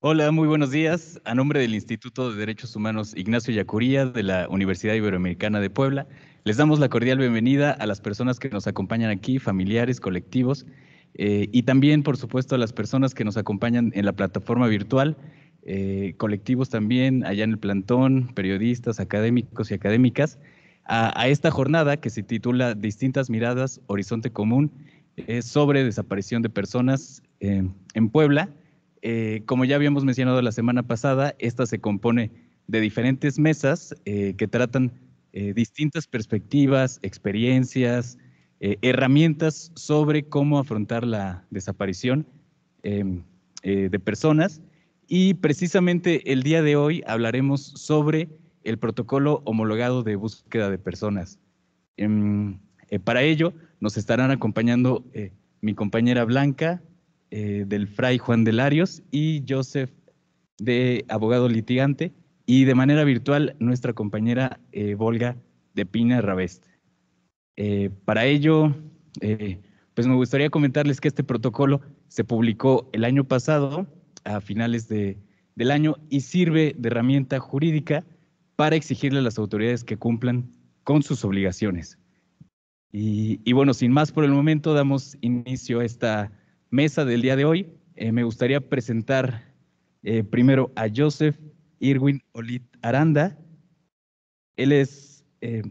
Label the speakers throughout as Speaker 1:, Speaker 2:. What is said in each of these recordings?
Speaker 1: Hola, muy buenos días. A nombre del Instituto de Derechos Humanos Ignacio Yacuría de la Universidad Iberoamericana de Puebla, les damos la cordial bienvenida a las personas que nos acompañan aquí, familiares, colectivos, eh, y también, por supuesto, a las personas que nos acompañan en la plataforma virtual, eh, colectivos también, allá en el plantón, periodistas, académicos y académicas, a, esta jornada que se titula Distintas Miradas, Horizonte Común, eh, sobre desaparición de personas en Puebla. Como ya habíamos mencionado la semana pasada, esta se compone de diferentes mesas que tratan eh, distintas perspectivas, experiencias, eh, herramientas sobre cómo afrontar la desaparición em, eh, de personas. Y precisamente el día de hoy hablaremos sobre el protocolo homologado de búsqueda de personas. Em, para ello nos estarán acompañando mi compañera Blanca del Fray Juan de Larios y Joseph de abogado litigante y de manera virtual nuestra compañera eh, Volga de Pina Ravest. Eh, para ello, eh, pues me gustaría comentarles que este protocolo se publicó el año pasado, a finales de, del año, y sirve de herramienta jurídica para exigirle a las autoridades que cumplan con sus obligaciones. Y, y bueno, sin más por el momento, damos inicio a esta mesa del día de hoy. me gustaría presentar primero a Joseph Irwin Olit Aranda. Él es eh,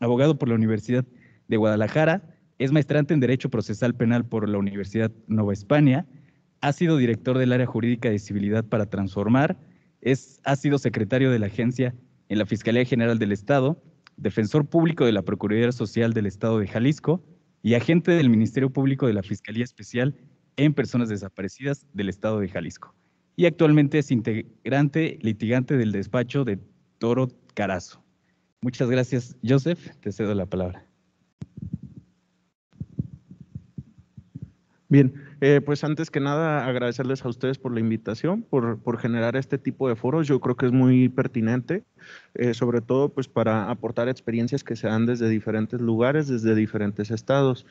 Speaker 1: abogado por la Universidad de Guadalajara, es maestrante en Derecho Procesal Penal por la Universidad Nueva España, ha sido director del área jurídica de civilidad para transformar, es, ha sido secretario de la agencia en la Fiscalía General del Estado, defensor público de la Procuraduría Social del Estado de Jalisco y agente del Ministerio Público de la Fiscalía Especial en Personas Desaparecidas del Estado de Jalisco y actualmente es integrante litigante del despacho de Toro Carazo. Muchas gracias, Joseph. Te cedo la palabra.
Speaker 2: Bien, eh, pues antes que nada agradecerles a ustedes por la invitación, por, generar este tipo de foros. Yo creo que es muy pertinente, eh, sobre todo pues para aportar experiencias que se dan desde diferentes lugares, desde diferentes estados.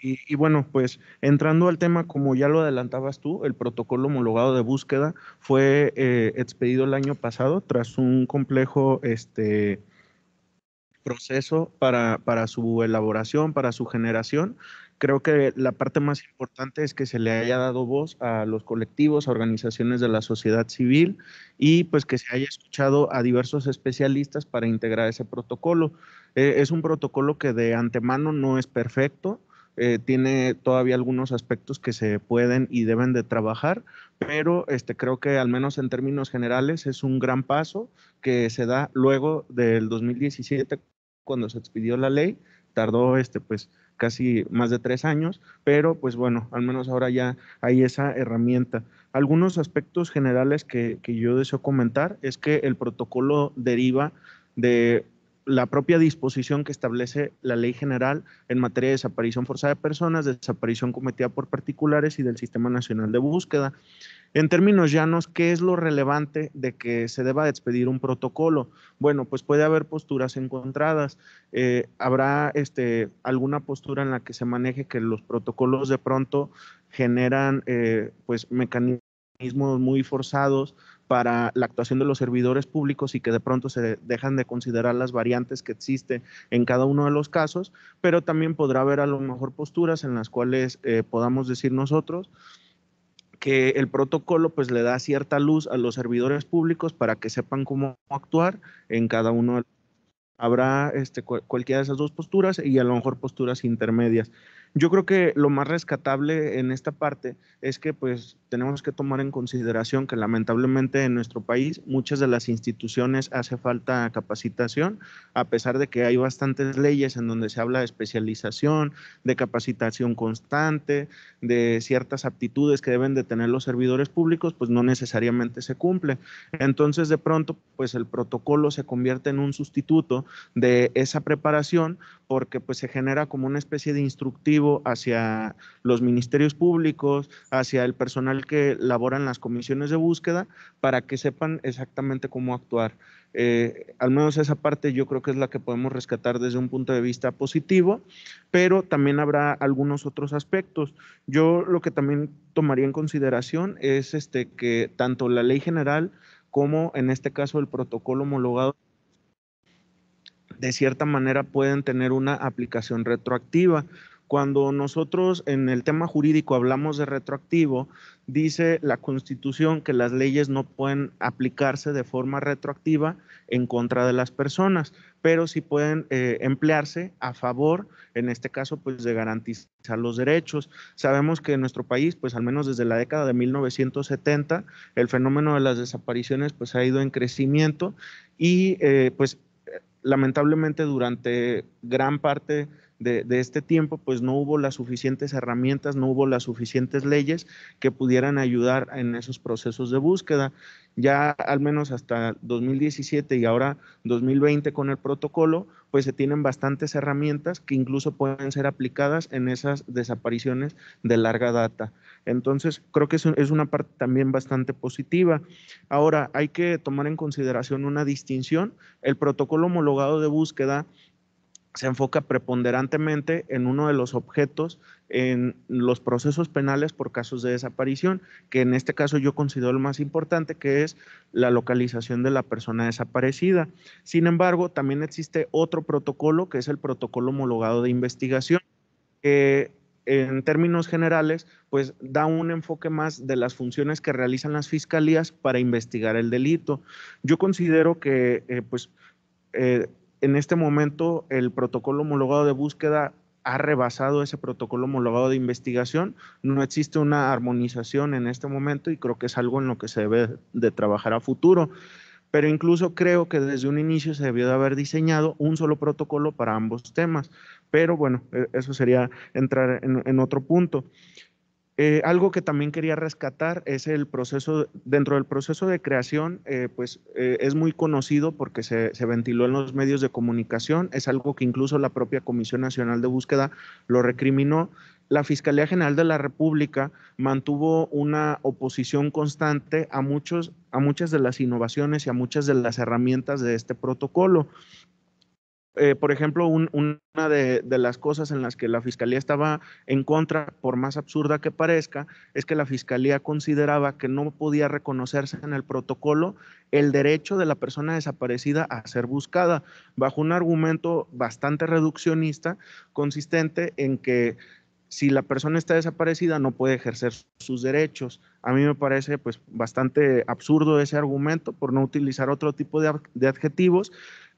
Speaker 2: Y, bueno, pues entrando al tema, como ya lo adelantabas tú, el protocolo homologado de búsqueda fue eh, expedido el año pasado tras un complejo este, proceso para, para su elaboración, para su generación. Creo que la parte más importante es que se le haya dado voz a los colectivos, a organizaciones de la sociedad civil y pues que se haya escuchado a diversos especialistas para integrar ese protocolo. Eh, es un protocolo que de antemano no es perfecto, eh, tiene todavía algunos aspectos que se pueden y deben de trabajar, pero este, creo que al menos en términos generales es un gran paso que se da luego del 2017 cuando se expidió la ley, tardó este, pues, casi más de tres años, pero pues bueno, al menos ahora ya hay esa herramienta. Algunos aspectos generales que, que yo deseo comentar es que el protocolo deriva de la propia disposición que establece la ley general en materia de desaparición forzada de personas, de desaparición cometida por particulares y del Sistema Nacional de Búsqueda. En términos llanos, ¿qué es lo relevante de que se deba expedir un protocolo? Bueno, pues puede haber posturas encontradas. Eh, habrá este, alguna postura en la que se maneje que los protocolos de pronto generan eh, pues mecanismos muy forzados para la actuación de los servidores públicos y que de pronto se dejan de considerar las variantes que existen en cada uno de los casos, pero también podrá haber a lo mejor posturas en las cuales eh, podamos decir nosotros que el protocolo pues le da cierta luz a los servidores públicos para que sepan cómo actuar en cada uno de los habrá este, cualquiera de esas dos posturas y a lo mejor posturas intermedias. Yo creo que lo más rescatable en esta parte es que pues tenemos que tomar en consideración que lamentablemente en nuestro país muchas de las instituciones hace falta capacitación, a pesar de que hay bastantes leyes en donde se habla de especialización, de capacitación constante, de ciertas aptitudes que deben de tener los servidores públicos, pues no necesariamente se cumple. Entonces de pronto pues el protocolo se convierte en un sustituto de esa preparación porque pues se genera como una especie de instructivo Hacia los ministerios públicos, hacia el personal que labora en las comisiones de búsqueda, para que sepan exactamente cómo actuar. Eh, al menos esa parte yo creo que es la que podemos rescatar desde un punto de vista positivo, pero también habrá algunos otros aspectos. Yo lo que también tomaría en consideración es este, que tanto la ley general como en este caso el protocolo homologado de cierta manera pueden tener una aplicación retroactiva. Cuando nosotros en el tema jurídico hablamos de retroactivo, dice la Constitución que las leyes no pueden aplicarse de forma retroactiva en contra de las personas, pero sí pueden eh, emplearse a favor, en este caso, pues de garantizar los derechos. Sabemos que en nuestro país, pues al menos desde la década de 1970, el fenómeno de las desapariciones pues ha ido en crecimiento y eh, pues lamentablemente durante gran parte de, este tiempo, pues no hubo las suficientes herramientas, no hubo las suficientes leyes que pudieran ayudar en esos procesos de búsqueda. Ya al menos hasta 2017 y ahora 2020 con el protocolo, pues se tienen bastantes herramientas que incluso pueden ser aplicadas en esas desapariciones de larga data. Entonces, creo que es una parte también bastante positiva. Ahora, hay que tomar en consideración una distinción. El protocolo homologado de búsqueda se enfoca preponderantemente en uno de los objetos en los procesos penales por casos de desaparición, que en este caso yo considero el más importante, que es la localización de la persona desaparecida. Sin embargo, también existe otro protocolo, que es el protocolo homologado de investigación, que en términos generales, pues da un enfoque más de las funciones que realizan las fiscalías para investigar el delito. Yo considero que, eh, pues, eh, en este momento el protocolo homologado de búsqueda ha rebasado ese protocolo homologado de investigación. No existe una armonización en este momento y creo que es algo en lo que se debe de trabajar a futuro. Pero incluso creo que desde un inicio se debió de haber diseñado un solo protocolo para ambos temas. Pero bueno, e, eso sería entrar en, otro punto. Eh, algo que también quería rescatar es el proceso, dentro del proceso de creación, eh, pues eh, es muy conocido porque se, se, ventiló en los medios de comunicación, es algo que incluso la propia Comisión Nacional de Búsqueda lo recriminó. La Fiscalía General de la República mantuvo una oposición constante a, muchos, a muchas de las innovaciones y a muchas de las herramientas de este protocolo. Eh, por ejemplo, una de, las cosas en las que la Fiscalía estaba en contra, por más absurda que parezca, es que la Fiscalía consideraba que no podía reconocerse en el protocolo el derecho de la persona desaparecida a ser buscada, bajo un argumento bastante reduccionista, consistente en que si la persona está desaparecida no puede ejercer sus derechos. A mí me parece pues bastante absurdo ese argumento por no utilizar otro tipo de adjetivos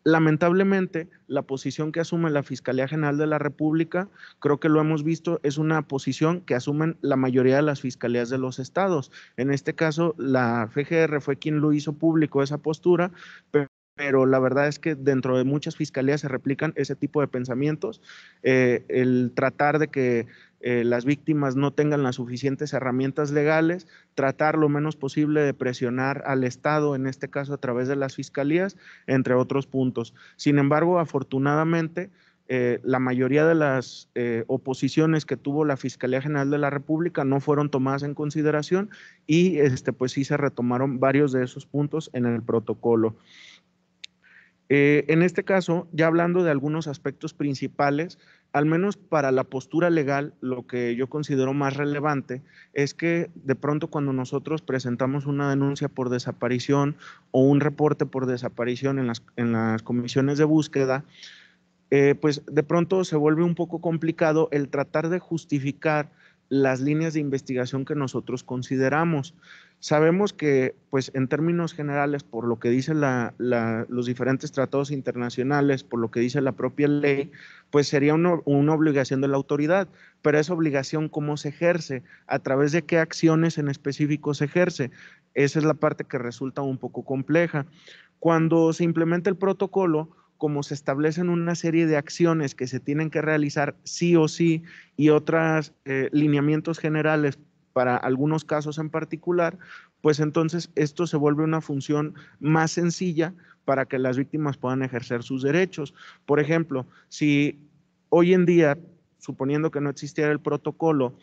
Speaker 2: Lamentablemente, la posición que asume la Fiscalía General de la República, creo que lo hemos visto, es una posición que asumen la mayoría de las fiscalías de los estados. En este caso, la FGR fue quien lo hizo público esa postura, pero la verdad es que dentro de muchas fiscalías se replican ese tipo de pensamientos, eh, el tratar de que eh, las víctimas no tengan las suficientes herramientas legales, tratar lo menos posible de presionar al Estado, en este caso a través de las fiscalías, entre otros puntos. Sin embargo, afortunadamente, eh, la mayoría de las eh, oposiciones que tuvo la Fiscalía General de la República no fueron tomadas en consideración y este, pues sí se retomaron varios de esos puntos en el protocolo. en este caso, ya hablando de algunos aspectos principales, al menos para la postura legal, lo que yo considero más relevante es que de pronto cuando nosotros presentamos una denuncia por desaparición o un reporte por desaparición en las, en las comisiones de búsqueda, eh, pues de pronto se vuelve un poco complicado el tratar de justificar las líneas de investigación que nosotros consideramos. Sabemos que, pues en términos generales, por lo que dicen los diferentes tratados internacionales, por lo que dice la propia ley, pues sería una, obligación de la autoridad, pero esa obligación cómo se ejerce, a través de qué acciones en específico se ejerce. Esa es la parte que resulta un poco compleja. Cuando se implementa el protocolo, como se establecen una serie de acciones que se tienen que realizar sí o sí y otros eh, lineamientos generales para algunos casos en particular, pues entonces esto se vuelve una función más sencilla para que las víctimas puedan ejercer sus derechos. Por ejemplo, si hoy en día suponiendo que no existiera el protocolo,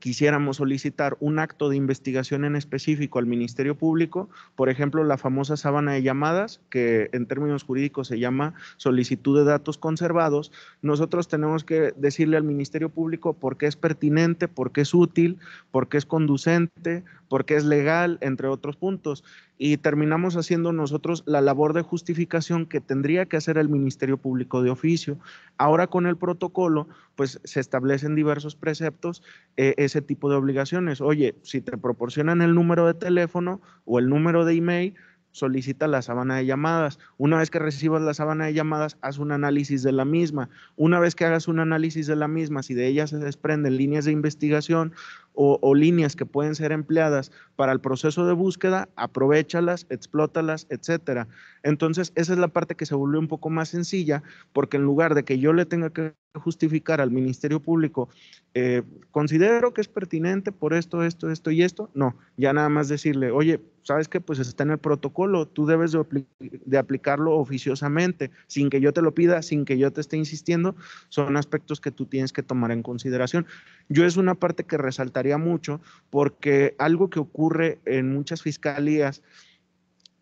Speaker 2: quisiéramos solicitar un acto de investigación en específico al Ministerio Público, por ejemplo, la famosa sábana de llamadas, que en términos jurídicos se llama solicitud de datos conservados, nosotros tenemos que decirle al Ministerio Público por qué es pertinente, por qué es útil, por qué es conducente, por qué es legal, entre otros puntos y terminamos haciendo nosotros la labor de justificación que tendría que hacer el Ministerio Público de oficio. Ahora con el protocolo, pues se establecen diversos preceptos eh, ese tipo de obligaciones. Oye, si te proporcionan el número de teléfono o el número de email, solicita la sábana de llamadas. Una vez que recibas la sábana de llamadas, haz un análisis de la misma. Una vez que hagas un análisis de la misma, si de ella se desprenden líneas de investigación o, líneas que pueden ser empleadas para el proceso de búsqueda, aprovechalas, explótalas, etcétera. Entonces, esa es la parte que se volvió un poco más sencilla, porque en lugar de que yo le tenga que justificar al Ministerio Público, eh, considero que es pertinente por esto, esto, esto y esto, no, ya nada más decirle, oye, ¿sabes qué? Pues está en el protocolo, tú debes de, aplicarlo oficiosamente, sin que yo te lo pida, sin que yo te esté insistiendo, son aspectos que tú tienes que tomar en consideración. Yo es una parte que resaltaría mucho porque algo que ocurre en muchas fiscalías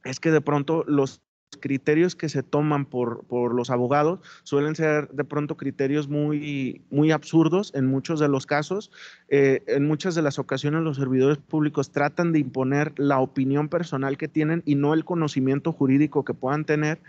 Speaker 2: es que de pronto los criterios que se toman por, por, los abogados suelen ser de pronto criterios muy, muy absurdos en muchos de los casos. Eh, en muchas de las ocasiones los servidores públicos tratan de imponer la opinión personal que tienen y no el conocimiento jurídico que puedan tener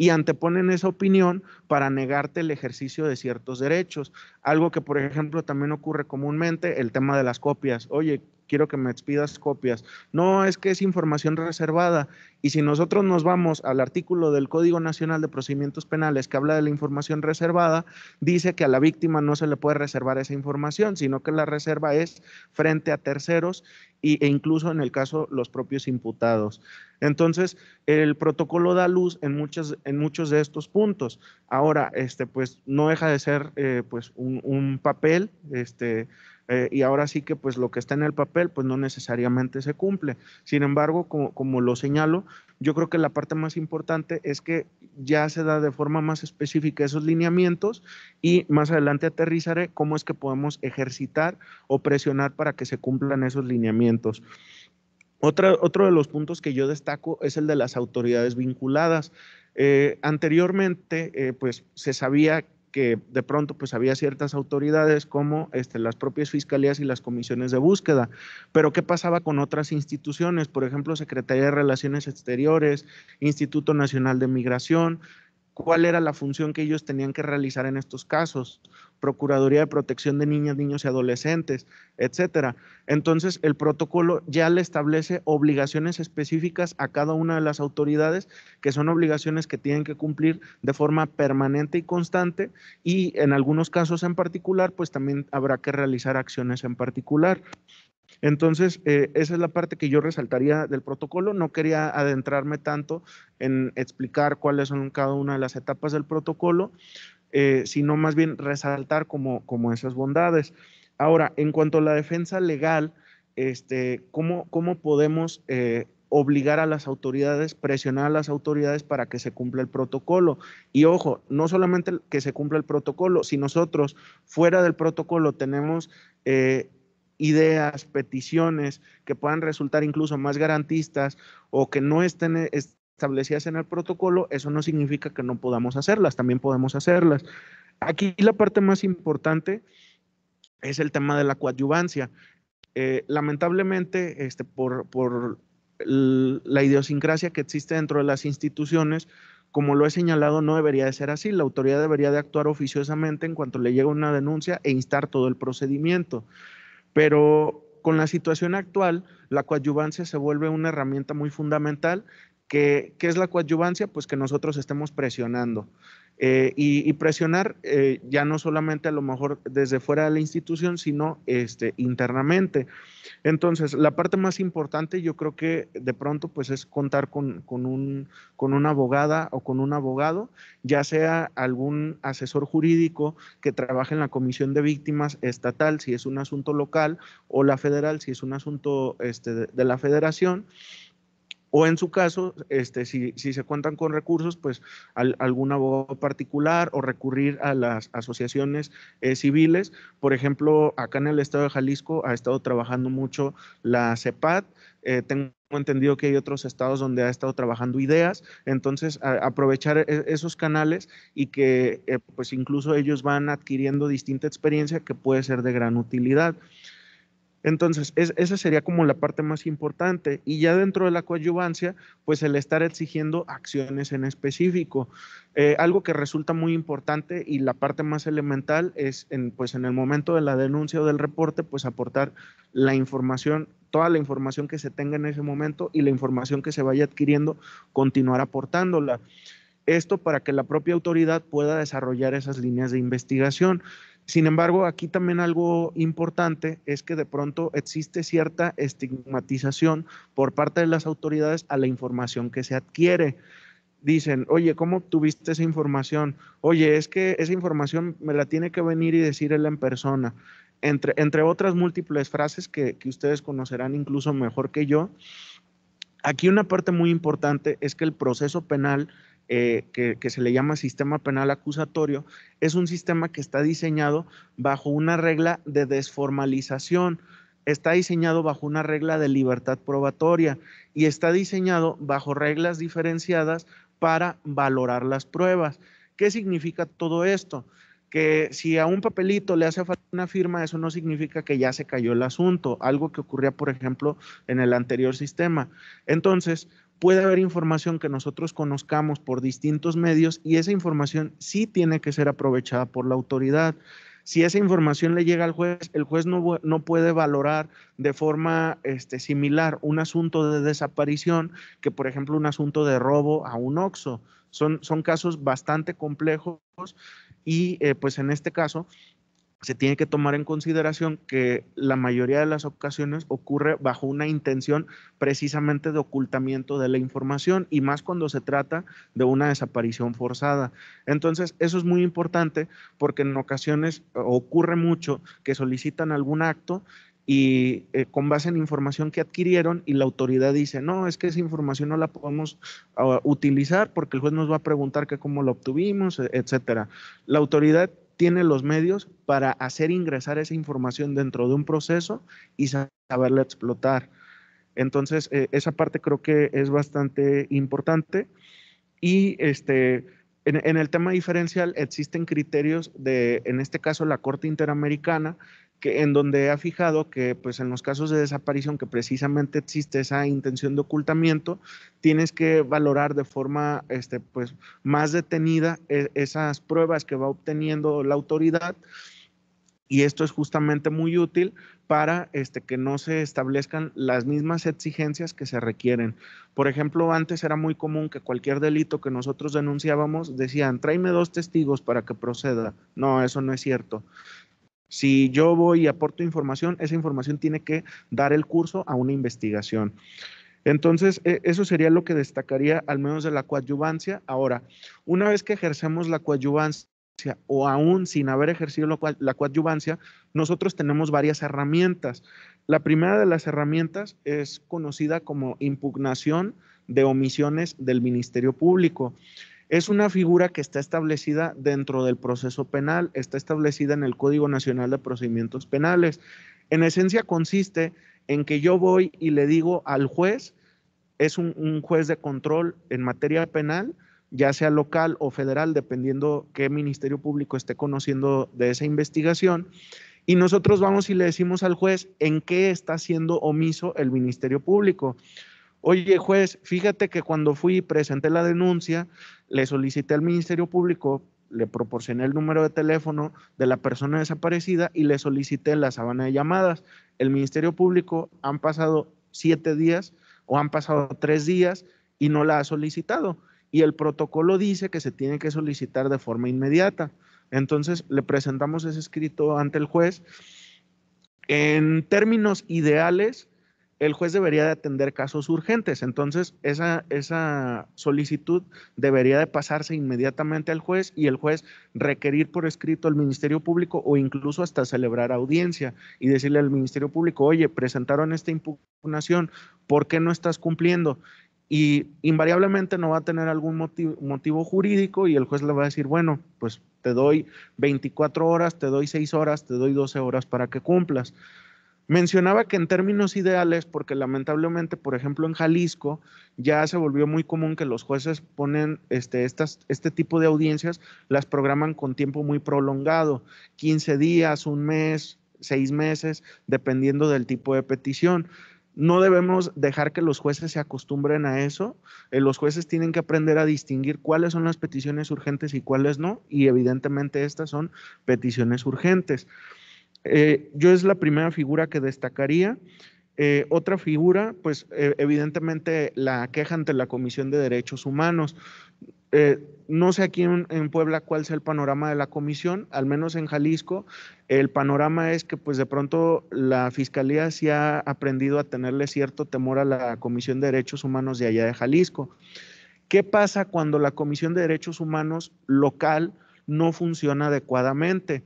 Speaker 2: y anteponen esa opinión para negarte el ejercicio de ciertos derechos. Algo que, por ejemplo, también ocurre comúnmente, el tema de las copias. Oye, quiero que me expidas copias. No, es que es información reservada. Y si nosotros nos vamos al artículo del Código Nacional de Procedimientos Penales que habla de la información reservada, dice que a la víctima no se le puede reservar esa información, sino que la reserva es frente a terceros e incluso en el caso los propios imputados. Entonces, el protocolo da luz en, muchas, en muchos de estos puntos. Ahora, este, pues no deja de ser eh, pues un, un, papel, este, eh, y ahora sí que pues lo que está en el papel pues no necesariamente se cumple. Sin embargo, como, como lo señalo, yo creo que la parte más importante es que ya se da de forma más específica esos lineamientos y más adelante aterrizaré cómo es que podemos ejercitar o presionar para que se cumplan esos lineamientos. Otro de los puntos que yo destaco es el de las autoridades vinculadas. Eh, anteriormente, eh, pues se sabía que de pronto pues había ciertas autoridades como este, las propias fiscalías y las comisiones de búsqueda. Pero ¿qué pasaba con otras instituciones? Por ejemplo, Secretaría de Relaciones Exteriores, Instituto Nacional de Migración, cuál era la función que ellos tenían que realizar en estos casos, Procuraduría de Protección de Niñas, Niños y Adolescentes, etcétera. Entonces, el protocolo ya le establece obligaciones específicas a cada una de las autoridades, que son obligaciones que tienen que cumplir de forma permanente y constante, y en algunos casos en particular, pues también habrá que realizar acciones en particular. Entonces, eh, esa es la parte que yo resaltaría del protocolo. No quería adentrarme tanto en explicar cuáles son cada una de las etapas del protocolo, eh, sino más bien resaltar como, como esas bondades. Ahora, en cuanto a la defensa legal, este, ¿cómo, cómo podemos eh, obligar a las autoridades, presionar a las autoridades para que se cumpla el protocolo? Y ojo, no solamente que se cumpla el protocolo, si nosotros fuera del protocolo tenemos ideas, peticiones que puedan resultar incluso más garantistas o que no estén establecidas en el protocolo, eso no significa que no podamos hacerlas, también podemos hacerlas. Aquí la parte más importante es el tema de la coadyuvancia. Eh, lamentablemente, este, por, por la idiosincrasia que existe dentro de las instituciones, como lo he señalado, no debería de ser así. La autoridad debería de actuar oficiosamente en cuanto le llegue una denuncia e instar todo el procedimiento. Pero con la situación actual, la coadyuvancia se vuelve una herramienta muy fundamental. ¿Qué, es la coadyuvancia? Pues que nosotros estemos presionando. Eh, y, presionar eh, ya no solamente a lo mejor desde fuera de la institución, sino este, internamente. Entonces, la parte más importante yo creo que de pronto pues es contar con, un, con una abogada o con un abogado, ya sea algún asesor jurídico que trabaje en la Comisión de Víctimas estatal, si es un asunto local, o la federal, si es un asunto este, de la federación o en su caso, este, si, se cuentan con recursos, pues algún abogado particular o recurrir a las asociaciones eh, civiles. Por ejemplo, acá en el estado de Jalisco ha estado trabajando mucho la CEPAD. Eh, tengo entendido que hay otros estados donde ha estado trabajando ideas, entonces aprovechar e, esos canales y que eh, pues incluso ellos van adquiriendo distinta experiencia que puede ser de gran utilidad. Entonces, esa sería como la parte más importante. Y ya dentro de la coadyuvancia, pues el estar exigiendo acciones en específico. Eh, algo que resulta muy importante y la parte más elemental es, en, pues en el momento de la denuncia o del reporte, pues aportar la información, toda la información que se tenga en ese momento y la información que se vaya adquiriendo, continuar aportándola. Esto para que la propia autoridad pueda desarrollar esas líneas de investigación. Sin embargo, aquí también algo importante es que de pronto existe cierta estigmatización por parte de las autoridades a la información que se adquiere. Dicen, oye, ¿cómo obtuviste esa información? Oye, es que esa información me la tiene que venir y decir él en persona. Entre, entre otras múltiples frases que, que ustedes conocerán incluso mejor que yo. Aquí una parte muy importante es que el proceso penal eh, que, se le llama sistema penal acusatorio, es un sistema que está diseñado bajo una regla de desformalización, está diseñado bajo una regla de libertad probatoria y está diseñado bajo reglas diferenciadas para valorar las pruebas. ¿Qué significa todo esto? Que si a un papelito le hace falta una firma, eso no significa que ya se cayó el asunto, algo que ocurría, por ejemplo, en el anterior sistema. Entonces, puede haber información que nosotros conozcamos por distintos medios y esa información sí tiene que ser aprovechada por la autoridad. Si esa información le llega al juez, el juez no, no puede valorar de forma este, similar un asunto de desaparición que, por ejemplo, un asunto de robo a un OXO. Son, son casos bastante complejos y, eh, pues, en este caso, se tiene que tomar en consideración que la mayoría de las ocasiones ocurre bajo una intención precisamente de ocultamiento de la información y más cuando se trata de una desaparición forzada. Entonces, eso es muy importante porque en ocasiones ocurre mucho que solicitan algún acto y eh, con base en información que adquirieron y la autoridad dice, no, es que esa información no la podemos ah, utilizar porque el juez nos va a preguntar que cómo la obtuvimos, etcétera. La autoridad tiene los medios para hacer ingresar esa información dentro de un proceso y saberla explotar. Entonces, eh, esa parte creo que es bastante importante. Y este, en, el tema diferencial existen criterios de, en este caso, la Corte Interamericana, que, en donde ha fijado que pues en los casos de desaparición que precisamente existe esa intención de ocultamiento, tienes que valorar de forma este, pues, más detenida e, esas pruebas que va obteniendo la autoridad y esto es justamente muy útil para este, que no se establezcan las mismas exigencias que se requieren. Por ejemplo, antes era muy común que cualquier delito que nosotros denunciábamos decían, tráeme dos testigos para que proceda. No, eso no es cierto. Si yo voy y aporto información, esa información tiene que dar el curso a una investigación. Entonces, e, eso sería lo que destacaría al menos de la coadyuvancia. Ahora, una vez que ejercemos la coadyuvancia o aún sin haber ejercido la coadyuvancia, nosotros tenemos varias herramientas. La primera de las herramientas es conocida como impugnación de omisiones del Ministerio Público. Es una figura que está establecida dentro del proceso penal, está establecida en el Código Nacional de Procedimientos Penales. En esencia consiste en que yo voy y le digo al juez, es un, juez de control en materia penal, ya sea local o federal, dependiendo qué Ministerio Público esté conociendo de esa investigación, y nosotros vamos y le decimos al juez en qué está siendo omiso el Ministerio Público. Oye, juez, fíjate que cuando fui y presenté la denuncia, le solicité al Ministerio Público, le proporcioné el número de teléfono de la persona desaparecida y le solicité la sabana de llamadas. El Ministerio Público han pasado siete días o han pasado tres días y no la ha solicitado. Y el protocolo dice que se tiene que solicitar de forma inmediata. Entonces le presentamos ese escrito ante el juez. En términos ideales, el juez debería de atender casos urgentes. Entonces, esa, esa solicitud debería de pasarse inmediatamente al juez y el juez requerir por escrito al Ministerio Público o incluso hasta celebrar audiencia y decirle al Ministerio Público, oye, presentaron esta impugnación, ¿por qué no estás cumpliendo? y invariablemente no va a tener algún motivo, motivo, jurídico y el juez le va a decir, bueno, pues te doy 24 horas, te doy 6 horas, te doy 12 horas para que cumplas. Mencionaba que en términos ideales, porque lamentablemente, por ejemplo, en Jalisco ya se volvió muy común que los jueces ponen este, estas, este tipo de audiencias, las programan con tiempo muy prolongado, 15 días, un mes, seis meses, dependiendo del tipo de petición. No debemos dejar que los jueces se acostumbren a eso. Eh, los jueces tienen que aprender a distinguir cuáles son las peticiones urgentes y cuáles no, y evidentemente estas son peticiones urgentes. Eh, yo es la primera figura que destacaría. Eh, otra figura, pues e, evidentemente la queja ante la Comisión de Derechos Humanos. Eh, no sé aquí en, Puebla cuál sea el panorama de la comisión, al menos en Jalisco, el panorama es que pues de pronto la Fiscalía sí ha aprendido a tenerle cierto temor a la Comisión de Derechos Humanos de allá de Jalisco. ¿Qué pasa cuando la Comisión de Derechos Humanos local no funciona adecuadamente?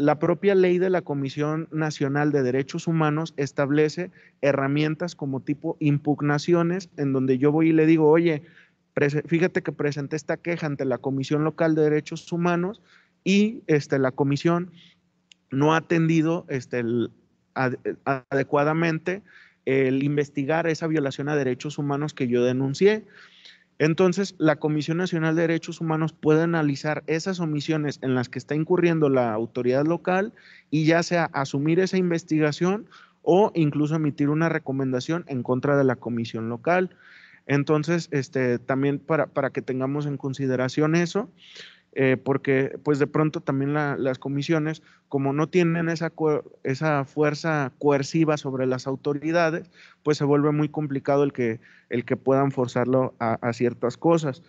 Speaker 2: La propia ley de la Comisión Nacional de Derechos Humanos establece herramientas como tipo impugnaciones, en donde yo voy y le digo, oye, fíjate que presenté esta queja ante la Comisión Local de Derechos Humanos y este, la comisión no ha atendido este, adecuadamente el investigar esa violación a derechos humanos que yo denuncié. Entonces, la Comisión Nacional de Derechos Humanos puede analizar esas omisiones en las que está incurriendo la autoridad local y ya sea asumir esa investigación o incluso emitir una recomendación en contra de la comisión local. Entonces, este, también para, para que tengamos en consideración eso, eh, porque pues de pronto también las comisiones, como no tienen esa, esa fuerza coerciva sobre las autoridades, pues se vuelve muy complicado el que, el que puedan forzarlo a, a ciertas cosas.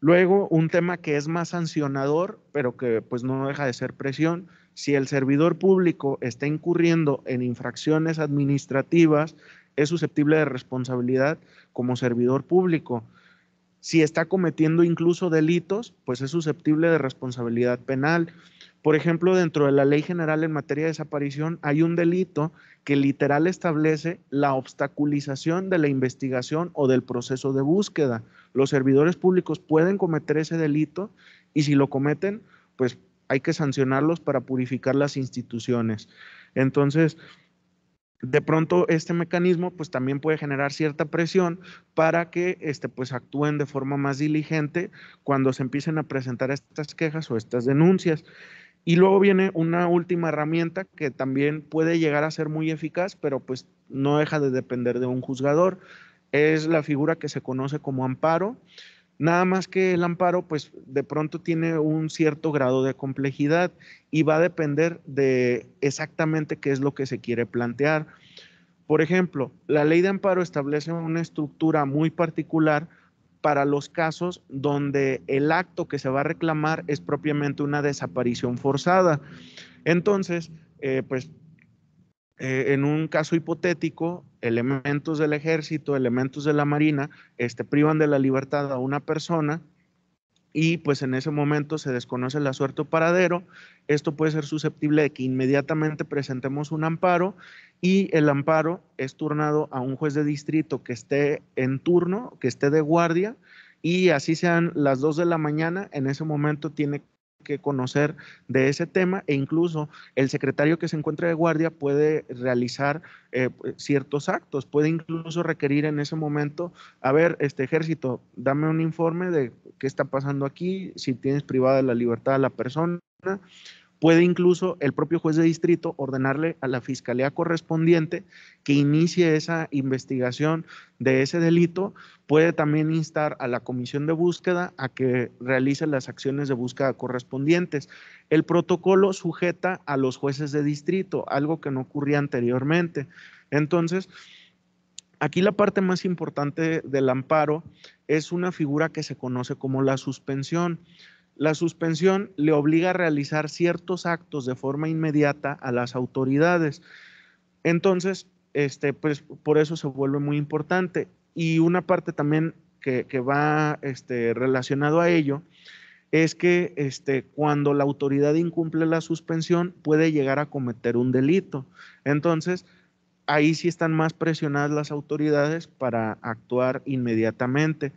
Speaker 2: Luego, un tema que es más sancionador, pero que pues no deja de ser presión, si el servidor público está incurriendo en infracciones administrativas, es susceptible de responsabilidad como servidor público. Si está cometiendo incluso delitos, pues es susceptible de responsabilidad penal. Por ejemplo, dentro de la Ley General en materia de desaparición hay un delito que literal establece la obstaculización de la investigación o del proceso de búsqueda. Los servidores públicos pueden cometer ese delito y si lo cometen, pues hay que sancionarlos para purificar las instituciones. Entonces, de pronto este mecanismo pues también puede generar cierta presión para que este, pues actúen de forma más diligente cuando se empiecen a presentar estas quejas o estas denuncias. Y luego viene una última herramienta que también puede llegar a ser muy eficaz, pero pues no deja de depender de un juzgador. Es la figura que se conoce como amparo. Nada más que el amparo, pues de pronto tiene un cierto grado de complejidad y va a depender de exactamente qué es lo que se quiere plantear. Por ejemplo, la ley de amparo establece una estructura muy particular para los casos donde el acto que se va a reclamar es propiamente una desaparición forzada. Entonces, eh, pues eh, en un caso hipotético, elementos del ejército, elementos de la marina, este, privan de la libertad a una persona y pues en ese momento se desconoce la suerte o paradero. Esto puede ser susceptible de que inmediatamente presentemos un amparo y el amparo es turnado a un juez de distrito que esté en turno, que esté de guardia y así sean las dos de la mañana, en ese momento tiene que conocer de ese tema e incluso el secretario que se encuentra de guardia puede realizar eh, ciertos actos, puede incluso requerir en ese momento, a ver, este ejército, dame un informe de qué está pasando aquí, si tienes privada la libertad a la persona, Puede incluso el propio juez de distrito ordenarle a la fiscalía correspondiente que inicie esa investigación de ese delito. Puede también instar a la comisión de búsqueda a que realice las acciones de búsqueda correspondientes. El protocolo sujeta a los jueces de distrito, algo que no ocurría anteriormente. Entonces, aquí la parte más importante del amparo es una figura que se conoce como la suspensión la suspensión le obliga a realizar ciertos actos de forma inmediata a las autoridades. Entonces, este, pues por eso se vuelve muy importante. Y una parte también que, va este, relacionado a ello es que este, cuando la autoridad incumple la suspensión puede llegar a cometer un delito. Entonces, ahí sí están más presionadas las autoridades para actuar inmediatamente.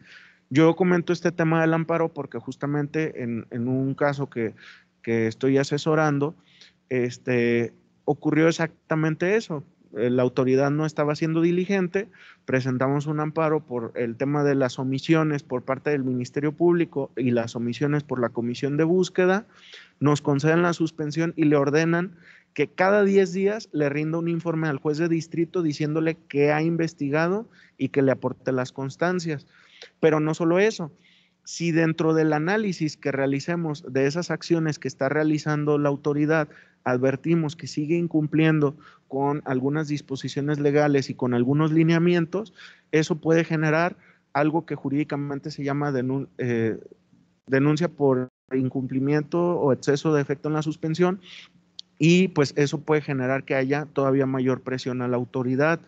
Speaker 2: Yo comento este tema del amparo porque justamente en, un caso que, estoy asesorando, este, ocurrió exactamente eso. Eh, la autoridad no estaba siendo diligente, presentamos un amparo por el tema de las omisiones por parte del Ministerio Público y las omisiones por la Comisión de Búsqueda, nos conceden la suspensión y le ordenan que cada 10 días le rinda un informe al juez de distrito diciéndole que ha investigado y que le aporte las constancias. Pero no solo eso, si dentro del análisis que realicemos de esas acciones que está realizando la autoridad advertimos que sigue incumpliendo con algunas disposiciones legales y con algunos lineamientos, eso puede generar algo que jurídicamente se llama eh, denuncia por incumplimiento o exceso de efecto en la suspensión y pues eso puede generar que haya todavía mayor presión a la autoridad.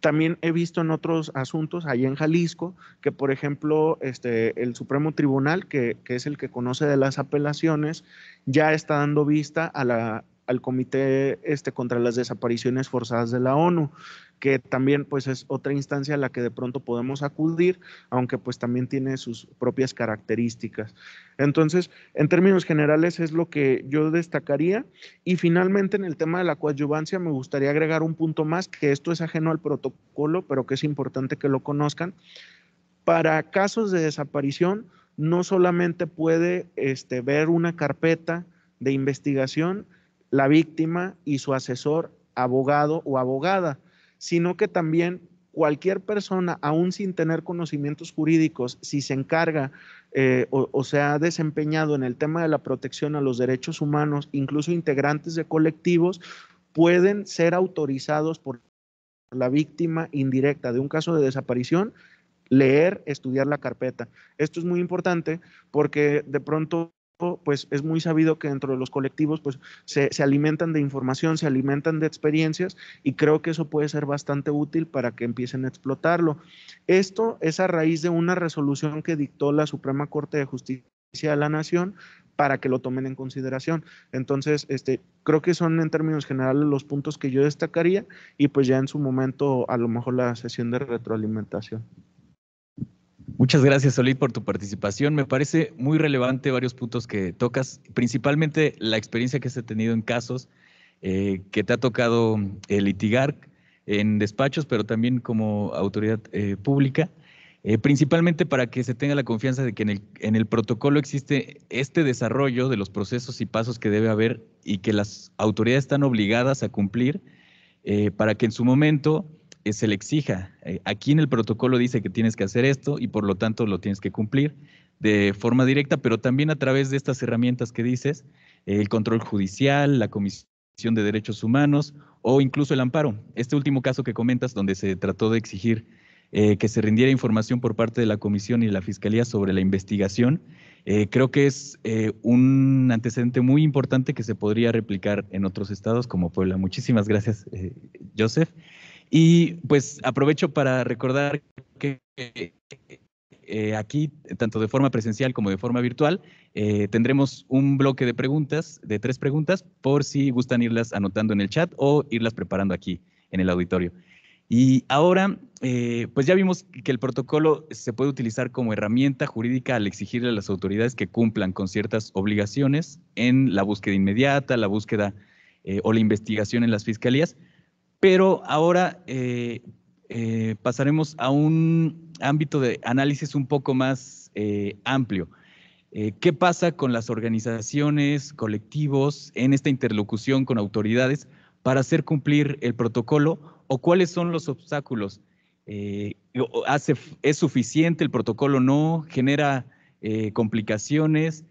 Speaker 2: También he visto en otros asuntos, ahí en Jalisco, que por ejemplo este, el Supremo Tribunal, que, que es el que conoce de las apelaciones, ya está dando vista a la, al Comité este, contra las Desapariciones Forzadas de la ONU, que también pues es otra instancia a la que de pronto podemos acudir, aunque pues también tiene sus propias características. Entonces, en términos generales es lo que yo destacaría. Y finalmente en el tema de la coadyuvancia me gustaría agregar un punto más, que esto es ajeno al protocolo, pero que es importante que lo conozcan. Para casos de desaparición, no solamente puede este, ver una carpeta de investigación, la víctima y su asesor, abogado o abogada, sino que también cualquier persona, aún sin tener conocimientos jurídicos, si se encarga eh, o, o, se ha desempeñado en el tema de la protección a los derechos humanos, incluso integrantes de colectivos, pueden ser autorizados por la víctima indirecta de un caso de desaparición, leer, estudiar la carpeta. Esto es muy importante porque de pronto pues es muy sabido que dentro de los colectivos pues se, alimentan de información, se alimentan de experiencias y creo que eso puede ser bastante útil para que empiecen a explotarlo. Esto es a raíz de una resolución que dictó la Suprema Corte de Justicia de la Nación para que lo tomen en consideración. Entonces, este, creo que son en términos generales los puntos que yo destacaría y pues ya en su momento a lo mejor la sesión de retroalimentación.
Speaker 1: Muchas gracias, Solid, por tu participación. Me parece muy relevante varios puntos que tocas, principalmente la experiencia que has tenido en casos eh, que te ha tocado eh, litigar en despachos, pero también como autoridad eh, pública, principalmente para que se tenga la confianza de que en el, protocolo existe este desarrollo de los procesos y pasos que debe haber y que las autoridades están obligadas a cumplir para que en su momento se le exija. Eh, aquí en el protocolo dice que tienes que hacer esto y por lo tanto lo tienes que cumplir de forma directa, pero también a través de estas herramientas que dices, el control judicial, la Comisión de Derechos Humanos o incluso el amparo. Este último caso que comentas, donde se trató de exigir eh, que se rindiera información por parte de la Comisión y la Fiscalía sobre la investigación, creo que es un antecedente muy importante que se podría replicar en otros estados como Puebla. Muchísimas gracias, Joseph. Y pues aprovecho para recordar que eh, aquí, tanto de forma presencial como de forma virtual, eh, tendremos un bloque de preguntas, de tres preguntas, por si gustan irlas anotando en el chat o irlas preparando aquí en el auditorio. Y ahora, eh, pues ya vimos que el protocolo se puede utilizar como herramienta jurídica al exigirle a las autoridades que cumplan con ciertas obligaciones en la búsqueda inmediata, la búsqueda o la investigación en las fiscalías, pero ahora eh, eh, pasaremos a un ámbito de análisis un poco más eh, amplio. ¿Qué pasa con las organizaciones, colectivos en esta interlocución con autoridades para hacer cumplir el protocolo o cuáles son los obstáculos? ¿Es suficiente el protocolo? ¿No? ¿Genera complicaciones?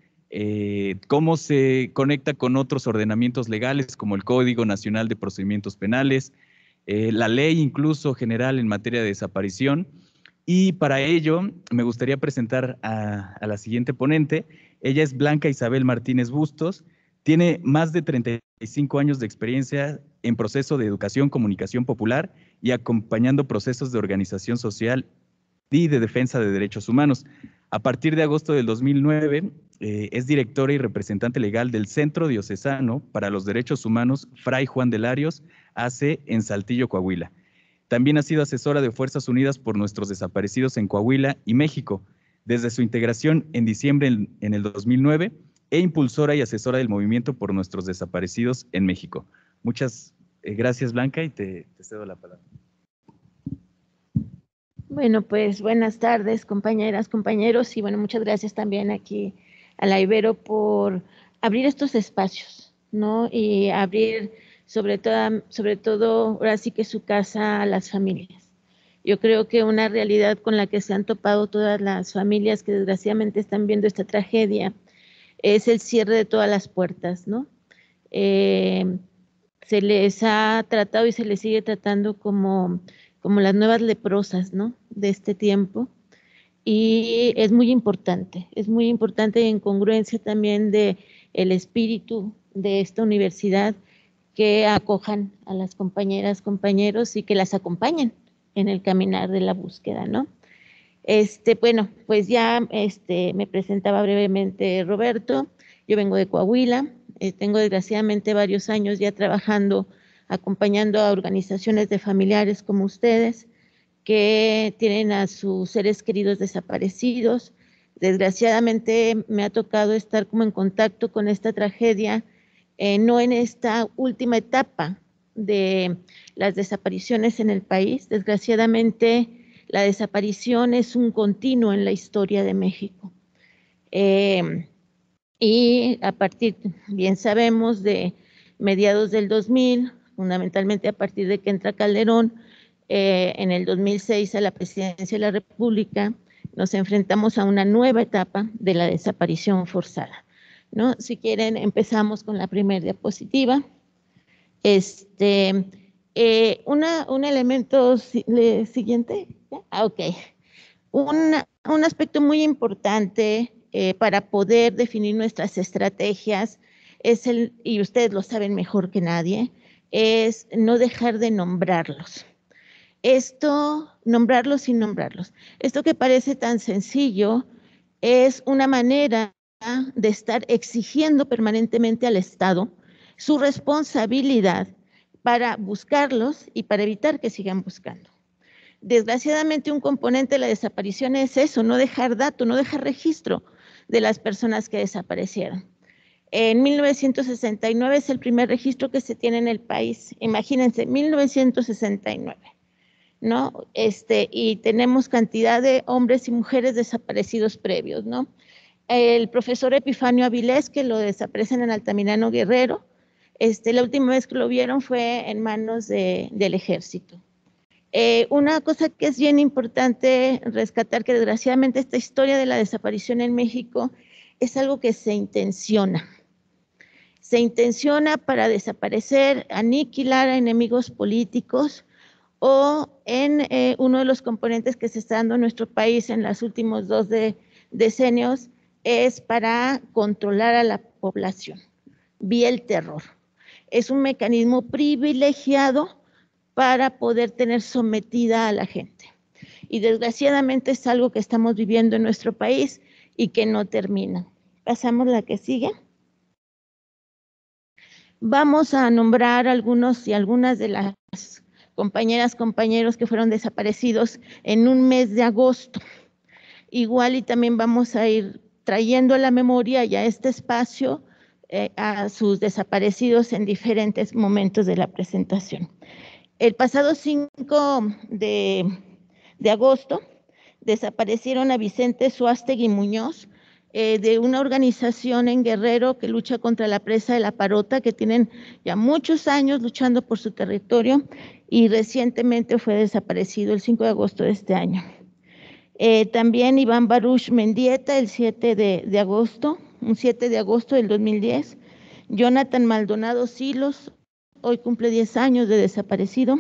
Speaker 1: Cómo se conecta con otros ordenamientos legales como el Código Nacional de Procedimientos Penales, eh, la ley incluso general en materia de desaparición. Y para ello me gustaría presentar a, a la siguiente ponente. Ella es Blanca Isabel Martínez Bustos. Tiene más de 35 años de experiencia en proceso de educación, comunicación popular y acompañando procesos de organización social y de defensa de derechos humanos. A partir de agosto del 2009, eh, es directora y representante legal del Centro Diocesano para los Derechos Humanos Fray Juan de Larios, AC en Saltillo, Coahuila. También ha sido asesora de Fuerzas Unidas por nuestros desaparecidos en Coahuila y México, desde su integración en diciembre en, el 2009 e impulsora y asesora del movimiento por nuestros desaparecidos en México. Muchas eh, gracias, Blanca, y te cedo la palabra.
Speaker 3: Bueno, pues buenas tardes, compañeras, compañeros, y bueno, muchas gracias también aquí a la Ibero por abrir estos espacios, ¿no? Y abrir sobre todo, sobre todo, ahora sí que su casa a las familias. Yo creo que una realidad con la que se han topado todas las familias que desgraciadamente están viendo esta tragedia es el cierre de todas las puertas, ¿no? Eh, se les ha tratado y se les sigue tratando como como las nuevas leprosas, ¿no? De este tiempo. Y es muy importante, es muy importante en congruencia también de el espíritu de esta universidad que acojan a las compañeras, compañeros y que las acompañen en el caminar de la búsqueda, ¿no? Este, bueno, pues ya este, me presentaba brevemente Roberto. Yo vengo de Coahuila, eh, tengo desgraciadamente varios años ya trabajando acompañando a organizaciones de familiares como ustedes que tienen a sus seres queridos desaparecidos. Desgraciadamente me ha tocado estar como en contacto con esta tragedia, eh, no en esta última etapa de las desapariciones en el país. Desgraciadamente la desaparición es un continuo en la historia de México. Eh, y a partir, bien sabemos, de mediados del 2000, fundamentalmente a partir de que entra Calderón eh, en el 2006 a la presidencia de la República, nos enfrentamos a una nueva etapa de la desaparición forzada. ¿no? Si quieren, empezamos con la primera diapositiva. Este, eh, una, un elemento siguiente. Ah, ok. Un, un, aspecto muy importante eh, para poder definir nuestras estrategias es el, y ustedes lo saben mejor que nadie, es no dejar de nombrarlos. Esto, nombrarlos sin nombrarlos. Esto que parece tan sencillo es una manera de estar exigiendo permanentemente al Estado su responsabilidad para buscarlos y para evitar que sigan buscando. Desgraciadamente un componente de la desaparición es eso, no dejar dato, no dejar registro de las personas que desaparecieron. En 1969 es el primer registro que se tiene en el país. Imagínense, 1969. ¿no? Este, y tenemos cantidad de hombres y mujeres desaparecidos previos, ¿no? El profesor Epifanio Avilés, que lo desaparecen en Altamirano Guerrero, este, la última vez que lo vieron fue en manos del ejército. Eh, una cosa que es bien importante rescatar, que desgraciadamente esta historia de la desaparición en México es algo que se intenciona se intenciona para desaparecer, aniquilar a enemigos políticos o en eh, uno de los componentes que se está dando en nuestro país en los últimos dos decenios es para controlar a la población vía el terror. Es un mecanismo privilegiado para poder tener sometida a la gente. Y desgraciadamente es algo que estamos viviendo en nuestro país y que no termina. Pasamos la que sigue. Vamos a nombrar algunos y algunas de las compañeras, compañeros que fueron desaparecidos en un mes de agosto. Igual y también vamos a ir trayendo a la memoria y a este espacio eh, a sus desaparecidos en diferentes momentos de la presentación. El pasado 5 de, agosto desaparecieron a Vicente Suástegui Muñoz, eh, de una organización en Guerrero que lucha contra la presa de la parota, que tienen ya muchos años luchando por su territorio y recientemente fue desaparecido el 5 de agosto de este año. Eh, también Iván Baruch Mendieta el 7 de, agosto, un 7 de agosto del 2010. Jonathan Maldonado Silos, hoy cumple 10 años de desaparecido.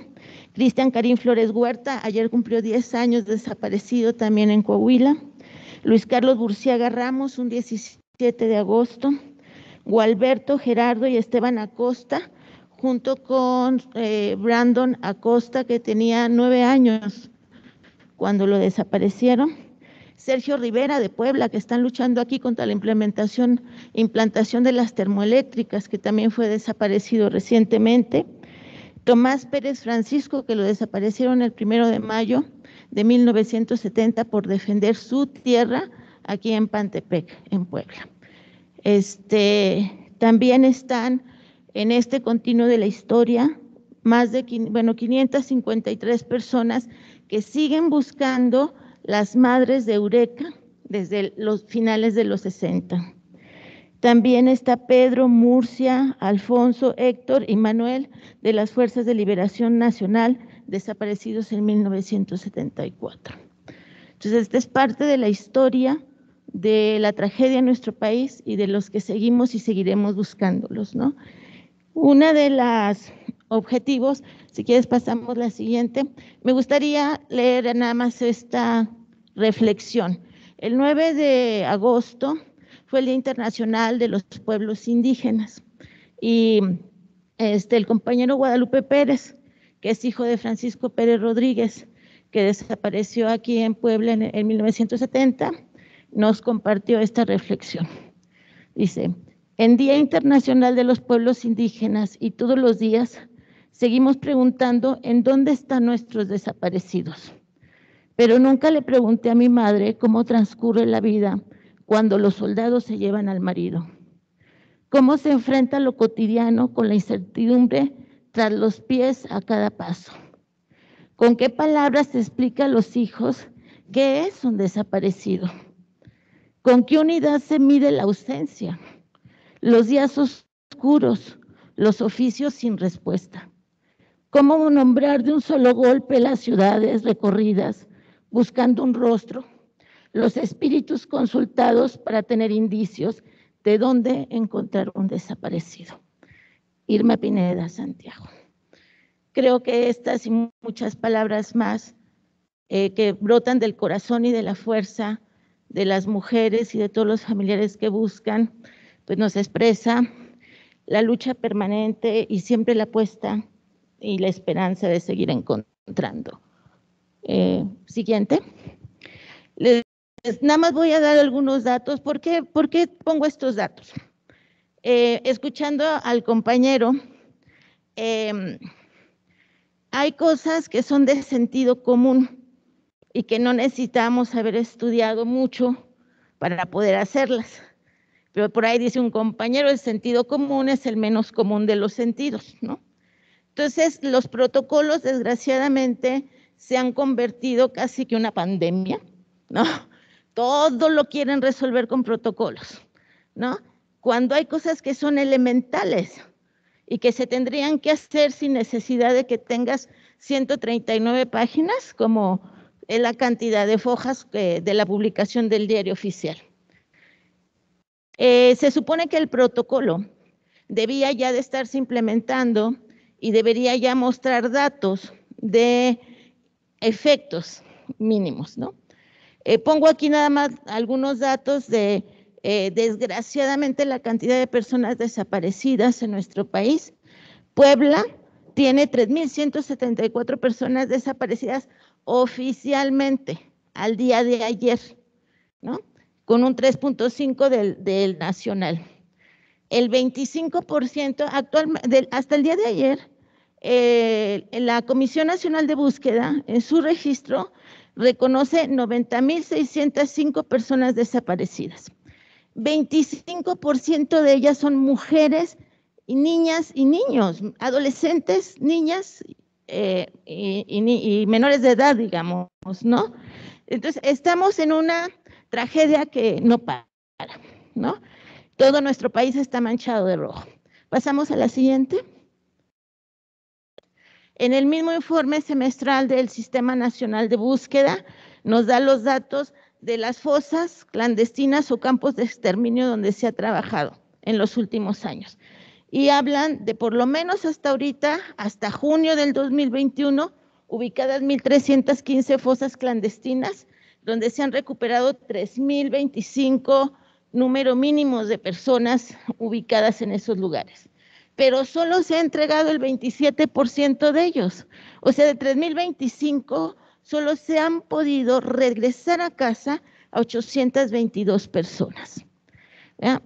Speaker 3: Cristian Karim Flores Huerta, ayer cumplió 10 años de desaparecido también en Coahuila. Luis Carlos Burciaga Ramos, un 17 de agosto, Gualberto Gerardo y Esteban Acosta, junto con eh, Brandon Acosta, que tenía nueve años cuando lo desaparecieron. Sergio Rivera de Puebla, que están luchando aquí contra la implementación, implantación de las termoeléctricas, que también fue desaparecido recientemente. Tomás Pérez Francisco, que lo desaparecieron el primero de mayo de 1970 por defender su tierra aquí en Pantepec, en Puebla. Este, también están en este continuo de la historia más de bueno, 553 personas que siguen buscando las madres de Eureka desde los finales de los 60. También está Pedro, Murcia, Alfonso, Héctor y Manuel de las Fuerzas de Liberación Nacional, desaparecidos en 1974. Entonces, esta es parte de la historia de la tragedia en nuestro país y de los que seguimos y seguiremos buscándolos, ¿no? Una de las objetivos, si quieres pasamos la siguiente, me gustaría leer nada más esta reflexión. El 9 de agosto fue el Día Internacional de los Pueblos Indígenas y este, el compañero Guadalupe Pérez, que es hijo de Francisco Pérez Rodríguez, que desapareció aquí en Puebla en, en 1970, nos compartió esta reflexión. Dice, en Día Internacional de los Pueblos Indígenas y todos los días seguimos preguntando en dónde están nuestros desaparecidos. Pero nunca le pregunté a mi madre cómo transcurre la vida cuando los soldados se llevan al marido. Cómo se enfrenta lo cotidiano con la incertidumbre tras los pies a cada paso. Con qué palabras se explica a los hijos qué es un desaparecido. Con qué unidad se mide la ausencia. Los días oscuros, los oficios sin respuesta. Cómo nombrar de un solo golpe las ciudades recorridas buscando un rostro los espíritus consultados para tener indicios de dónde encontrar un desaparecido. Irma Pineda, Santiago. Creo que estas y muchas palabras más eh, que brotan del corazón y de la fuerza de las mujeres y de todos los familiares que buscan, pues nos expresa la lucha permanente y siempre la apuesta y la esperanza de seguir encontrando. Eh, siguiente. Nada más voy a dar algunos datos. ¿Por qué, ¿Por qué pongo estos datos? Eh, escuchando al compañero, em, hay cosas que son de sentido común y que no necesitamos haber estudiado mucho para poder hacerlas. Pero por ahí dice un compañero, el sentido común es el menos común de los sentidos, ¿no? Entonces, los protocolos, desgraciadamente, se han convertido casi que una pandemia, ¿no? todo lo quieren resolver con protocolos, ¿no? Cuando hay cosas que son elementales y que se tendrían que hacer sin necesidad de que tengas 139 páginas, como es la cantidad de fojas de la publicación del diario oficial. Eh, se supone que el protocolo debía ya de estarse implementando y debería ya mostrar datos de efectos mínimos, ¿no? Eh, pongo aquí nada más algunos datos de, eh, desgraciadamente, la cantidad de personas desaparecidas en nuestro país. Puebla tiene 3.174 personas desaparecidas oficialmente al día de ayer, ¿no? Con un 3.5 del, del, nacional. El 25% actualmente, hasta el día de ayer, eh, la Comisión Nacional de Búsqueda, en su registro, reconoce 90.605 personas desaparecidas. 25% de ellas son mujeres y niñas y niños, adolescentes, niñas eh, y, menores de edad, digamos, ¿no? Entonces, estamos en una tragedia que no para, ¿no? Todo nuestro país está manchado de rojo. Pasamos a la siguiente. En el mismo informe semestral del Sistema Nacional de Búsqueda nos da los datos de las fosas clandestinas o campos de exterminio donde se ha trabajado en los últimos años. Y hablan de por lo menos hasta ahorita, hasta junio del 2021, ubicadas 1.315 fosas clandestinas, donde se han recuperado 3.025 número mínimos de personas ubicadas en esos lugares pero solo se ha entregado el 27% de ellos. O sea, de 3.025, solo se han podido regresar a casa a 822 personas.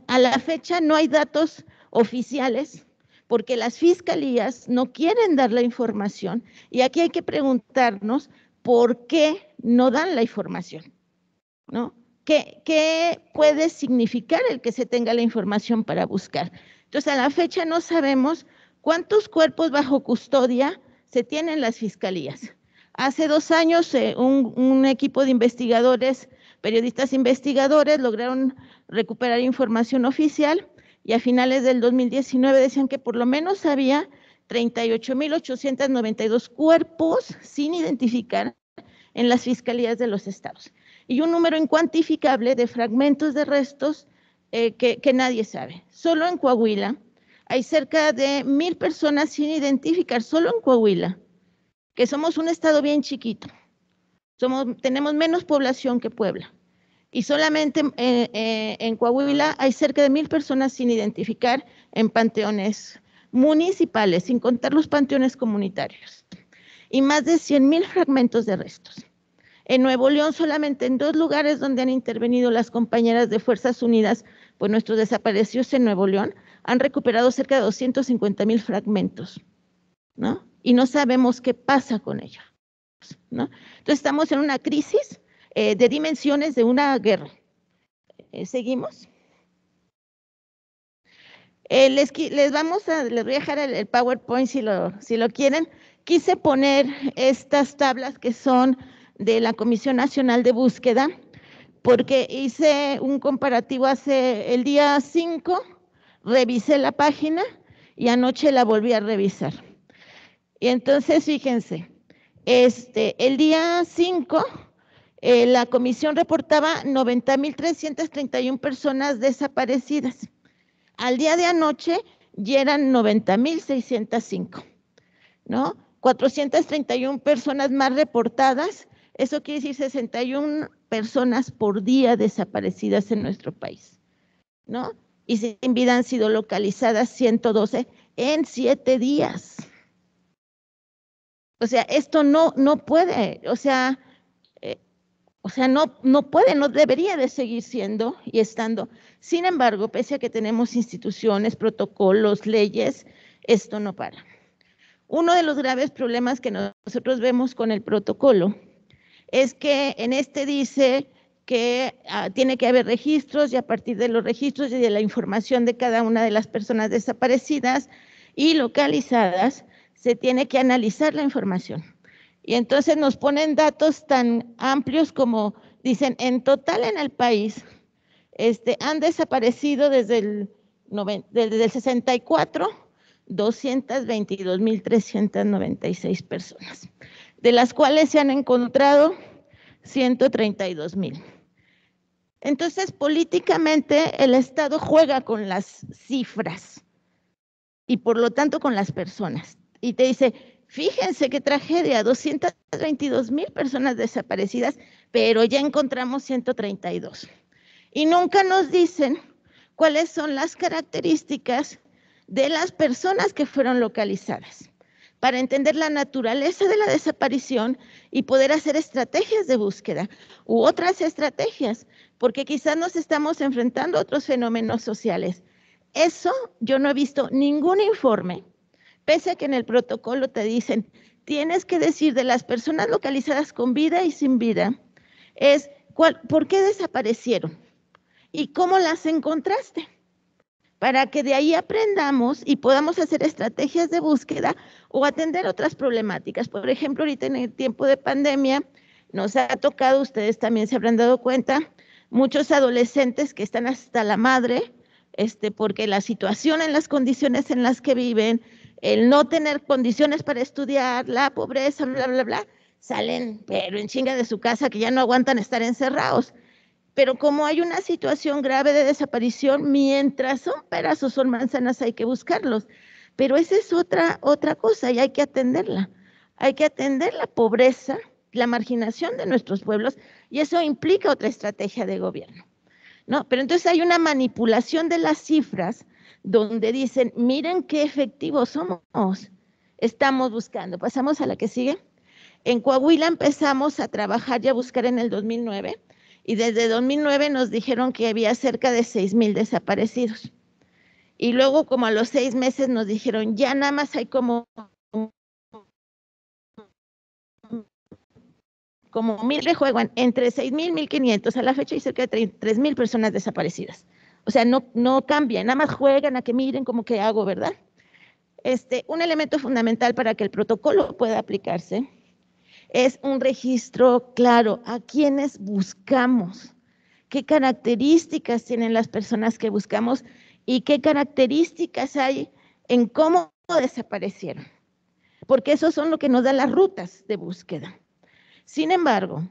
Speaker 3: A la fecha no hay datos oficiales porque las fiscalías no quieren dar la información y aquí hay que preguntarnos por qué no dan la información, ¿no? ¿Qué, ¿Qué, puede significar el que se tenga la información para buscar? Entonces, a la fecha no sabemos cuántos cuerpos bajo custodia se tienen las fiscalías. Hace dos años, eh, un, equipo de investigadores, periodistas investigadores, lograron recuperar información oficial y a finales del 2019 decían que por lo menos había 38.892 cuerpos sin identificar en las fiscalías de los estados y un número incuantificable de fragmentos de restos eh, que, nadie sabe. Solo en Coahuila hay cerca de mil personas sin identificar, solo en Coahuila, que somos un estado bien chiquito. Tenemos menos población que Puebla. Y solamente eh, eh, en Coahuila hay cerca de mil personas sin identificar en panteones municipales, sin contar los panteones comunitarios. Y más de 100 mil fragmentos de restos. En Nuevo León, solamente en dos lugares donde han intervenido las compañeras de Fuerzas Unidas, pues nuestros desaparecidos en Nuevo León, han recuperado cerca de 250 mil fragmentos, ¿no? Y no sabemos qué pasa con ellos, ¿no? Entonces estamos en una crisis eh, de dimensiones de una guerra. Eh, ¿Seguimos? Eh, les, les, vamos a, les voy a dejar el, el PowerPoint si lo, si lo quieren. Quise poner estas tablas que son de la Comisión Nacional de Búsqueda, porque hice un comparativo hace el día 5, revisé la página y anoche la volví a revisar. Y entonces, fíjense, este, el día 5, eh, la comisión reportaba 90.331 personas desaparecidas. Al día de anoche ya eran 90.605, ¿no? 431 personas más reportadas eso quiere decir 61 personas por día desaparecidas en nuestro país, ¿no? Y sin vida han sido localizadas 112 en siete días. O sea, esto no, no puede, o sea, eh, o sea, no, no puede, no debería de seguir siendo y estando. Sin embargo, pese a que tenemos instituciones, protocolos, leyes, esto no para. Uno de los graves problemas que nosotros vemos con el protocolo es que en este dice que ah, tiene que haber registros y a partir de los registros y de la información de cada una de las personas desaparecidas y localizadas, se tiene que analizar la información. Y entonces nos ponen datos tan amplios como dicen, en total en el país este, han desaparecido desde el, desde el 64 222.396 personas de las cuales se han encontrado 132 mil. Entonces, políticamente, el Estado juega con las cifras y por lo tanto con las personas. Y te dice, fíjense qué tragedia, 222 mil personas desaparecidas, pero ya encontramos 132. Y nunca nos dicen cuáles son las características de las personas que fueron localizadas para entender la naturaleza de la desaparición y poder hacer estrategias de búsqueda u otras estrategias, porque quizás nos estamos enfrentando a otros fenómenos sociales. Eso yo no he visto ningún informe, pese a que en el protocolo te dicen, tienes que decir de las personas localizadas con vida y sin vida, es por qué desaparecieron y cómo las encontraste para que de ahí aprendamos y podamos hacer estrategias de búsqueda o atender otras problemáticas. Por ejemplo, ahorita en el tiempo de pandemia nos ha tocado, ustedes también se habrán dado cuenta, muchos adolescentes que están hasta la madre, este, porque la situación en las condiciones en las que viven, el no tener condiciones para estudiar, la pobreza, bla, bla, bla, salen, pero en chinga de su casa que ya no aguantan estar encerrados. Pero como hay una situación grave de desaparición, mientras son peras o son manzanas, hay que buscarlos. Pero esa es otra, otra cosa y hay que atenderla. Hay que atender la pobreza, la marginación de nuestros pueblos y eso implica otra estrategia de gobierno. ¿no? Pero entonces hay una manipulación de las cifras donde dicen, miren qué efectivos somos. Estamos buscando. Pasamos a la que sigue. En Coahuila empezamos a trabajar y a buscar en el 2009 y desde 2009 nos dijeron que había cerca de 6 mil desaparecidos. y luego como a los seis meses nos dijeron, ya nada más hay como como mil de juego entre seis mil, mil quinientos, a la fecha hay cerca de tres mil personas desaparecidas. O sea, no, no cambian, nada más juegan a que miren cómo que hago, ¿verdad? Este, un elemento fundamental para que el protocolo pueda aplicarse es un registro claro a quienes buscamos, qué características tienen las personas que buscamos y qué características hay en cómo desaparecieron, porque eso son lo que nos da las rutas de búsqueda. Sin embargo,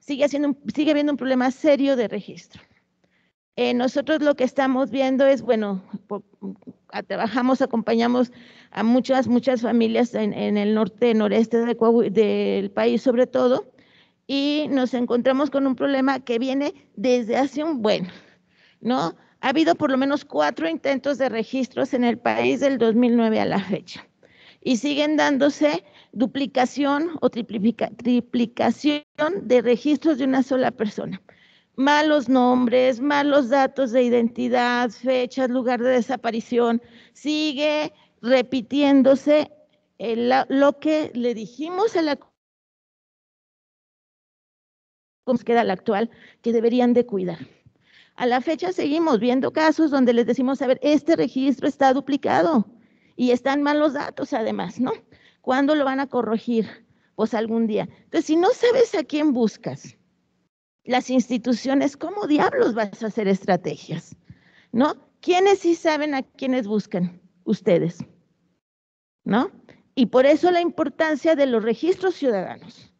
Speaker 3: sigue, siendo, sigue habiendo un problema serio de registro. Eh, nosotros lo que estamos viendo es, bueno, trabajamos, acompañamos a muchas, muchas familias en, el norte, noreste del país sobre todo, y nos encontramos con un problema que viene desde hace un buen, ¿no? Ha habido por lo menos cuatro intentos de registros en el país del 2009 a la fecha y siguen dándose duplicación o triplicación de registros de una sola persona. Malos nombres, malos datos de identidad, fechas, lugar de desaparición. Sigue repitiéndose lo que le dijimos a la queda la actual que deberían de cuidar. A la fecha seguimos viendo casos donde les decimos, a ver, este registro está duplicado y están mal los datos además, ¿no? ¿Cuándo lo van a corregir? Pues algún día. Entonces, si no sabes a quién buscas, las instituciones, ¿cómo diablos vas a hacer estrategias? ¿No? ¿Quiénes sí saben a quiénes buscan? Ustedes. ¿No? Y por eso la importancia de los registros ciudadanos,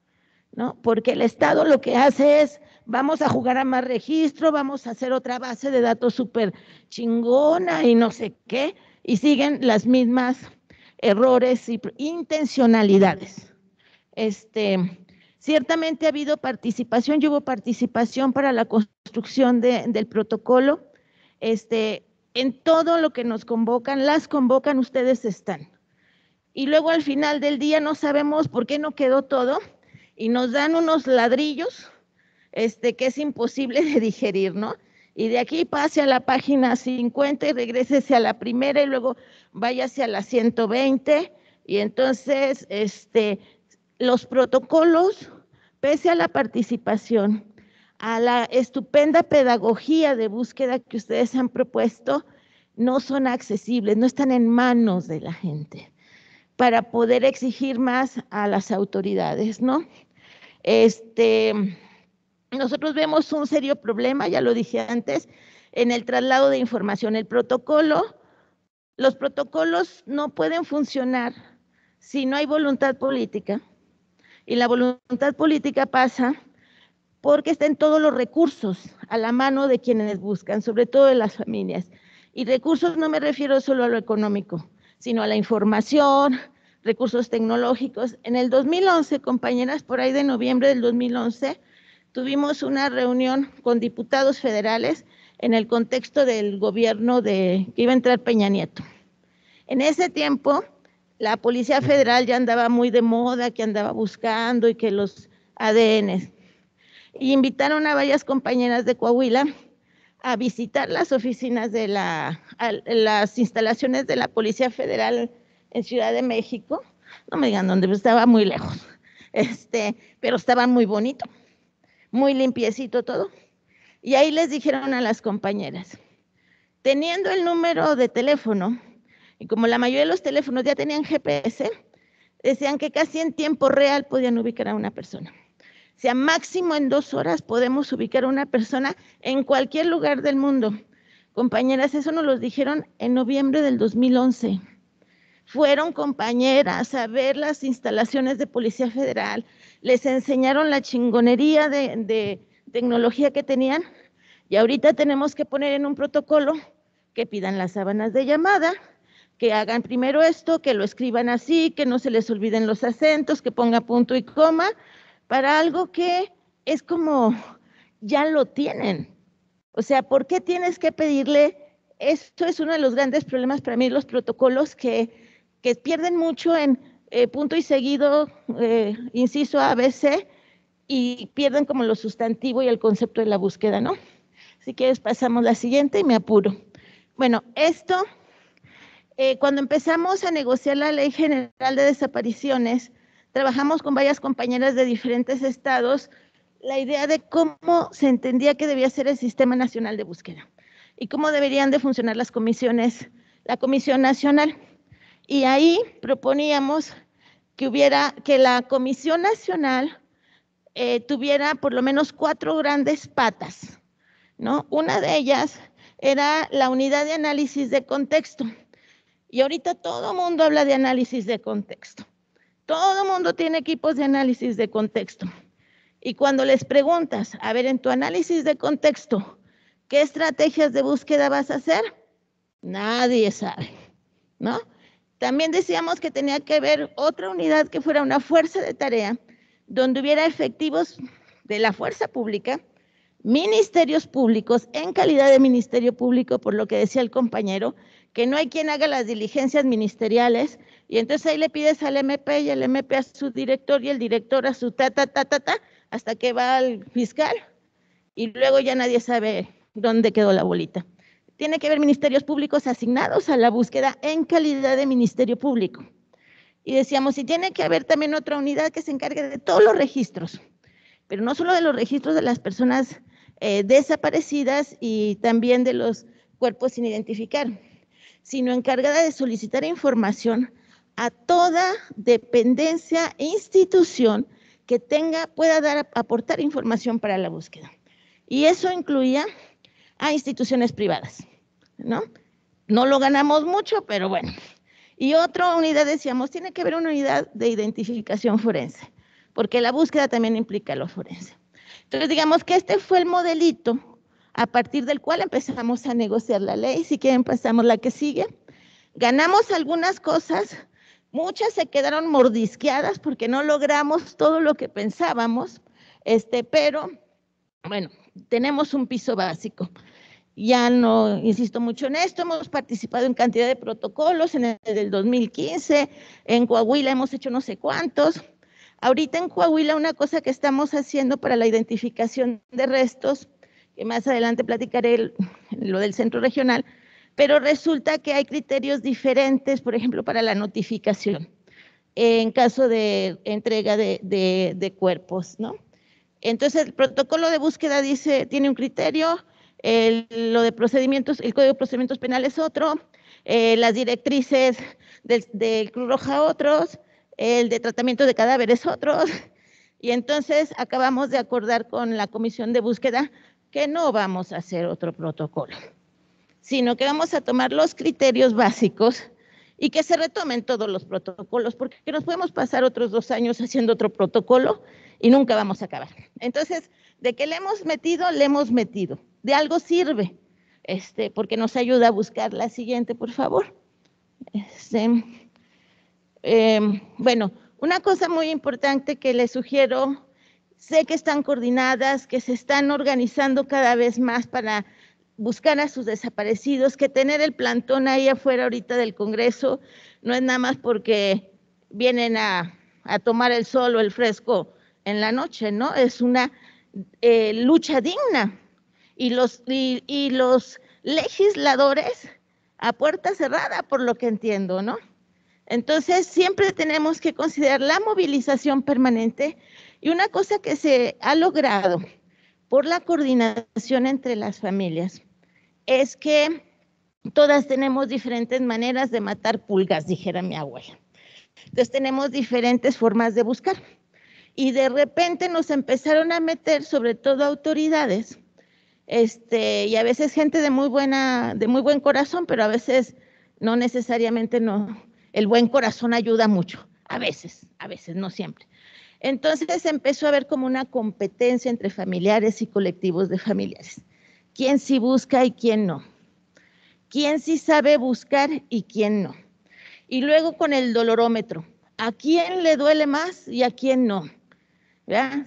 Speaker 3: ¿no? Porque el Estado lo que hace es, vamos a jugar a más registro, vamos a hacer otra base de datos súper chingona y no sé qué, y siguen las mismas errores y intencionalidades. Este, ciertamente ha habido participación, yo hubo participación para la construcción del protocolo. Este, en todo lo que nos convocan, las convocan, ustedes están. Y luego al final del día no sabemos por qué no quedó todo y nos dan unos ladrillos este, que es imposible de digerir, ¿no? y de aquí pase a la página 50 y regrese a la primera y luego váyase a la 120 y entonces este, los protocolos, pese a la participación, a la estupenda pedagogía de búsqueda que ustedes han propuesto, no son accesibles, no están en manos de la gente para poder exigir más a las autoridades, ¿no? Este, nosotros vemos un serio problema, ya lo dije antes, en el traslado de información. El protocolo, los protocolos no pueden funcionar si no hay voluntad política. Y la voluntad política pasa porque estén todos los recursos a la mano de quienes buscan, sobre todo de las familias. Y recursos no me refiero solo a lo económico, sino a la información, recursos tecnológicos. En el 2011, compañeras, por ahí de noviembre del 2011, tuvimos una reunión con diputados federales en el contexto del gobierno de que iba a entrar Peña Nieto. En ese tiempo, la Policía Federal ya andaba muy de moda, que andaba buscando y que los ADN. Y invitaron a varias compañeras de Coahuila a visitar las oficinas de la, las instalaciones de la Policía Federal en Ciudad de México. No me digan dónde, estaba muy lejos. Este, pero estaba muy bonito muy limpiecito todo. Y ahí les dijeron a las compañeras, teniendo el número de teléfono, y como la mayoría de los teléfonos ya tenían GPS, decían que casi en tiempo real podían ubicar a una persona. O sea, máximo en dos horas podemos ubicar a una persona en cualquier lugar del mundo. Compañeras, eso nos lo dijeron en noviembre del 2011. Fueron compañeras a ver las instalaciones de Policía Federal, les enseñaron la chingonería de, tecnología que tenían y ahorita tenemos que poner en un protocolo que pidan las sábanas de llamada, que hagan primero esto, que lo escriban así, que no se les olviden los acentos, que ponga punto y coma, para algo que es como ya lo tienen. O sea, ¿por qué tienes que pedirle? Esto es uno de los grandes problemas para mí, los protocolos que, que pierden mucho en eh, punto y seguido, eh, inciso ABC, y pierden como lo sustantivo y el concepto de la búsqueda, ¿no? Así que pasamos la siguiente y me apuro. Bueno, esto eh, cuando empezamos a negociar la Ley General de Desapariciones, trabajamos con varias compañeras de diferentes estados la idea de cómo se entendía que debía ser el Sistema Nacional de Búsqueda y cómo deberían de funcionar las comisiones, la Comisión Nacional. Y ahí proponíamos que hubiera, que la Comisión Nacional eh, tuviera por lo menos cuatro grandes patas, ¿no? Una de ellas era la unidad de análisis de contexto. Y ahorita todo mundo habla de análisis de contexto. Todo mundo tiene equipos de análisis de contexto. Y cuando les preguntas, a ver, en tu análisis de contexto, ¿qué estrategias de búsqueda vas a hacer? Nadie sabe, ¿no? También decíamos que tenía que haber otra unidad que fuera una fuerza de tarea, donde hubiera efectivos de la fuerza pública, ministerios públicos en calidad de ministerio público, por lo que decía el compañero, que no hay quien haga las diligencias ministeriales, y entonces ahí le pides al MP y el MP a su director y el director a su ta, ta, ta, ta, ta, hasta que va al fiscal y luego ya nadie sabe dónde quedó la bolita. Tiene que haber ministerios públicos asignados a la búsqueda en calidad de ministerio público. Y decíamos, y tiene que haber también otra unidad que se encargue de todos los registros, pero no solo de los registros de las personas eh, desaparecidas y también de los cuerpos sin identificar, sino encargada de solicitar información a toda dependencia e institución que tenga, pueda dar, aportar información para la búsqueda. Y eso incluía a instituciones privadas, ¿no? No lo ganamos mucho, pero bueno. Y otra unidad, decíamos, tiene que haber una unidad de identificación forense, porque la búsqueda también implica lo forense. Entonces, digamos que este fue el modelito a partir del cual empezamos a negociar la ley. Si quieren, pasamos la que sigue. Ganamos algunas cosas, Muchas se quedaron mordisqueadas porque no logramos todo lo que pensábamos, este, pero bueno, tenemos un piso básico. Ya no insisto mucho en esto, hemos participado en cantidad de protocolos en el 2015, en Coahuila hemos hecho no sé cuántos. Ahorita en Coahuila una cosa que estamos haciendo para la identificación de restos, más adelante platicaré lo del centro regional, pero resulta que hay criterios diferentes, por ejemplo, para la notificación en caso de entrega de, cuerpos, ¿no? Entonces, el protocolo de búsqueda dice, tiene un criterio, lo de procedimientos, el Código de Procedimientos Penales otro, eh, las directrices del, Cruz Roja otros, el de tratamiento de cadáveres otros, y entonces acabamos de acordar con la Comisión de Búsqueda que no vamos a hacer otro protocolo sino que vamos a tomar los criterios básicos y que se retomen todos los protocolos, porque nos podemos pasar otros dos años haciendo otro protocolo y nunca vamos a acabar. Entonces, de que le hemos metido, le hemos metido. De algo sirve, este, porque nos ayuda a buscar la siguiente, por favor. Este, em, bueno, una cosa muy importante que les sugiero, sé que están coordinadas, que se están organizando cada vez más para buscar a sus desaparecidos, que tener el plantón ahí afuera ahorita del Congreso no es nada más porque vienen a, tomar el sol o el fresco en la noche, ¿no? Es una eh, lucha digna. Y los, y los legisladores a puerta cerrada, por lo que entiendo, ¿no? Entonces, siempre tenemos que considerar la movilización permanente y una cosa que se ha logrado por la coordinación entre las familias es que todas tenemos diferentes maneras de matar pulgas, dijera mi abuela. Entonces tenemos diferentes formas de buscar. Y de repente nos empezaron a meter, sobre todo autoridades, este, y a veces gente de muy buena, de muy buen corazón, pero a veces no necesariamente no. El buen corazón ayuda mucho, a veces, a veces, no siempre. Entonces empezó a haber como una competencia entre familiares y colectivos de familiares quién sí busca y quién no, quién sí sabe buscar y quién no. Y luego con el dolorómetro, ¿a quién le duele más y a quién no?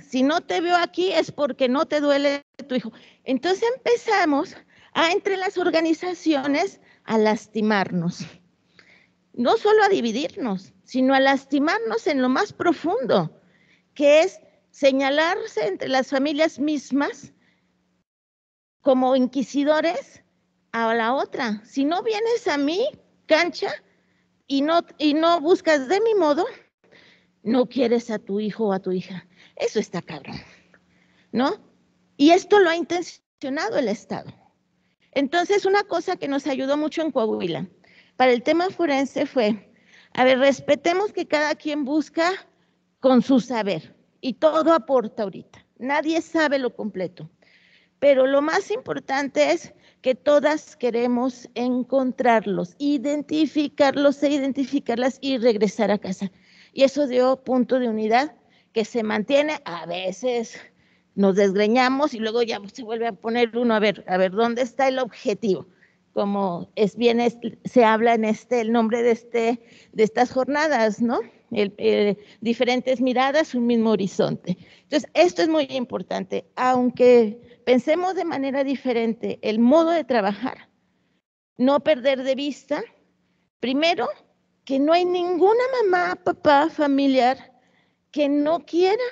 Speaker 3: Si no te veo aquí es porque no te duele tu hijo. Entonces empezamos a entre las organizaciones a lastimarnos. No solo a dividirnos, sino a lastimarnos en lo más profundo, que es señalarse entre las familias mismas como inquisidores a la otra. Si no vienes a mí, cancha y no, y no buscas de mi modo, no quieres a tu hijo o a tu hija. Eso está cabrón, ¿no? Y esto lo ha intencionado el Estado. Entonces, una cosa que nos ayudó mucho en Coahuila para el tema forense fue, a ver, respetemos que cada quien busca con su saber y todo aporta ahorita. Nadie sabe lo completo. Pero lo más importante es que todas queremos encontrarlos, identificarlos e identificarlas y regresar a casa. Y eso dio punto de unidad que se mantiene, a veces nos desgreñamos y luego ya se vuelve a poner uno a ver, a ver, ¿dónde está el objetivo? Como es bien, se habla en este, el nombre de, este, de estas jornadas, ¿no? Diferentes miradas, un mismo horizonte. Entonces, esto es muy importante, aunque pensemos de manera diferente el modo de trabajar, no perder de vista, primero, que no hay ninguna mamá, papá, familiar que no quiera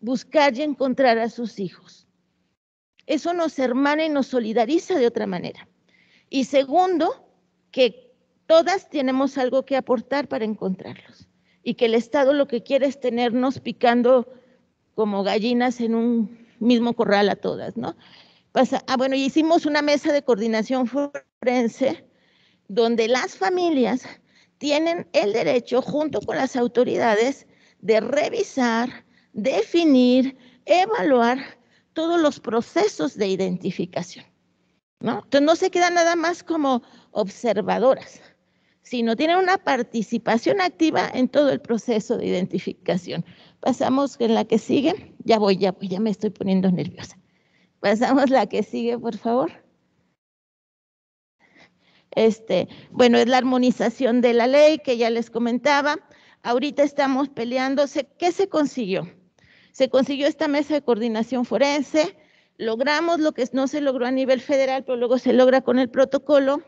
Speaker 3: buscar y encontrar a sus hijos. Eso nos hermana y nos solidariza de otra manera. Y segundo, que todas tenemos algo que aportar para encontrarlos y que el Estado lo que quiere es tenernos picando como gallinas en un mismo corral a todas, ¿no? Pasa, ah, bueno, hicimos una mesa de coordinación forense donde las familias tienen el derecho, junto con las autoridades, de revisar, definir, evaluar todos los procesos de identificación. ¿no? Entonces no se quedan nada más como observadoras, sino tienen una participación activa en todo el proceso de identificación. Pasamos en la que sigue. Ya voy, ya voy, ya me estoy poniendo nerviosa. Pasamos la que sigue, por favor. Este, bueno, es la armonización de la ley que ya les comentaba. Ahorita estamos peleándose. ¿Qué se consiguió? Se consiguió esta mesa de coordinación forense. Logramos lo que no se logró a nivel federal, pero luego se logra con el protocolo,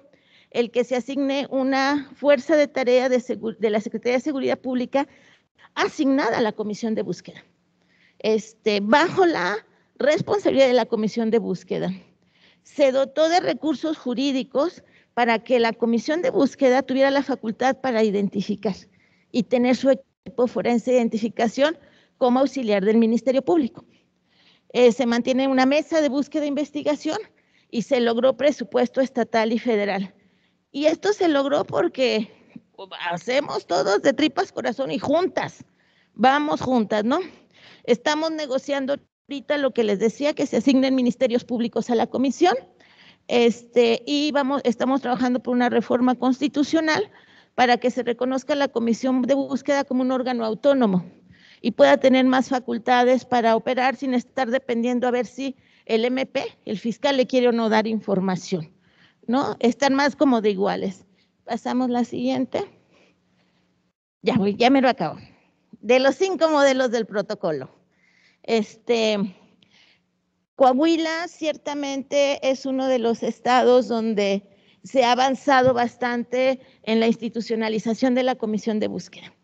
Speaker 3: el que se asigne una fuerza de tarea de, la Secretaría de Seguridad Pública asignada a la comisión de búsqueda, este, bajo la responsabilidad de la comisión de búsqueda. Se dotó de recursos jurídicos para que la comisión de búsqueda tuviera la facultad para identificar y tener su equipo forense de identificación como auxiliar del Ministerio Público. Eh, se mantiene una mesa de búsqueda e investigación y se logró presupuesto estatal y federal. Y esto se logró porque hacemos todos de tripas corazón y juntas, vamos juntas, ¿no? Estamos negociando ahorita lo que les decía, que se asignen ministerios públicos a la comisión. Este, y vamos, estamos trabajando por una reforma constitucional para que se reconozca la comisión de búsqueda como un órgano autónomo y pueda tener más facultades para operar sin estar dependiendo a ver si el MP, el fiscal, le quiere o no dar información, ¿no? Están más como de iguales. Pasamos la siguiente. Ya voy, ya me lo acabo. De los cinco modelos del protocolo. Este, Coahuila ciertamente es uno de los estados donde se ha avanzado bastante en la institucionalización de la comisión de búsqueda.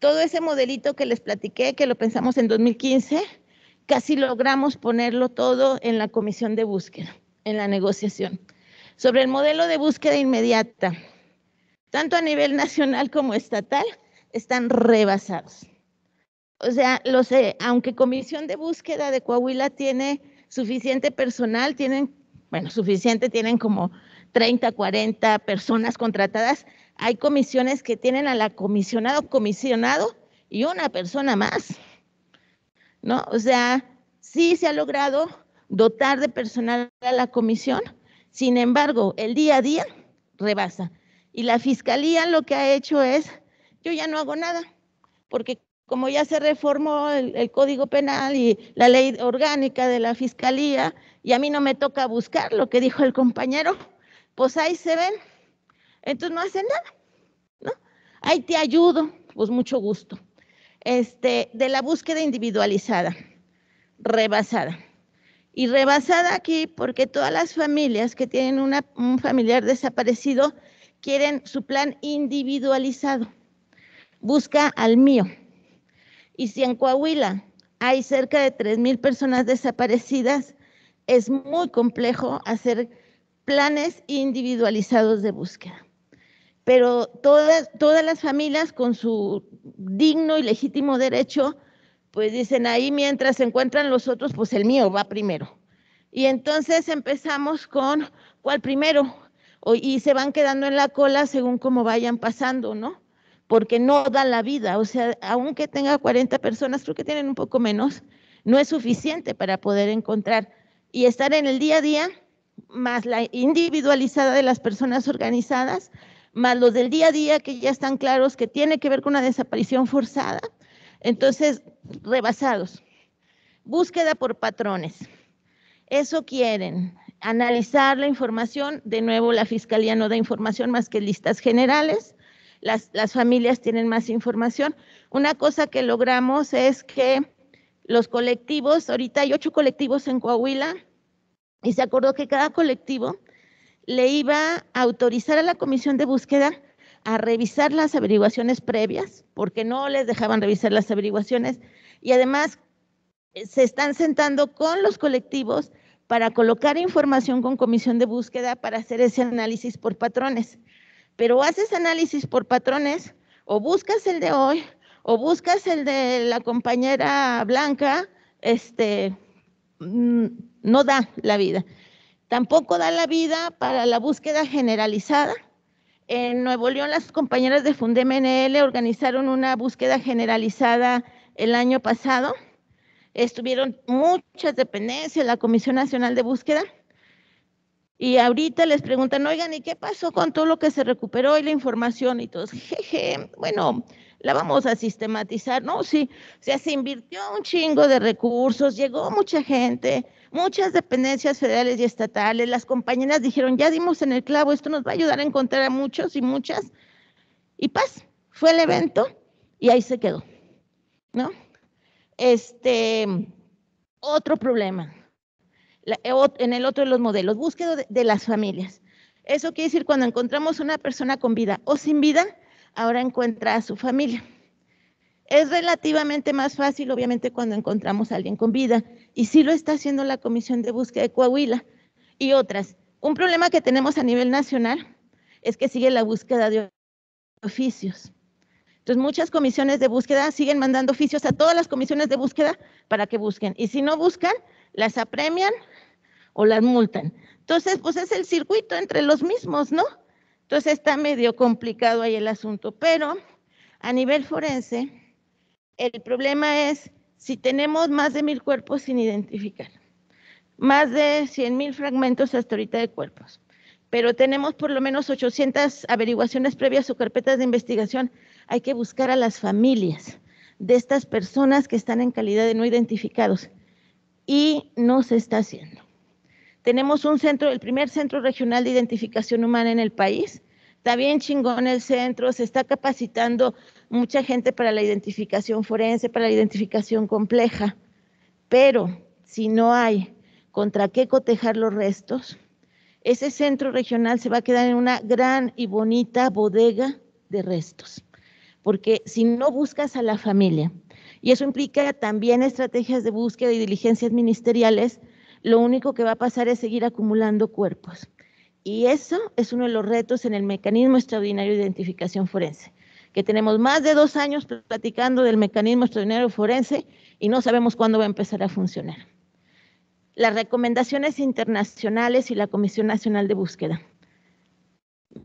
Speaker 3: Todo ese modelito que les platiqué, que lo pensamos en 2015, casi logramos ponerlo todo en la comisión de búsqueda, en la negociación. Sobre el modelo de búsqueda inmediata, tanto a nivel nacional como estatal, están rebasados. O sea, lo sé, aunque Comisión de Búsqueda de Coahuila tiene suficiente personal, tienen, bueno, suficiente, tienen como 30, 40 personas contratadas. Hay comisiones que tienen a la comisionado, comisionado y una persona más, ¿no? O sea, sí se ha logrado dotar de personal a la comisión, sin embargo, el día a día rebasa. Y la fiscalía lo que ha hecho es, yo ya no hago nada, porque como ya se reformó el, Código Penal y la ley orgánica de la Fiscalía, y a mí no me toca buscar lo que dijo el compañero, pues ahí se ven. Entonces no hacen nada, ¿no? Ahí te ayudo, pues mucho gusto. Este, de la búsqueda individualizada, rebasada. Y rebasada aquí porque todas las familias que tienen un familiar desaparecido quieren su plan individualizado. Busca al mío y si en Coahuila hay cerca de 3.000 personas desaparecidas, es muy complejo hacer planes individualizados de búsqueda. pero todas, todas las familias con su digno y legítimo derecho, pues dicen ahí mientras se encuentran los otros, pues el mío va primero. Y entonces empezamos con cuál primero, y se van quedando en la cola según cómo vayan pasando, ¿no? Porque no da la vida, o sea, aunque tenga 40 personas, creo que tienen un poco menos, no es suficiente para poder encontrar y estar en el día a día, más la individualizada de las personas organizadas, más los del día a día que ya están claros que tiene que ver con una desaparición forzada, entonces rebasados. Búsqueda por patrones. Eso quieren, analizar la información. De nuevo, la Fiscalía no da información más que listas generales. Las, las, familias tienen más información. Una cosa que logramos es que los colectivos, ahorita hay ocho colectivos en Coahuila, y se acordó que cada colectivo le iba a autorizar a la comisión de búsqueda a revisar las averiguaciones previas, porque no les dejaban revisar las averiguaciones, y además eh, se están sentando con los colectivos para colocar información con comisión de búsqueda para hacer ese análisis por patrones. Pero haces análisis por patrones o buscas el de hoy o buscas el de la compañera Blanca, este, mm, no da la vida. Tampoco da la vida para la búsqueda generalizada. En Nuevo León las compañeras de Fundemnl organizaron una búsqueda generalizada el año pasado. Estuvieron muchas dependencias, la Comisión Nacional de Búsqueda, y ahorita les preguntan, oigan, ¿y qué pasó con todo lo que se recuperó y la información? Y todos, jeje, bueno, la vamos a sistematizar, ¿no? Sí, o sea, se invirtió un chingo de recursos, llegó mucha gente, muchas dependencias federales y estatales, las compañeras dijeron, ya dimos en el clavo, esto nos va a ayudar a encontrar a muchos y muchas. Y paz, fue el evento y ahí se quedó, ¿no? Este, otro problema, en el otro de los modelos, búsqueda de, de las familias. Eso quiere decir cuando encontramos una persona con vida o sin vida, ahora encuentra a su familia. Es relativamente más fácil, obviamente, cuando encontramos a alguien con vida, y sí lo está haciendo la Comisión de Búsqueda de Coahuila y otras. Un problema que tenemos a nivel nacional es que sigue la búsqueda de oficios. Entonces, muchas comisiones de búsqueda siguen mandando oficios a todas las comisiones de búsqueda para que busquen. Y si no buscan, las apremian o las multan. Entonces, pues es el circuito entre los mismos, ¿no? Entonces está medio complicado ahí el asunto, pero a nivel forense, el problema es si tenemos más de mil cuerpos sin identificar, más de 100 mil fragmentos hasta ahorita de cuerpos, pero tenemos por lo menos 800 averiguaciones previas o carpetas de investigación, hay que buscar a las familias de estas personas que están en calidad de no identificados y no se está haciendo. Tenemos un centro, el primer centro regional de identificación humana en el país. Está bien chingón el centro, se está capacitando mucha gente para la identificación forense, para la identificación compleja. Pero si no hay contra qué cotejar los restos, ese centro regional se va a quedar en una gran y bonita bodega de restos. Porque si no buscas a la familia, y eso implica también estrategias de búsqueda y diligencias ministeriales, lo único que va a pasar es seguir acumulando cuerpos. Y eso es uno de los retos en el mecanismo extraordinario de identificación forense, que tenemos más de dos años platicando del mecanismo extraordinario forense y no sabemos cuándo va a empezar a funcionar. Las recomendaciones internacionales y la Comisión Nacional de Búsqueda.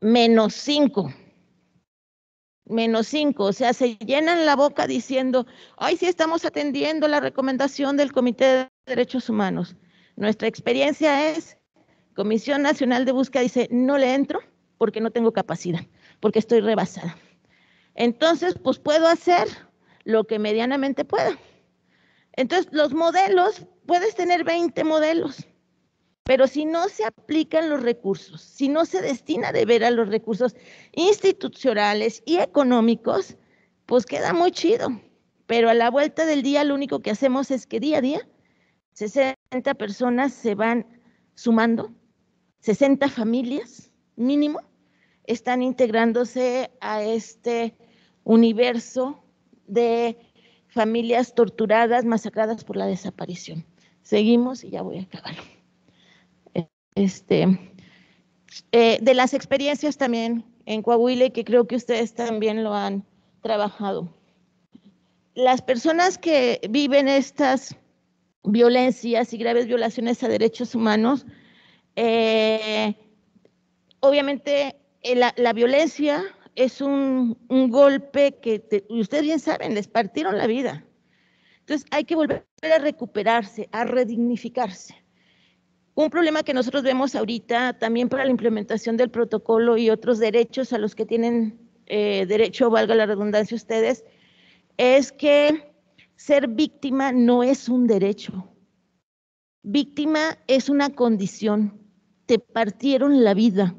Speaker 3: Menos cinco. Menos cinco. O sea, se llenan la boca diciendo, ay, sí estamos atendiendo la recomendación del Comité de Derechos Humanos. Nuestra experiencia es, Comisión Nacional de Búsqueda dice, no le entro porque no tengo capacidad, porque estoy rebasada. Entonces, pues puedo hacer lo que medianamente pueda. Entonces, los modelos, puedes tener 20 modelos, pero si no se aplican los recursos, si no se destina de ver a los recursos institucionales y económicos, pues queda muy chido. Pero a la vuelta del día lo único que hacemos es que día a día 60 personas se van sumando, 60 familias mínimo están integrándose a este universo de familias torturadas, masacradas por la desaparición. Seguimos y ya voy a acabar. Este, eh, de las experiencias también en Coahuila que creo que ustedes también lo han trabajado. Las personas que viven estas violencias y graves violaciones a derechos humanos, eh, obviamente eh, la, violencia es un, golpe que ustedes bien saben, les partieron la vida. Entonces hay que volver a recuperarse, a redignificarse. Un problema que nosotros vemos ahorita también para la implementación del protocolo y otros derechos a los que tienen eh, derecho, valga la redundancia ustedes, es que ser víctima no es un derecho. Víctima es una condición. Te partieron la vida,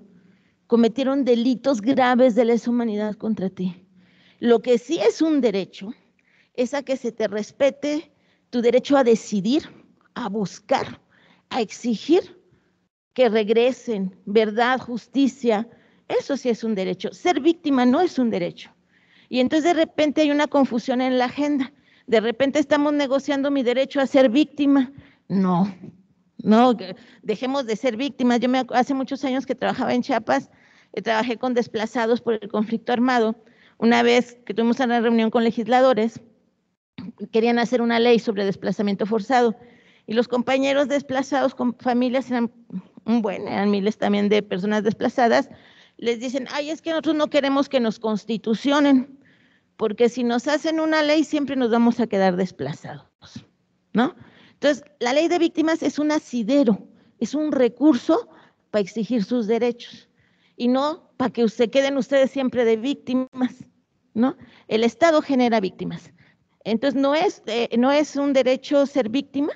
Speaker 3: cometieron delitos graves de lesa humanidad contra ti. Lo que sí es un derecho es a que se te respete tu derecho a decidir, a buscar, a exigir que regresen verdad, justicia. Eso sí es un derecho. Ser víctima no es un derecho. Y entonces de repente hay una confusión en la agenda. De repente estamos negociando mi derecho a ser víctima. No, no, dejemos de ser víctimas. Yo me, hace muchos años que trabajaba en Chiapas, eh, trabajé con desplazados por el conflicto armado. Una vez que tuvimos una reunión con legisladores, querían hacer una ley sobre desplazamiento forzado y los compañeros desplazados con familias eran, eran miles también de personas desplazadas, les dicen, ay, es que nosotros no queremos que nos constitucionen, porque si nos hacen una ley siempre nos vamos a quedar desplazados, ¿no? Entonces, la ley de víctimas es un asidero, es un recurso para exigir sus derechos y no para que se queden ustedes siempre de víctimas, ¿no? El Estado genera víctimas. Entonces, no es, eh, no es un derecho ser víctima,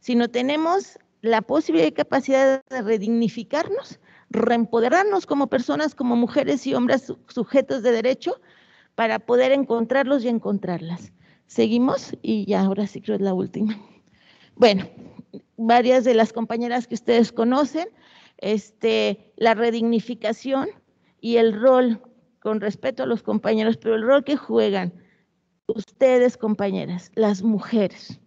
Speaker 3: sino tenemos la posibilidad y capacidad de redignificarnos, reempoderarnos como personas, como mujeres y hombres sujetos de derecho, para poder encontrarlos y encontrarlas. Seguimos y ya ahora sí creo es la última. Bueno, varias de las compañeras que ustedes conocen, este, la redignificación y el rol, con respeto a los compañeros, pero el rol que juegan ustedes, compañeras, las mujeres,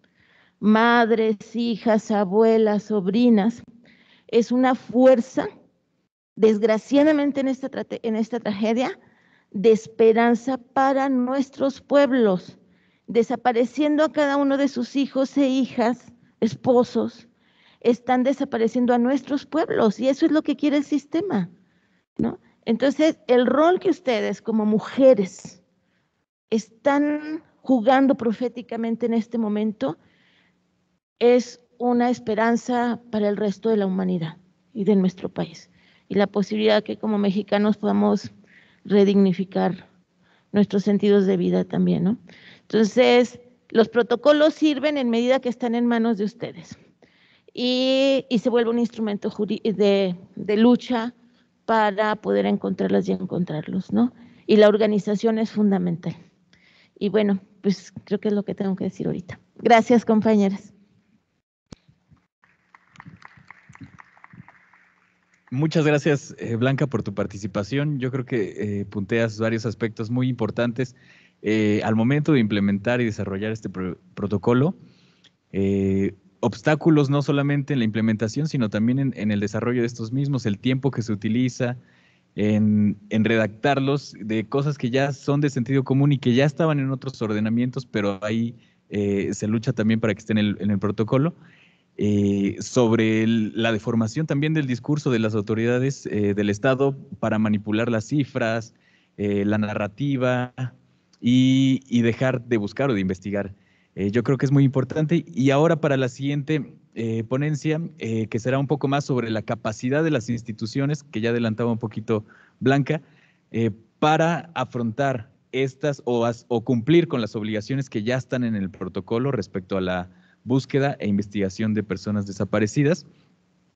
Speaker 3: madres, hijas, abuelas, sobrinas, es una fuerza, desgraciadamente en esta, en esta tragedia, de esperanza para nuestros pueblos, desapareciendo a cada uno de sus hijos e hijas, esposos, están desapareciendo a nuestros pueblos y eso es lo que quiere el sistema, ¿no? Entonces, el rol que ustedes como mujeres están jugando proféticamente en este momento es una esperanza para el resto de la humanidad y de nuestro país. Y la posibilidad que como mexicanos podamos redignificar nuestros sentidos de vida también, ¿no? Entonces, los protocolos sirven en medida que están en manos de ustedes y, se vuelve un instrumento de, lucha para poder encontrarlas y encontrarlos, ¿no? Y la organización es fundamental. Y bueno, pues creo que es lo que tengo que decir ahorita. Gracias, compañeras.
Speaker 1: Muchas gracias, eh, Blanca, por tu participación. Yo creo que eh, punteas varios aspectos muy importantes eh, al momento de implementar y desarrollar este protocolo. obstáculos no solamente en la implementación, sino también en, el desarrollo de estos mismos, el tiempo que se utiliza, en, redactarlos de cosas que ya son de sentido común y que ya estaban en otros ordenamientos, pero ahí eh, se lucha también para que estén en el, protocolo. Eh, sobre la deformación también del discurso de las autoridades eh, del Estado para manipular las cifras, la narrativa y, dejar de buscar o de investigar. yo creo que es muy importante. Y ahora para la siguiente eh, ponencia eh, que será un poco más sobre la capacidad de las instituciones, que ya adelantaba un poquito Blanca, eh, para afrontar estas o, cumplir con las obligaciones que ya están en el protocolo respecto a la búsqueda e investigación de personas desaparecidas.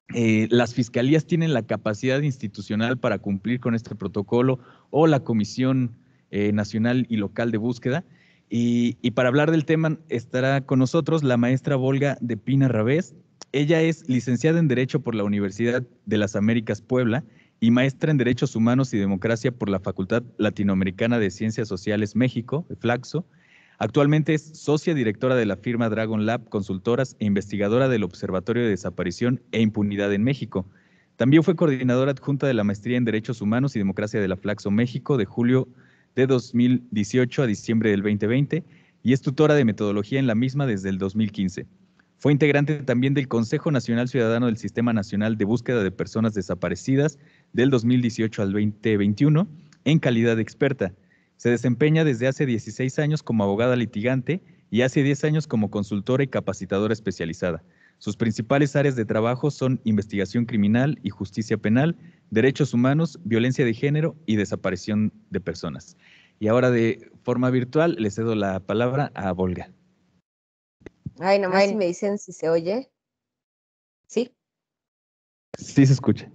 Speaker 1: las fiscalías tienen la capacidad institucional para cumplir con este protocolo o la Comisión Nacional y Local de Búsqueda. Y, para hablar del tema estará con nosotros la maestra Volga de Pina Rabés. Ella es licenciada en Derecho por la Universidad de las Américas Puebla y maestra en Derechos Humanos y Democracia por la Facultad Latinoamericana de Ciencias Sociales México, FLAXO. Actualmente es socia directora de la firma Dragon Lab Consultoras e investigadora del Observatorio de Desaparición e Impunidad en México. También fue coordinadora adjunta de la Maestría en Derechos Humanos y Democracia de la Flaxo México de julio de 2018 a diciembre del 2020 y es tutora de metodología en la misma desde el 2015. Fue integrante también del Consejo Nacional Ciudadano del Sistema Nacional de Búsqueda de Personas Desaparecidas del 2018 al 2021 en calidad de experta. Se desempeña desde hace 16 años como abogada litigante y hace 10 años como consultora y capacitadora especializada. Sus principales áreas de trabajo son investigación criminal y justicia penal, derechos humanos, violencia de género y desaparición de personas. Y ahora de forma virtual le cedo la palabra a Volga.
Speaker 4: Ay, nomás si me dicen si se oye. ¿Sí?
Speaker 1: Sí se escucha.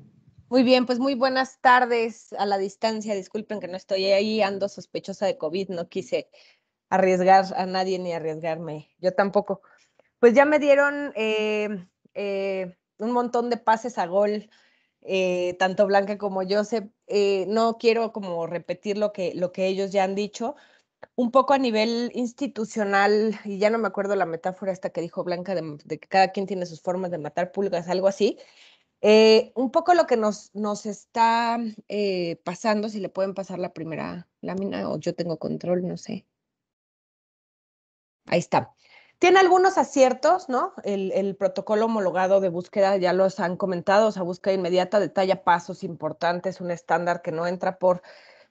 Speaker 4: Muy bien, pues muy buenas tardes a la distancia. Disculpen que no estoy ahí, ando sospechosa de COVID, no quise arriesgar a nadie ni arriesgarme. Yo tampoco pues ya me dieron eh, eh, un montón de pases a gol, eh, tanto Blanca como Joseph. no quiero como repetir lo que, lo que ellos ya han dicho. Un poco a nivel institucional, y ya no me acuerdo la metáfora esta que dijo Blanca de, que cada quien tiene sus formas de matar pulgas, algo así. un poco lo que nos, nos está pasando, si le pueden pasar la primera lámina o yo tengo control, no sé. Ahí está. Tiene algunos aciertos, ¿no? El, protocolo homologado de búsqueda, ya los han comentado, o sea, búsqueda inmediata detalla pasos importantes, un estándar que no entra por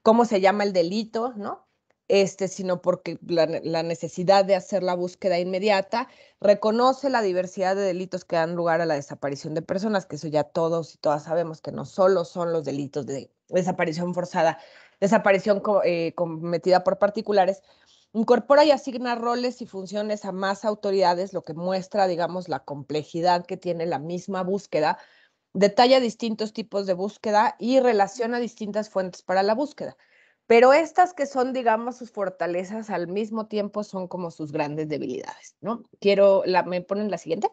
Speaker 4: cómo se llama el delito, ¿no? Este, sino porque la, necesidad de hacer la búsqueda inmediata reconoce la diversidad de delitos que dan lugar a la desaparición de personas, que eso ya todos y todas sabemos que no solo son los delitos de desaparición forzada, desaparición eh, cometida por particulares, Incorpora y asigna roles y funciones a más autoridades, lo que muestra, digamos, la complejidad que tiene la misma búsqueda, detalla distintos tipos de búsqueda y relaciona distintas fuentes para la búsqueda. Pero estas que son, digamos, sus fortalezas al mismo tiempo son como sus grandes debilidades, ¿no? Quiero, la, ¿me ponen la siguiente?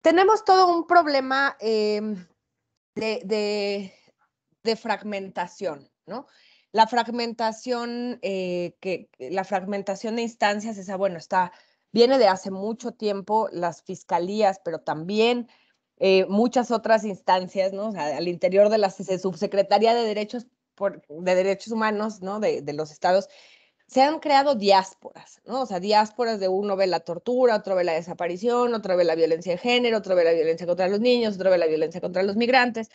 Speaker 4: Tenemos todo un problema em, de, de, de fragmentación, ¿no? La fragmentación, eh, que, la fragmentación de instancias, esa, bueno, está, viene de hace mucho tiempo, las fiscalías, pero también eh, muchas otras instancias, ¿no? O sea, al interior de la subsecretaría de Derechos, de Derechos Humanos, ¿no? De, de los estados, se han creado diásporas, ¿no? O sea, diásporas de uno ve la tortura, otro ve la desaparición, otro ve la violencia de género, otro ve la violencia contra los niños, otro ve la violencia contra los migrantes,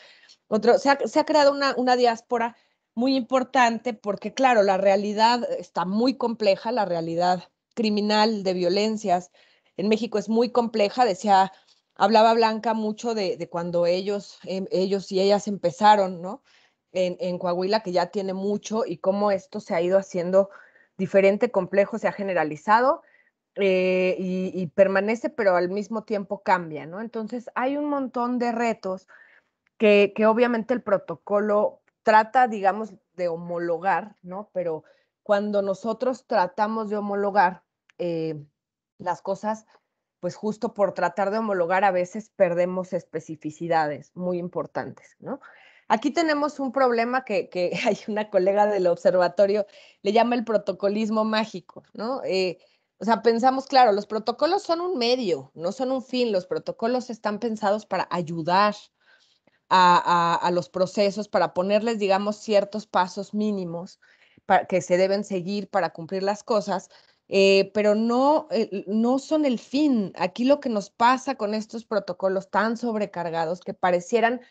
Speaker 4: otro, se ha, se ha creado una, una diáspora muy importante porque, claro, la realidad está muy compleja, la realidad criminal de violencias en México es muy compleja. Decía, hablaba Blanca mucho de, cuando ellos, em, ellos y ellas empezaron, ¿no? En, en, Coahuila, que ya tiene mucho, y cómo esto se ha ido haciendo diferente, complejo, se ha generalizado eh, y, y, permanece, pero al mismo tiempo cambia, ¿no? Entonces, hay un montón de retos que, que obviamente el protocolo trata, digamos, de homologar, ¿no? Pero cuando nosotros tratamos de homologar eh, las cosas, pues justo por tratar de homologar a veces perdemos especificidades muy importantes, ¿no? Aquí tenemos un problema que, hay una colega del observatorio, le llama el protocolismo mágico, ¿no? Eh, o sea, pensamos, claro, los protocolos son un medio, no son un fin, los protocolos están pensados para ayudar a, los procesos para ponerles, digamos, ciertos pasos mínimos para, que se deben seguir para cumplir las cosas, eh, pero no, eh, no son el fin. Aquí lo que nos pasa con estos protocolos tan sobrecargados que parecieran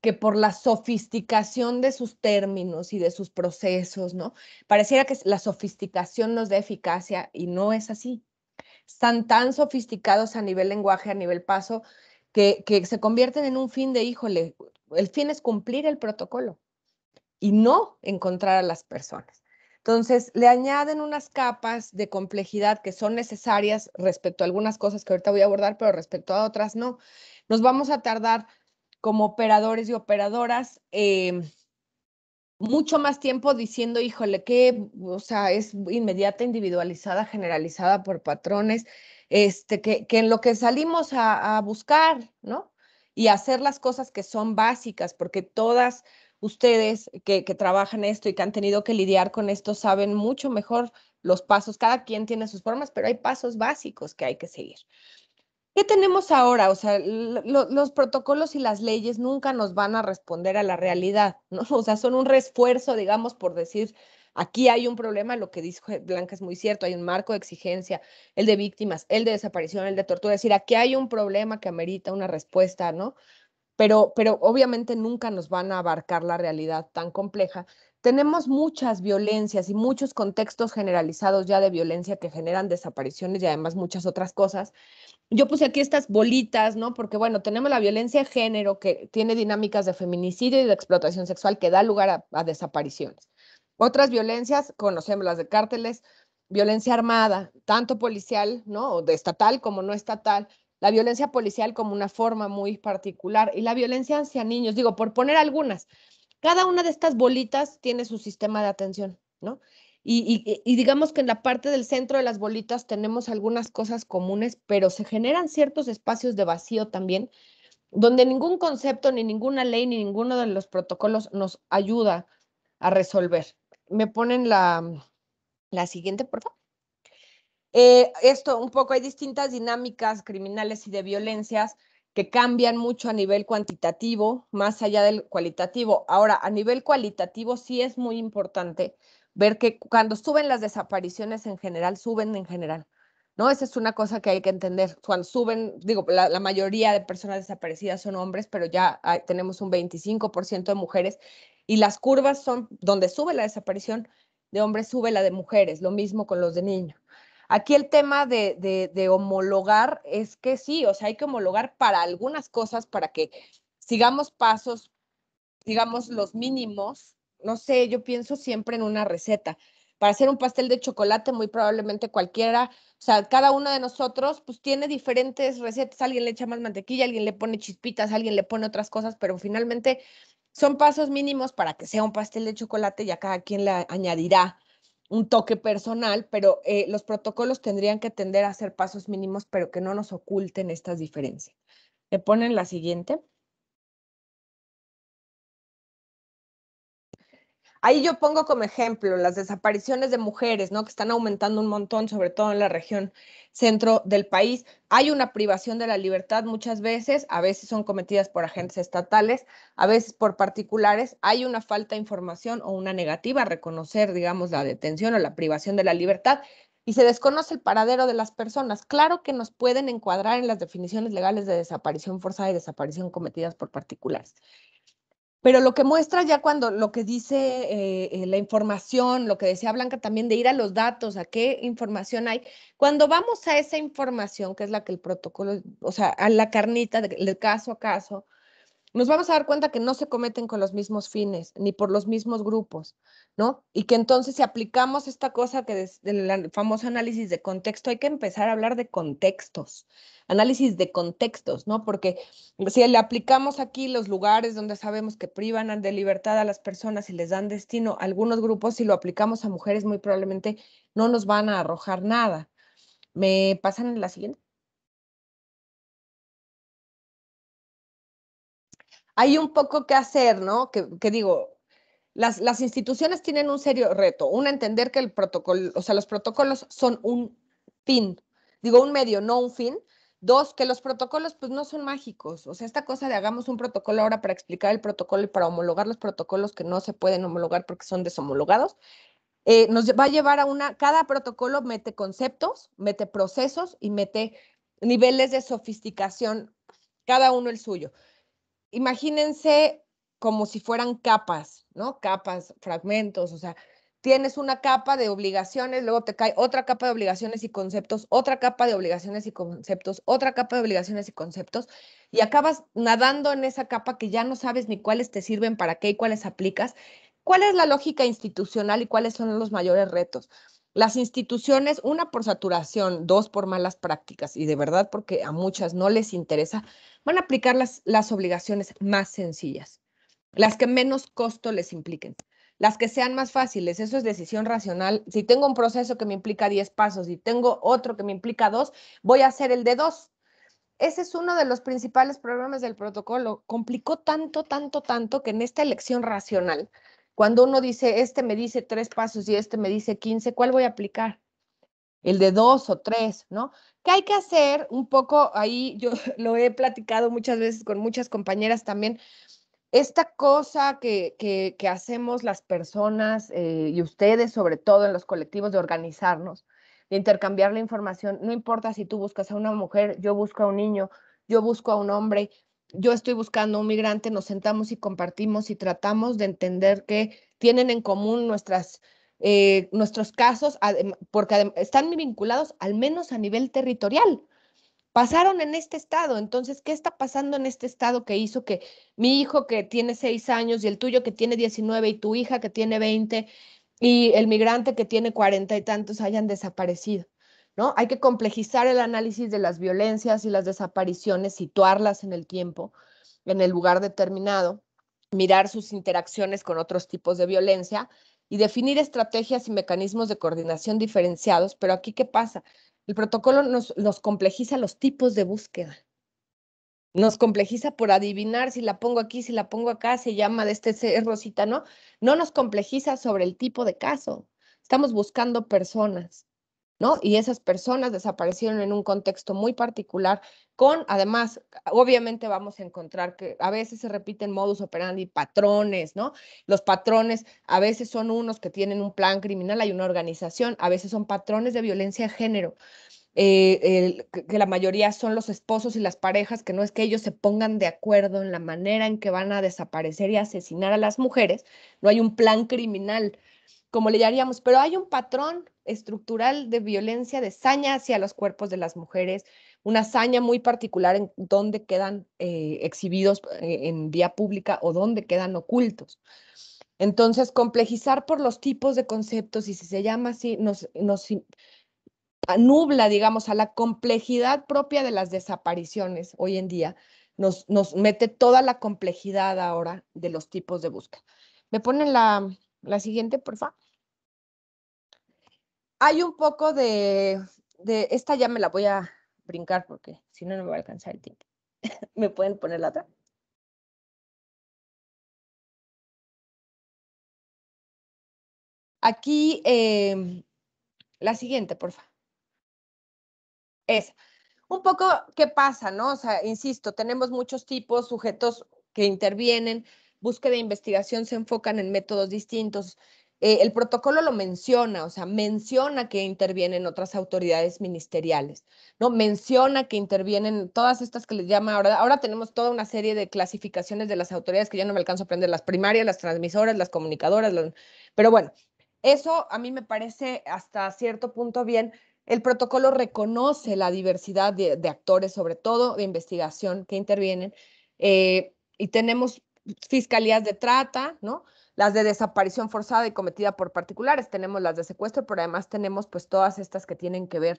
Speaker 4: que por la sofisticación de sus términos y de sus procesos, ¿no? Pareciera que la sofisticación nos da eficacia y no es así. Están tan sofisticados a nivel lenguaje, a nivel paso, que, se convierten en un fin de, híjole, el fin es cumplir el protocolo y no encontrar a las personas. Entonces, le añaden unas capas de complejidad que son necesarias respecto a algunas cosas que ahorita voy a abordar, pero respecto a otras no. Nos vamos a tardar como operadores y operadoras em, mucho más tiempo diciendo, híjole, que, o sea, es inmediata, individualizada, generalizada por patrones, este, que, en lo que salimos a, buscar, ¿no? Y hacer las cosas que son básicas, porque todas ustedes que, trabajan esto y que han tenido que lidiar con esto saben mucho mejor los pasos. Cada quien tiene sus formas, pero hay pasos básicos que hay que seguir. ¿Qué tenemos ahora? O sea, los protocolos y las leyes nunca nos van a responder a la realidad, ¿no? O sea, son un refuerzo, digamos, por decir, aquí hay un problema, lo que dijo Blanca es muy cierto, hay un marco de exigencia, el de víctimas, el de desaparición, el de tortura, es decir, aquí hay un problema que amerita una respuesta, ¿no? Pero, pero obviamente nunca nos van a abarcar la realidad tan compleja tenemos muchas violencias y muchos contextos generalizados ya de violencia que generan desapariciones y además muchas otras cosas. Yo puse aquí estas bolitas, ¿no? Porque bueno, tenemos la violencia de género que tiene dinámicas de feminicidio y de explotación sexual que da lugar a, desapariciones. Otras violencias, conocemos las de cárteles, violencia armada, tanto policial, ¿no? O de estatal como no estatal, la violencia policial como una forma muy particular y la violencia hacia niños, digo, por poner algunas, cada una de estas bolitas tiene su sistema de atención, ¿no? Y, digamos que en la parte del centro de las bolitas tenemos algunas cosas comunes, pero se generan ciertos espacios de vacío también, donde ningún concepto, ni ninguna ley, ni ninguno de los protocolos nos ayuda a resolver. Me ponen la, la siguiente, por favor. Eh, esto, un poco, hay distintas dinámicas criminales y de violencias que cambian mucho a nivel cuantitativo, más allá del cualitativo. Ahora, a nivel cualitativo sí es muy importante ver que cuando suben las desapariciones en general, suben en general. ¿No? Esa es una cosa que hay que entender. Cuando suben, digo, la, mayoría de personas desaparecidas son hombres, pero ya tenemos un 25% de mujeres y las curvas son donde sube la desaparición de hombres, sube la de mujeres, lo mismo con los de niños. Aquí el tema de, homologar es que sí, o sea, hay que homologar para algunas cosas, para que sigamos pasos, digamos, los mínimos. No sé, yo pienso siempre en una receta. Para hacer un pastel de chocolate, muy probablemente cualquiera, o sea, cada uno de nosotros, pues tiene diferentes recetas. Alguien le echa más mantequilla, alguien le pone chispitas, alguien le pone otras cosas, pero finalmente son pasos mínimos para que sea un pastel de chocolate y a cada quien le añadirá un toque personal, pero eh, los protocolos tendrían que tender a ser pasos mínimos, pero que no nos oculten estas diferencias. ¿Me ponen la siguiente? Ahí yo pongo como ejemplo las desapariciones de mujeres, ¿no? Que están aumentando un montón, sobre todo en la región centro del país. Hay una privación de la libertad muchas veces, a veces son cometidas por agentes estatales, a veces por particulares. Hay una falta de información o una negativa a reconocer, digamos, la detención o la privación de la libertad y se desconoce el paradero de las personas. Claro que nos pueden encuadrar en las definiciones legales de desaparición forzada y desaparición cometidas por particulares. Pero lo que muestra ya cuando lo que dice eh, eh, la información, lo que decía Blanca también de ir a los datos, a qué información hay, cuando vamos a esa información, que es la que el protocolo, o sea, a la carnita, de, caso a caso, nos vamos a dar cuenta que no se cometen con los mismos fines, ni por los mismos grupos, ¿no? Y que entonces si aplicamos esta cosa que del famoso análisis de contexto, hay que empezar a hablar de contextos análisis de contextos, ¿no? Porque si le aplicamos aquí los lugares donde sabemos que privan de libertad a las personas y les dan destino a algunos grupos, si lo aplicamos a mujeres, muy probablemente no nos van a arrojar nada. ¿Me pasan en la siguiente? Hay un poco que hacer, ¿no? Que, digo, las, instituciones tienen un serio reto. Uno, entender que el protocolo, o sea, los protocolos son un fin, digo un medio, no un fin, Dos, que los protocolos pues no son mágicos. O sea, esta cosa de hagamos un protocolo ahora para explicar el protocolo y para homologar los protocolos que no se pueden homologar porque son deshomologados, eh, nos va a llevar a una, cada protocolo mete conceptos, mete procesos y mete niveles de sofisticación, cada uno el suyo. Imagínense como si fueran capas, ¿no? Capas, fragmentos, o sea, tienes una capa de obligaciones, luego te cae otra capa de obligaciones y conceptos, otra capa de obligaciones y conceptos, otra capa de obligaciones y conceptos, y acabas nadando en esa capa que ya no sabes ni cuáles te sirven, para qué y cuáles aplicas. ¿Cuál es la lógica institucional y cuáles son los mayores retos? Las instituciones, una por saturación, dos por malas prácticas y de verdad porque a muchas no les interesa, van a aplicar las, las obligaciones más sencillas, las que menos costo les impliquen las que sean más fáciles, eso es decisión racional. Si tengo un proceso que me implica 10 pasos y tengo otro que me implica 2, voy a hacer el de 2. Ese es uno de los principales problemas del protocolo. Complicó tanto, tanto, tanto que en esta elección racional, cuando uno dice, este me dice tres pasos y este me dice 15, ¿cuál voy a aplicar? el de dos o tres, ¿no? ¿Qué hay que hacer? Un poco ahí, yo lo he platicado muchas veces con muchas compañeras también, esta cosa que, que, hacemos las personas eh, y ustedes, sobre todo en los colectivos, de organizarnos, de intercambiar la información, no importa si tú buscas a una mujer, yo busco a un niño, yo busco a un hombre, yo estoy buscando un migrante, nos sentamos y compartimos y tratamos de entender que tienen en común nuestras, eh, nuestros casos, porque están vinculados al menos a nivel territorial pasaron en este estado. Entonces, ¿qué está pasando en este estado que hizo que mi hijo que tiene seis años y el tuyo que tiene 19 y tu hija que tiene 20 y el migrante que tiene cuarenta y tantos hayan desaparecido? ¿No? Hay que complejizar el análisis de las violencias y las desapariciones, situarlas en el tiempo, en el lugar determinado, mirar sus interacciones con otros tipos de violencia y definir estrategias y mecanismos de coordinación diferenciados. Pero aquí, ¿qué pasa? El protocolo nos, complejiza los tipos de búsqueda. Nos complejiza por adivinar si la pongo aquí, si la pongo acá, se llama de este Rosita, ¿no? No nos complejiza sobre el tipo de caso. Estamos buscando personas. ¿No? Y esas personas desaparecieron en un contexto muy particular, con, además, obviamente vamos a encontrar que a veces se repiten modus operandi, patrones, ¿no? Los patrones a veces son unos que tienen un plan criminal, hay una organización, a veces son patrones de violencia de género. Eh, que la mayoría son los esposos y las parejas, que no es que ellos se pongan de acuerdo en la manera en que van a desaparecer y asesinar a las mujeres, no hay un plan criminal, como le llamaríamos, pero hay un patrón estructural de violencia, de saña hacia los cuerpos de las mujeres, una saña muy particular en donde quedan eh, exhibidos eh, en vía pública o donde quedan ocultos. Entonces, complejizar por los tipos de conceptos, y si se llama así, nos, nos digamos, a la complejidad propia de las desapariciones hoy en día, nos, nos mete toda la complejidad ahora de los tipos de búsqueda. ¿Me ponen la, la siguiente, por favor? hay un poco de, esta ya me la voy a brincar porque si no, no me va a alcanzar el tiempo. ¿Me pueden poner la otra? Aquí, em, la siguiente, por favor. Es un poco qué pasa, ¿no? O sea, insisto, tenemos muchos tipos, sujetos que intervienen, búsqueda de investigación se enfocan en métodos distintos. Eh, el protocolo lo menciona, o sea, menciona que intervienen otras autoridades ministeriales, ¿no? Menciona que intervienen todas estas que les llama ahora, ahora tenemos toda una serie de clasificaciones de las autoridades que ya no me alcanzo a aprender, las primarias, las transmisoras, las comunicadoras, pero bueno, eso a mí me parece hasta cierto punto bien. El protocolo reconoce la diversidad de, actores, sobre todo de investigación, que intervienen, eh, y tenemos fiscalías de trata, ¿no? las de desaparición forzada y cometida por particulares, tenemos las de secuestro, pero además tenemos pues todas estas que tienen que ver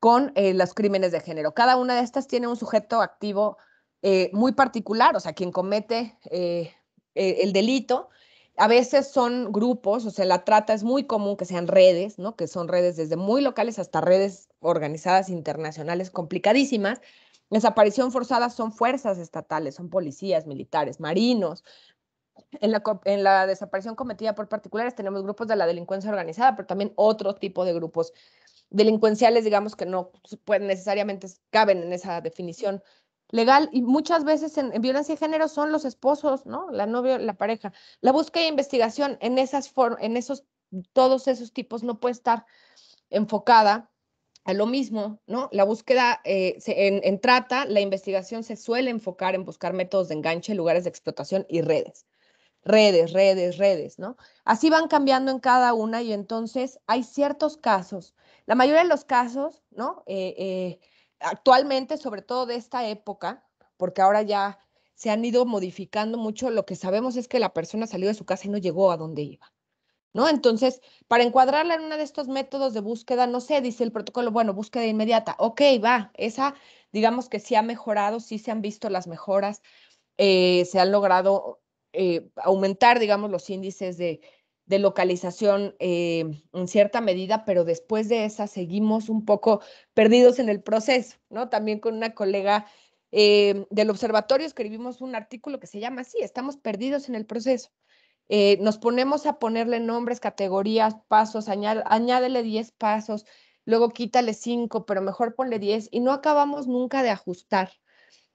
Speaker 4: con eh, los crímenes de género. Cada una de estas tiene un sujeto activo eh, muy particular, o sea, quien comete eh, el delito. A veces son grupos, o sea, la trata es muy común que sean redes, ¿no? Que son redes desde muy locales hasta redes organizadas internacionales complicadísimas. Desaparición forzada son fuerzas estatales, son policías, militares, marinos, en la, desaparición cometida por particulares tenemos grupos de la delincuencia organizada, pero también otro tipo de grupos delincuenciales, digamos, que no pueden necesariamente caben en esa definición legal y muchas veces en, violencia de género son los esposos, ¿no? La novia, la pareja. La búsqueda e investigación en esas en esos todos esos tipos no puede estar enfocada a lo mismo, ¿no? La búsqueda eh, en, trata, la investigación se suele enfocar en buscar métodos de enganche, lugares de explotación y redes redes, redes, redes, ¿no? Así van cambiando en cada una y entonces hay ciertos casos, la mayoría de los casos, ¿no? Eh, eh, actualmente, sobre todo de esta época, porque ahora ya se han ido modificando mucho, lo que sabemos es que la persona salió de su casa y no llegó a donde iba. ¿No? Entonces, para encuadrarla en uno de estos métodos de búsqueda, no sé, dice el protocolo, bueno, búsqueda inmediata. Ok, va, esa, digamos que sí ha mejorado, sí se han visto las mejoras, eh, se han logrado eh, aumentar, digamos, los índices de, localización eh, en cierta medida, pero después de esa seguimos un poco perdidos en el proceso, ¿no? También con una colega del observatorio escribimos un artículo que se llama así, estamos perdidos en el proceso. Nos ponemos a ponerle nombres, categorías, pasos, añádele 10 pasos, luego quítale 5, pero mejor ponle 10 y no acabamos nunca de ajustar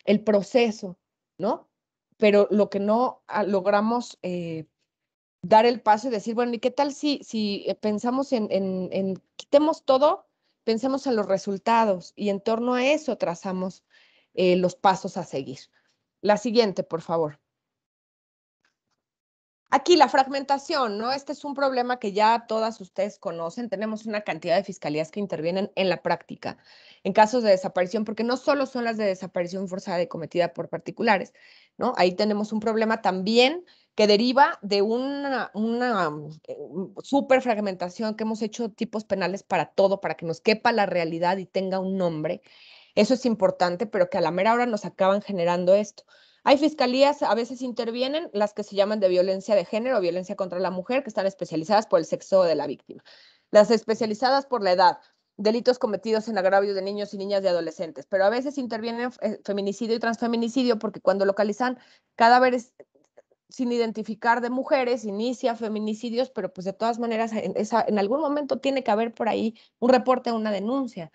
Speaker 4: el proceso, ¿no? Pero lo que no ah, logramos eh, dar el paso y decir, bueno, ¿y qué tal si, eh, pensamos en, quitemos todo, pensemos en los resultados y en torno a eso trazamos eh, los pasos a seguir? La siguiente, por favor. Aquí la fragmentación, ¿no? Este es un problema que ya todas ustedes conocen. Tenemos una cantidad de fiscalías que intervienen en la práctica en casos de desaparición, porque no solo son las de desaparición forzada y cometida por particulares, ¿no? Ahí tenemos un problema también que deriva de una, una eh, super fragmentación que hemos hecho tipos penales para todo, para que nos quepa la realidad y tenga un nombre. Eso es importante, pero que a la mera hora nos acaban generando esto. Hay fiscalías, a veces intervienen las que se llaman de violencia de género o violencia contra la mujer, que están especializadas por el sexo de la víctima. Las especializadas por la edad, delitos cometidos en agravio de niños y niñas y adolescentes, pero a veces intervienen eh, feminicidio y transfeminicidio porque cuando localizan cadáveres sin identificar de mujeres, inicia feminicidios, pero pues de todas maneras en, en algún momento tiene que haber por ahí un reporte, una denuncia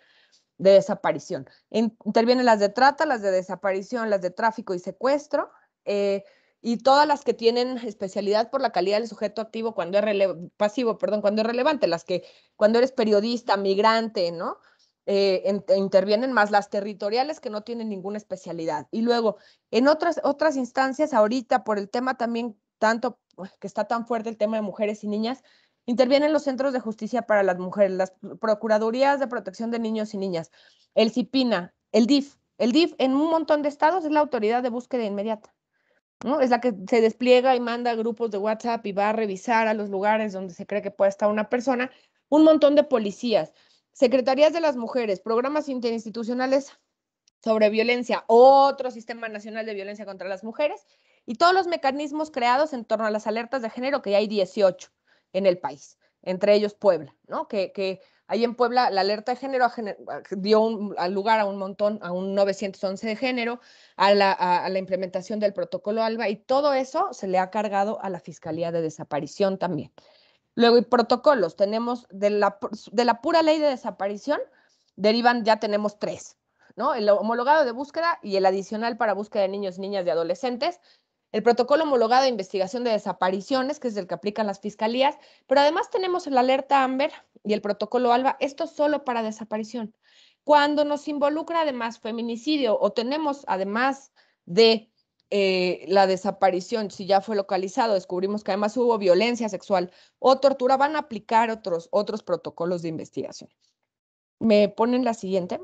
Speaker 4: de desaparición. Intervienen las de trata, las de desaparición, las de tráfico y secuestro, eh, y todas las que tienen especialidad por la calidad del sujeto activo cuando es pasivo, perdón, cuando es relevante, las que cuando eres periodista, migrante, ¿no? Eh, intervienen más las territoriales que no tienen ninguna especialidad. Y luego, en otras, otras instancias, ahorita por el tema también tanto que está tan fuerte el tema de mujeres y niñas, Intervienen los centros de justicia para las mujeres, las procuradurías de protección de niños y niñas, el CIPINA, el DIF. El DIF en un montón de estados es la autoridad de búsqueda inmediata. ¿no? Es la que se despliega y manda grupos de WhatsApp y va a revisar a los lugares donde se cree que puede estar una persona. Un montón de policías, secretarías de las mujeres, programas interinstitucionales sobre violencia, otro sistema nacional de violencia contra las mujeres y todos los mecanismos creados en torno a las alertas de género, que ya hay 18 en el país, entre ellos Puebla, ¿no? Que, que ahí en Puebla la alerta de género dio lugar a un montón, a un 911 de género, a la, a, la, implementación del protocolo ALBA y todo eso se le ha cargado a la Fiscalía de Desaparición también. Luego, y protocolos, tenemos de la, de la pura ley de desaparición, derivan, ya tenemos tres, ¿no? El homologado de búsqueda y el adicional para búsqueda de niños, niñas y adolescentes, el protocolo homologado de investigación de desapariciones, que es el que aplican las fiscalías, pero además tenemos el alerta AMBER y el protocolo ALBA, esto solo para desaparición. Cuando nos involucra además feminicidio o tenemos además de eh, la desaparición, si ya fue localizado, descubrimos que además hubo violencia sexual o tortura, van a aplicar otros, otros protocolos de investigación. ¿Me ponen la siguiente?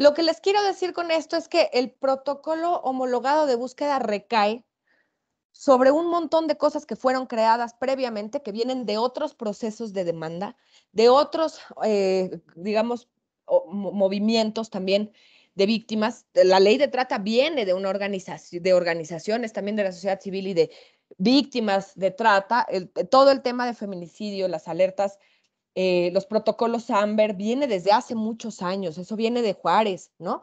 Speaker 4: Lo que les quiero decir con esto es que el protocolo homologado de búsqueda recae sobre un montón de cosas que fueron creadas previamente, que vienen de otros procesos de demanda, de otros, eh, digamos, movimientos también de víctimas. La ley de trata viene de una organización, de organizaciones también de la sociedad civil y de víctimas de trata. todo el tema de feminicidio, las alertas eh, los protocolos AMBER viene desde hace muchos años, eso viene de Juárez, ¿no?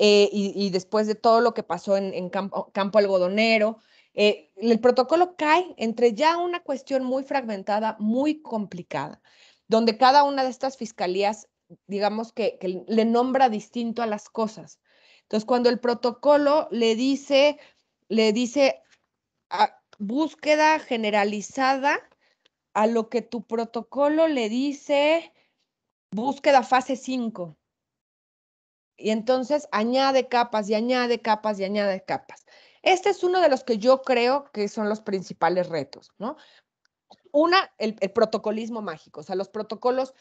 Speaker 4: Eh, y, después de todo lo que pasó en, campo, algodonero, eh, el protocolo cae entre ya una cuestión muy fragmentada, muy complicada, donde cada una de estas fiscalías, digamos que, le nombra distinto a las cosas. Entonces, cuando el protocolo le dice, le dice búsqueda generalizada a lo que tu protocolo le dice búsqueda fase 5. Y entonces añade capas y añade capas y añade capas. Este es uno de los que yo creo que son los principales retos, ¿no? Una, el, protocolismo mágico, o sea, los protocolos,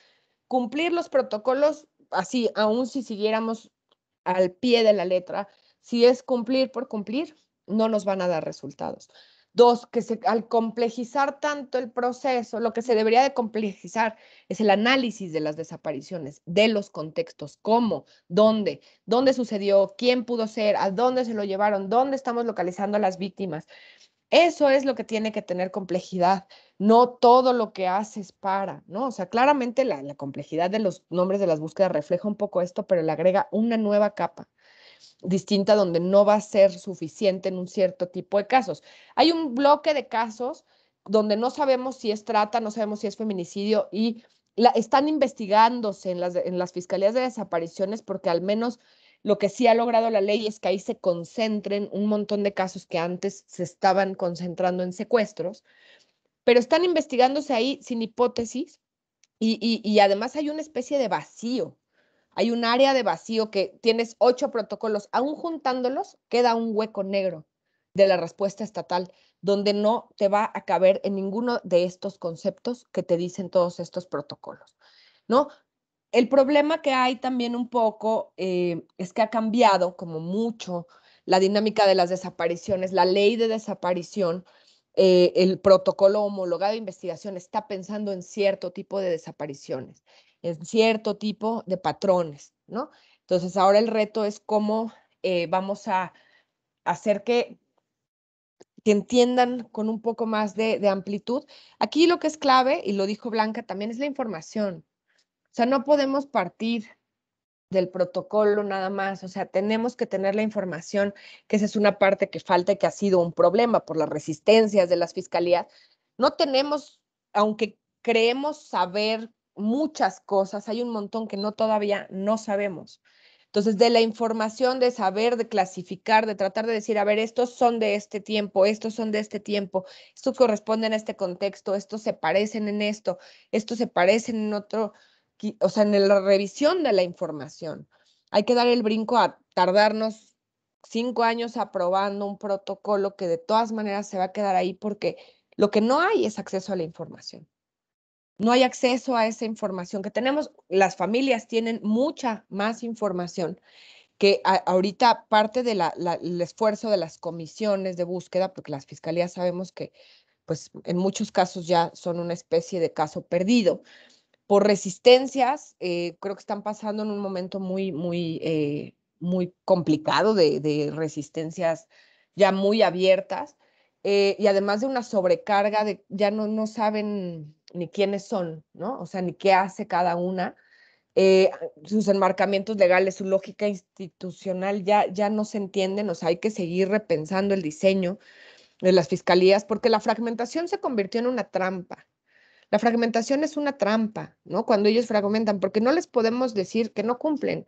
Speaker 4: cumplir los protocolos, así, aún si siguiéramos al pie de la letra, si es cumplir por cumplir, no nos van a dar resultados. Dos, que se, al complejizar tanto el proceso, lo que se debería de complejizar es el análisis de las desapariciones, de los contextos, cómo, dónde, dónde sucedió, quién pudo ser, a dónde se lo llevaron, dónde estamos localizando a las víctimas. Eso es lo que tiene que tener complejidad, no todo lo que haces para, ¿no? O sea, claramente la, la complejidad de los nombres de las búsquedas refleja un poco esto, pero le agrega una nueva capa distinta donde no va a ser suficiente en un cierto tipo de casos. Hay un bloque de casos donde no sabemos si es trata, no sabemos si es feminicidio y están investigándose en las, en las fiscalías de desapariciones porque al menos lo que sí ha logrado la ley es que ahí se concentren un montón de casos que antes se estaban concentrando en secuestros, pero están investigándose ahí sin hipótesis y, y, además hay una especie de vacío. Hay un área de vacío que tienes ocho protocolos, aún juntándolos, queda un hueco negro de la respuesta estatal, donde no te va a caber en ninguno de estos conceptos que te dicen todos estos protocolos, ¿no? El problema que hay también un poco eh, es que ha cambiado como mucho la dinámica de las desapariciones, la ley de desaparición, eh, el protocolo homologado de investigación está pensando en cierto tipo de desapariciones, en cierto tipo de patrones, ¿no? Entonces ahora el reto es cómo eh, vamos a hacer que, que entiendan con un poco más de, amplitud. Aquí lo que es clave, y lo dijo Blanca también, es la información. O sea, no podemos partir del protocolo nada más, o sea, tenemos que tener la información, que esa es una parte que falta y que ha sido un problema por las resistencias de las fiscalías. No tenemos, aunque creemos saber muchas cosas, hay un montón que no todavía no sabemos. Entonces, de la información, de saber, de clasificar, de tratar de decir, a ver, estos son de este tiempo, estos son de este tiempo, estos corresponden a este contexto, estos se parecen en esto, estos se parecen en otro, o sea, en la revisión de la información. Hay que dar el brinco a tardarnos cinco años aprobando un protocolo que de todas maneras se va a quedar ahí porque lo que no hay es acceso a la información. No hay acceso a esa información que tenemos. Las familias tienen mucha más información que ahorita parte del esfuerzo de las comisiones de búsqueda, porque las fiscalías sabemos que pues en muchos casos ya son una especie de caso perdido por resistencias, eh, creo que están pasando en un momento muy, muy, eh, muy complicado de, resistencias ya muy abiertas eh, y además de una sobrecarga de ya no, no saben ni quiénes son, ¿no? O sea, ni qué hace cada una. sus enmarcamientos legales, su lógica institucional ya, ya no se entienden, o sea, hay que seguir repensando el diseño de las fiscalías porque la fragmentación se convirtió en una trampa. La fragmentación es una trampa, ¿no? Cuando ellos fragmentan, porque no les podemos decir que no cumplen.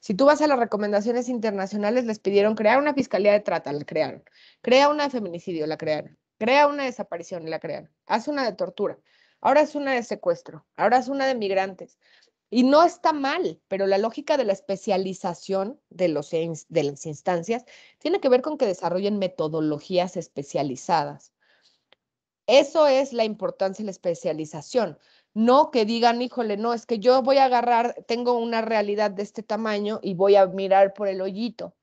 Speaker 4: Si tú vas a las recomendaciones internacionales, les pidieron crear una fiscalía de trata, la crearon. Crea una de feminicidio, la crearon. Crea una de desaparición, la crearon. Haz una de tortura. Ahora es una de secuestro. Ahora es una de migrantes. Y no está mal, pero la lógica de la especialización de, los, de las instancias tiene que ver con que desarrollen metodologías especializadas. Eso es la importancia de la especialización. No que digan, híjole, no, es que yo voy a agarrar, tengo una realidad de este tamaño y voy a mirar por el hoyito.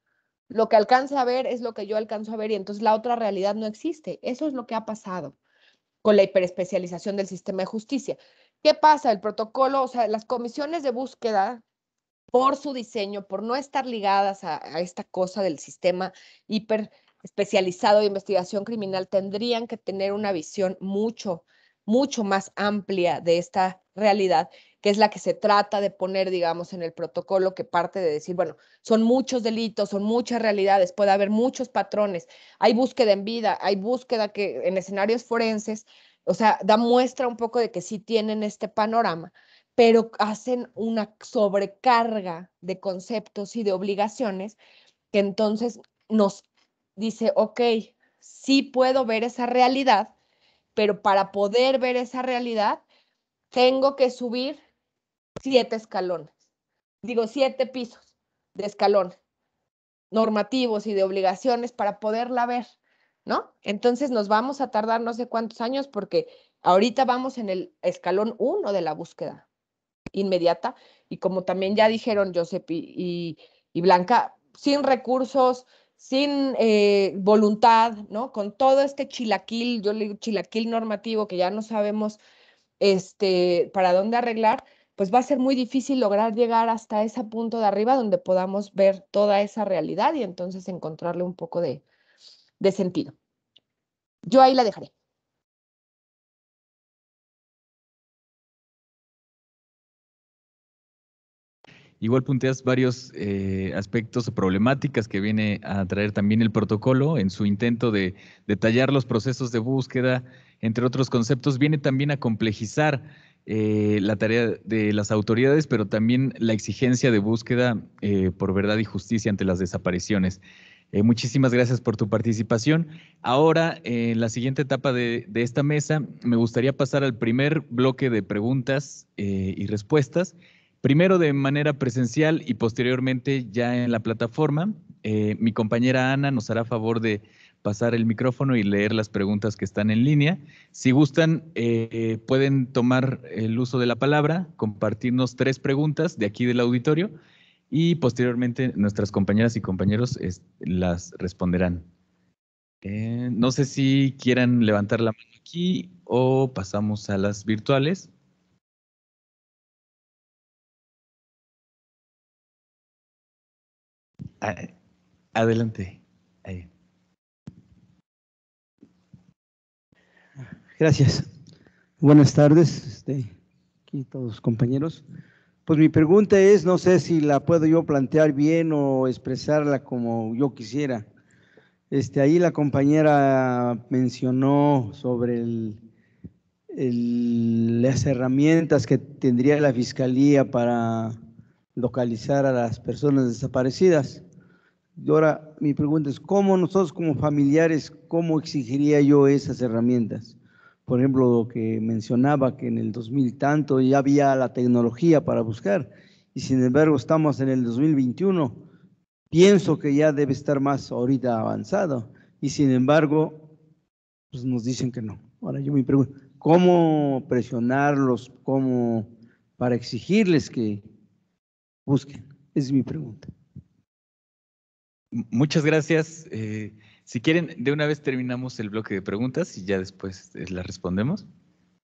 Speaker 4: Lo que alcanza a ver es lo que yo alcanzo a ver y entonces la otra realidad no existe. Eso es lo que ha pasado con la hiperespecialización del sistema de justicia. ¿Qué pasa? El protocolo, o sea, las comisiones de búsqueda, por su diseño, por no estar ligadas a, a esta cosa del sistema hiper especializado de investigación criminal tendrían que tener una visión mucho, mucho más amplia de esta realidad, que es la que se trata de poner, digamos, en el protocolo, que parte de decir, bueno, son muchos delitos, son muchas realidades, puede haber muchos patrones, hay búsqueda en vida, hay búsqueda que en escenarios forenses, o sea, da muestra un poco de que sí tienen este panorama, pero hacen una sobrecarga de conceptos y de obligaciones que entonces nos dice, ok, sí puedo ver esa realidad, pero para poder ver esa realidad, tengo que subir siete escalones, digo, siete pisos de escalón normativos y de obligaciones para poderla ver, ¿no? Entonces nos vamos a tardar no sé cuántos años porque ahorita vamos en el escalón uno de la búsqueda inmediata y como también ya dijeron Josep y, Blanca, sin recursos, sin eh, voluntad, ¿no? Con todo este chilaquil, yo le digo chilaquil normativo que ya no sabemos este, para dónde arreglar, pues va a ser muy difícil lograr llegar hasta ese punto de arriba donde podamos ver toda esa realidad y entonces encontrarle un poco de, de sentido. Yo ahí la dejaré.
Speaker 1: Igual punteas varios eh, aspectos o problemáticas que viene a traer también el protocolo en su intento de detallar los procesos de búsqueda, entre otros conceptos, viene también a complejizar eh, la tarea de las autoridades, pero también la exigencia de búsqueda eh, por verdad y justicia ante las desapariciones. Eh, muchísimas gracias por tu participación. Ahora, en la siguiente etapa de, de, esta mesa, me gustaría pasar al primer bloque de preguntas y respuestas. Primero de manera presencial y posteriormente ya en la plataforma. mi compañera Ana nos hará favor de pasar el micrófono y leer las preguntas que están en línea. Si gustan, eh, pueden tomar el uso de la palabra, compartirnos tres preguntas de aquí del auditorio y posteriormente nuestras compañeras y compañeros las responderán. Eh, no sé si quieran levantar la mano aquí o pasamos a las virtuales. Ah, adelante.
Speaker 5: Gracias. Buenas tardes, este, aquí todos compañeros. Pues mi pregunta es, no sé si la puedo yo plantear bien o expresarla como yo quisiera. Este, ahí la compañera mencionó sobre las herramientas que tendría la fiscalía para localizar a las personas desaparecidas. Y ahora mi pregunta es, ¿cómo nosotros como familiares, cómo exigiría yo esas herramientas? Por ejemplo, lo que mencionaba que en el 2000 tanto ya había la tecnología para buscar y sin embargo estamos en el 2021. Pienso que ya debe estar más ahorita avanzado y sin embargo pues nos dicen que no. Ahora yo me pregunto, ¿cómo presionarlos? ¿Cómo para exigirles que busquen? Esa es mi pregunta.
Speaker 1: Muchas gracias. Eh, si quieren, de una vez terminamos el bloque de preguntas y ya después eh, las respondemos.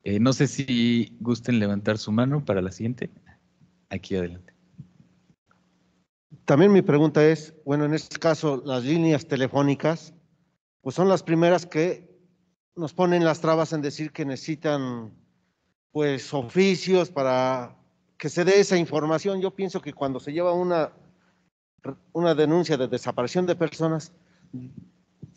Speaker 1: Eh, no sé si gusten levantar su mano para la siguiente. Aquí adelante.
Speaker 6: También mi pregunta es, bueno, en este caso las líneas telefónicas, pues son las primeras que nos ponen las trabas en decir que necesitan pues oficios para que se dé esa información. Yo pienso que cuando se lleva una, una denuncia de desaparición de personas,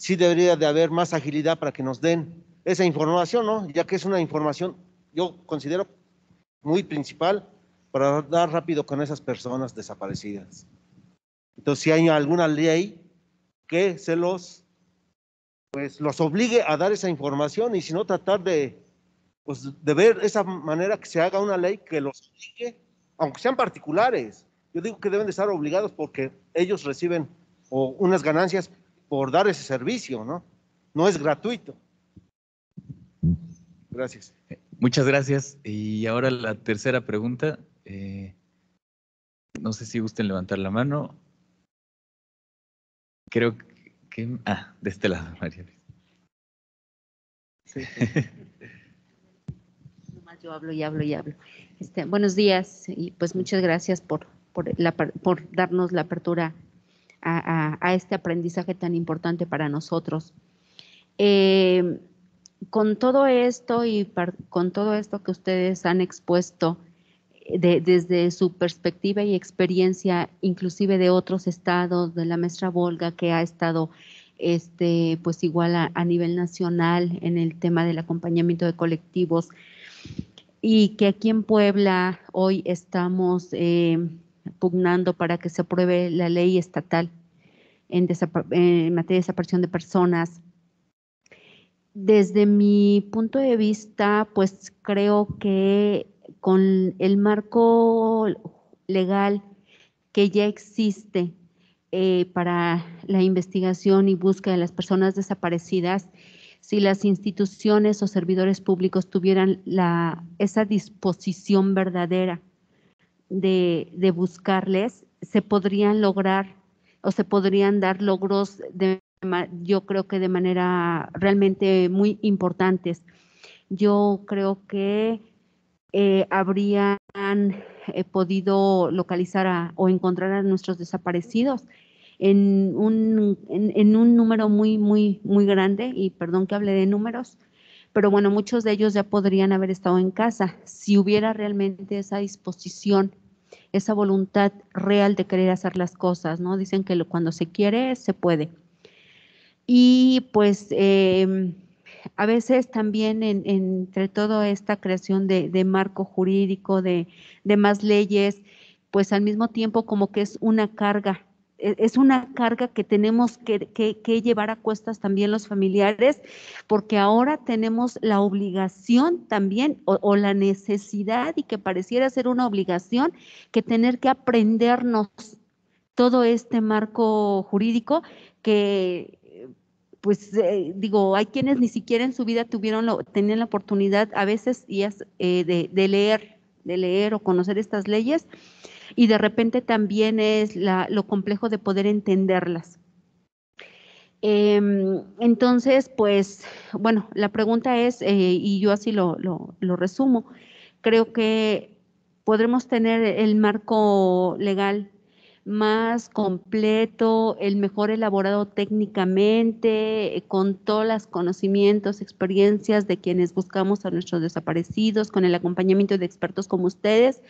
Speaker 6: sí debería de haber más agilidad para que nos den esa información, ¿no? Ya que es una información, yo considero muy principal para dar rápido con esas personas desaparecidas. Entonces, si hay alguna ley que se los, pues, los obligue a dar esa información y si no tratar de, pues, de ver esa manera que se haga una ley que los obligue, aunque sean particulares. Yo digo que deben de estar obligados porque ellos reciben o unas ganancias por dar ese servicio, ¿no? No es gratuito. Gracias.
Speaker 1: Muchas gracias. Y ahora la tercera pregunta. Eh, no sé si gusten levantar la mano. Creo que... Ah, de este lado, María
Speaker 7: Sí. yo hablo y hablo y hablo. Este, buenos días y pues muchas gracias por, por, la, por darnos la apertura a, este aprendizaje tan importante para nosotros. Eh, con todo esto y con todo esto que ustedes han expuesto eh, desde su perspectiva y experiencia, inclusive de otros estados, de la maestra Volga, que ha estado este, pues igual a, nivel nacional en el tema del acompañamiento de colectivos, y que aquí en Puebla hoy estamos eh, pugnando para que se apruebe la ley estatal en, materia de desaparición de personas. Desde mi punto de vista, pues creo que con el marco legal que ya existe eh, para la investigación y búsqueda de las personas desaparecidas, si las instituciones o servidores públicos tuvieran esa disposición verdadera de, buscarles, se podrían lograr o se podrían dar logros de, yo creo que de manera realmente muy importantes. Yo creo que eh, habrían eh, podido localizar o encontrar a nuestros desaparecidos en un, en un número muy, muy, muy grande, y perdón que hable de números, pero bueno, muchos de ellos ya podrían haber estado en casa si hubiera realmente esa disposición esa voluntad real de querer hacer las cosas, ¿no? Dicen que cuando se quiere, se puede. Y pues em, a veces también entre toda esta creación de, marco jurídico, de, más leyes, pues al mismo tiempo como que es una carga, es una carga que tenemos que, llevar a cuestas también los familiares, porque ahora tenemos la obligación también o, la necesidad y que pareciera ser una obligación que tener que aprendernos todo este marco jurídico que pues eh, digo, hay quienes ni siquiera en su vida tuvieron lo, tenían la oportunidad a veces eh, de, leer, de leer o conocer estas leyes y de repente también es lo complejo de poder entenderlas. Em, entonces, pues, bueno, la pregunta es, eh, y yo así lo, lo resumo, creo que podremos tener el marco legal más completo, el mejor elaborado técnicamente, con todos los conocimientos, experiencias de quienes buscamos a nuestros desaparecidos, con el acompañamiento de expertos como ustedes,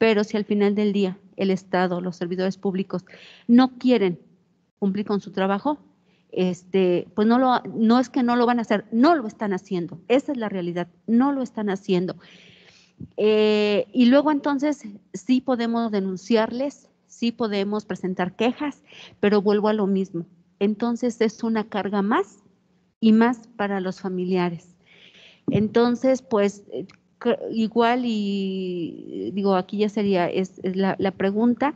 Speaker 7: pero si al final del día el Estado, los servidores públicos no quieren cumplir con su trabajo, este, pues no, lo, es que no lo van a hacer, no lo están haciendo. Esa es la realidad, no lo están haciendo. Eh, y luego entonces sí podemos denunciarles, sí podemos presentar quejas, pero vuelvo a lo mismo. Entonces es una carga más y más para los familiares. Entonces, pues igual y digo, aquí ya sería es, la, pregunta,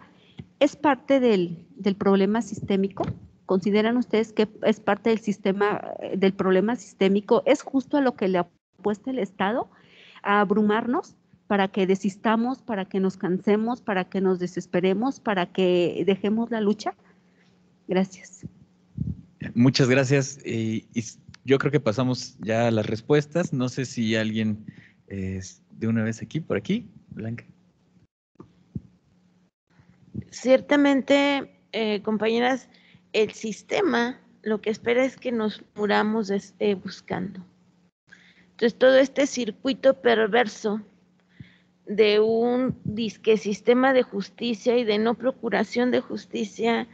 Speaker 7: ¿es parte del, del, problema sistémico? ¿Consideran ustedes que es parte del sistema, del problema sistémico? ¿Es justo a lo que le apuesta el Estado a abrumarnos? para que desistamos, para que nos cansemos, para que nos desesperemos, para que dejemos la lucha? Gracias.
Speaker 1: Muchas gracias. yo creo que pasamos ya a las respuestas. No sé si alguien de una vez aquí, por aquí, Blanca.
Speaker 3: Ciertamente, eh, compañeras, el sistema lo que espera es que nos muramos eh, buscando. Entonces, todo este circuito perverso de un disque sistema de justicia y de no procuración de justicia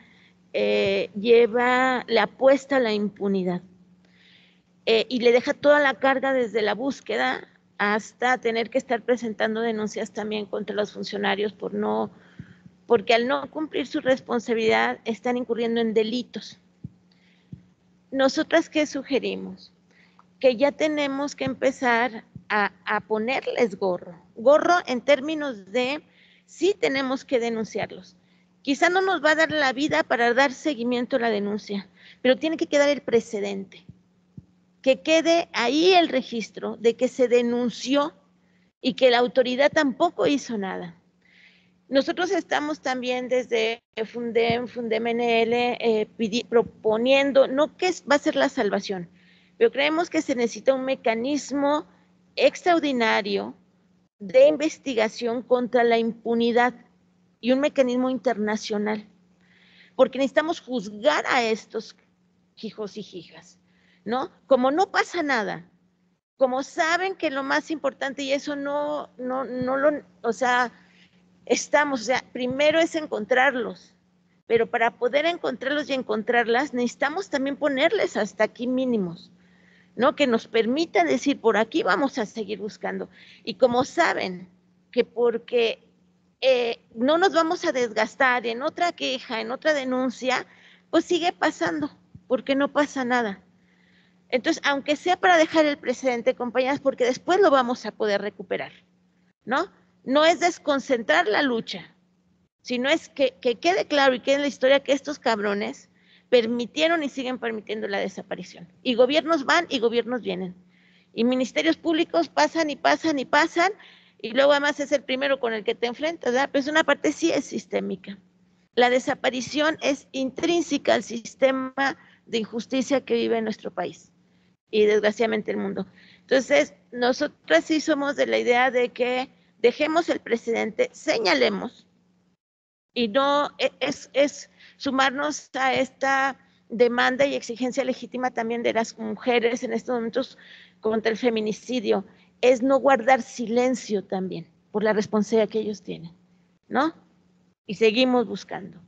Speaker 3: eh, lleva la apuesta a la impunidad eh, y le deja toda la carga desde la búsqueda hasta tener que estar presentando denuncias también contra los funcionarios por no, porque al no cumplir su responsabilidad están incurriendo en delitos. Nosotras, ¿qué sugerimos? Que ya tenemos que empezar a, ponerles gorro. Gorro en términos de sí tenemos que denunciarlos. Quizá no nos va a dar la vida para dar seguimiento a la denuncia, pero tiene que quedar el precedente. Que quede ahí el registro de que se denunció y que la autoridad tampoco hizo nada. Nosotros estamos también desde Fundem, FundemNL, eh, proponiendo, no que va a ser la salvación, pero creemos que se necesita un mecanismo extraordinario de investigación contra la impunidad y un mecanismo internacional, porque necesitamos juzgar a estos hijos y hijas, ¿no? Como no pasa nada, como saben que lo más importante y eso no, no, no lo, o sea, estamos, o sea, primero es encontrarlos, pero para poder encontrarlos y encontrarlas necesitamos también ponerles hasta aquí mínimos. ¿no? Que nos permita decir, por aquí vamos a seguir buscando. Y como saben que porque eh, no nos vamos a desgastar en otra queja, en otra denuncia, pues sigue pasando, porque no pasa nada. Entonces, aunque sea para dejar el precedente, compañeras, porque después lo vamos a poder recuperar, ¿no? No es desconcentrar la lucha, sino es que, que quede claro y quede en la historia que estos cabrones permitieron y siguen permitiendo la desaparición. Y gobiernos van y gobiernos vienen. Y ministerios públicos pasan y pasan y pasan, y luego además es el primero con el que te enfrentas, ¿verdad? Pero es una parte sí es sistémica. La desaparición es intrínseca al sistema de injusticia que vive nuestro país y desgraciadamente el mundo. Entonces, nosotros sí somos de la idea de que dejemos el presidente, señalemos, y no e, es, es sumarnos a esta demanda y exigencia legítima también de las mujeres en estos momentos contra el feminicidio, es no guardar silencio también por la responsabilidad que ellos tienen, ¿no? Y seguimos buscando.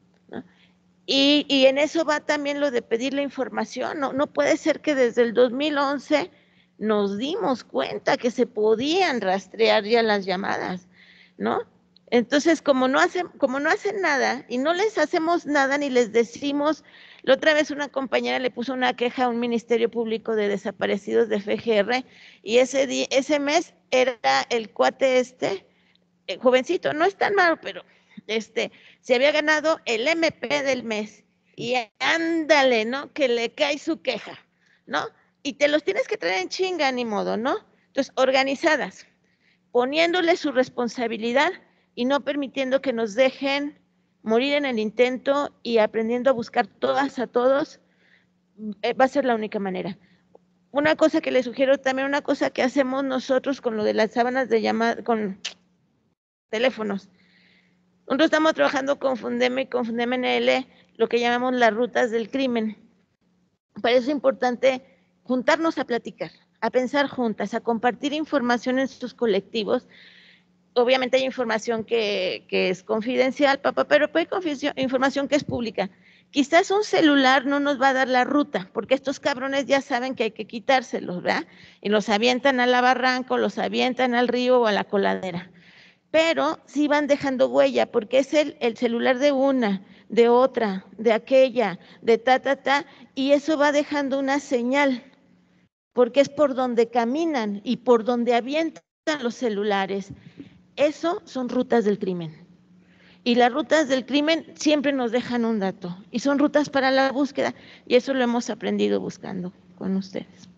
Speaker 3: ¿No? Y, en eso va también lo de pedir la información, ¿no? No puede ser que desde el 2011 nos dimos cuenta que se podían rastrear ya las llamadas, ¿no? Entonces, como no hacen, como no hacen nada y no les hacemos nada ni les decimos, la otra vez una compañera le puso una queja a un Ministerio Público de Desaparecidos de FGR y ese, ese mes era el cuate este, el jovencito, no es tan malo, pero este, se había ganado el MP del mes y ándale, ¿no? Que le cae su queja, ¿no? Y te los tienes que traer en chinga, ni modo, ¿no? Entonces, organizadas, poniéndole su responsabilidad y no permitiendo que nos dejen morir en el intento y aprendiendo a buscar todas a todos, eh, va a ser la única manera. Una cosa que les sugiero también, una cosa que hacemos nosotros con lo de las sábanas de llamada, con teléfonos. Nosotros estamos trabajando con Fundeme y con Fundeme NL, lo que llamamos las rutas del crimen. Para eso es importante juntarnos a platicar, a pensar juntas, a compartir información en sus colectivos obviamente hay información que, es confidencial, papá, pero hay información que es pública. Quizás un celular no nos va a dar la ruta, porque estos cabrones ya saben que hay que quitárselos, ¿verdad? Y los avientan a la barranca, los avientan al río o a la coladera. Pero sí van dejando huella, porque es el, el celular de una, de otra, de aquella, de ta, ta, ta, y eso va dejando una señal, porque es por donde caminan y por donde avientan los celulares. Eso son rutas del crimen. Y las rutas del crimen siempre nos dejan un dato y son rutas para la búsqueda y eso lo hemos aprendido buscando con ustedes.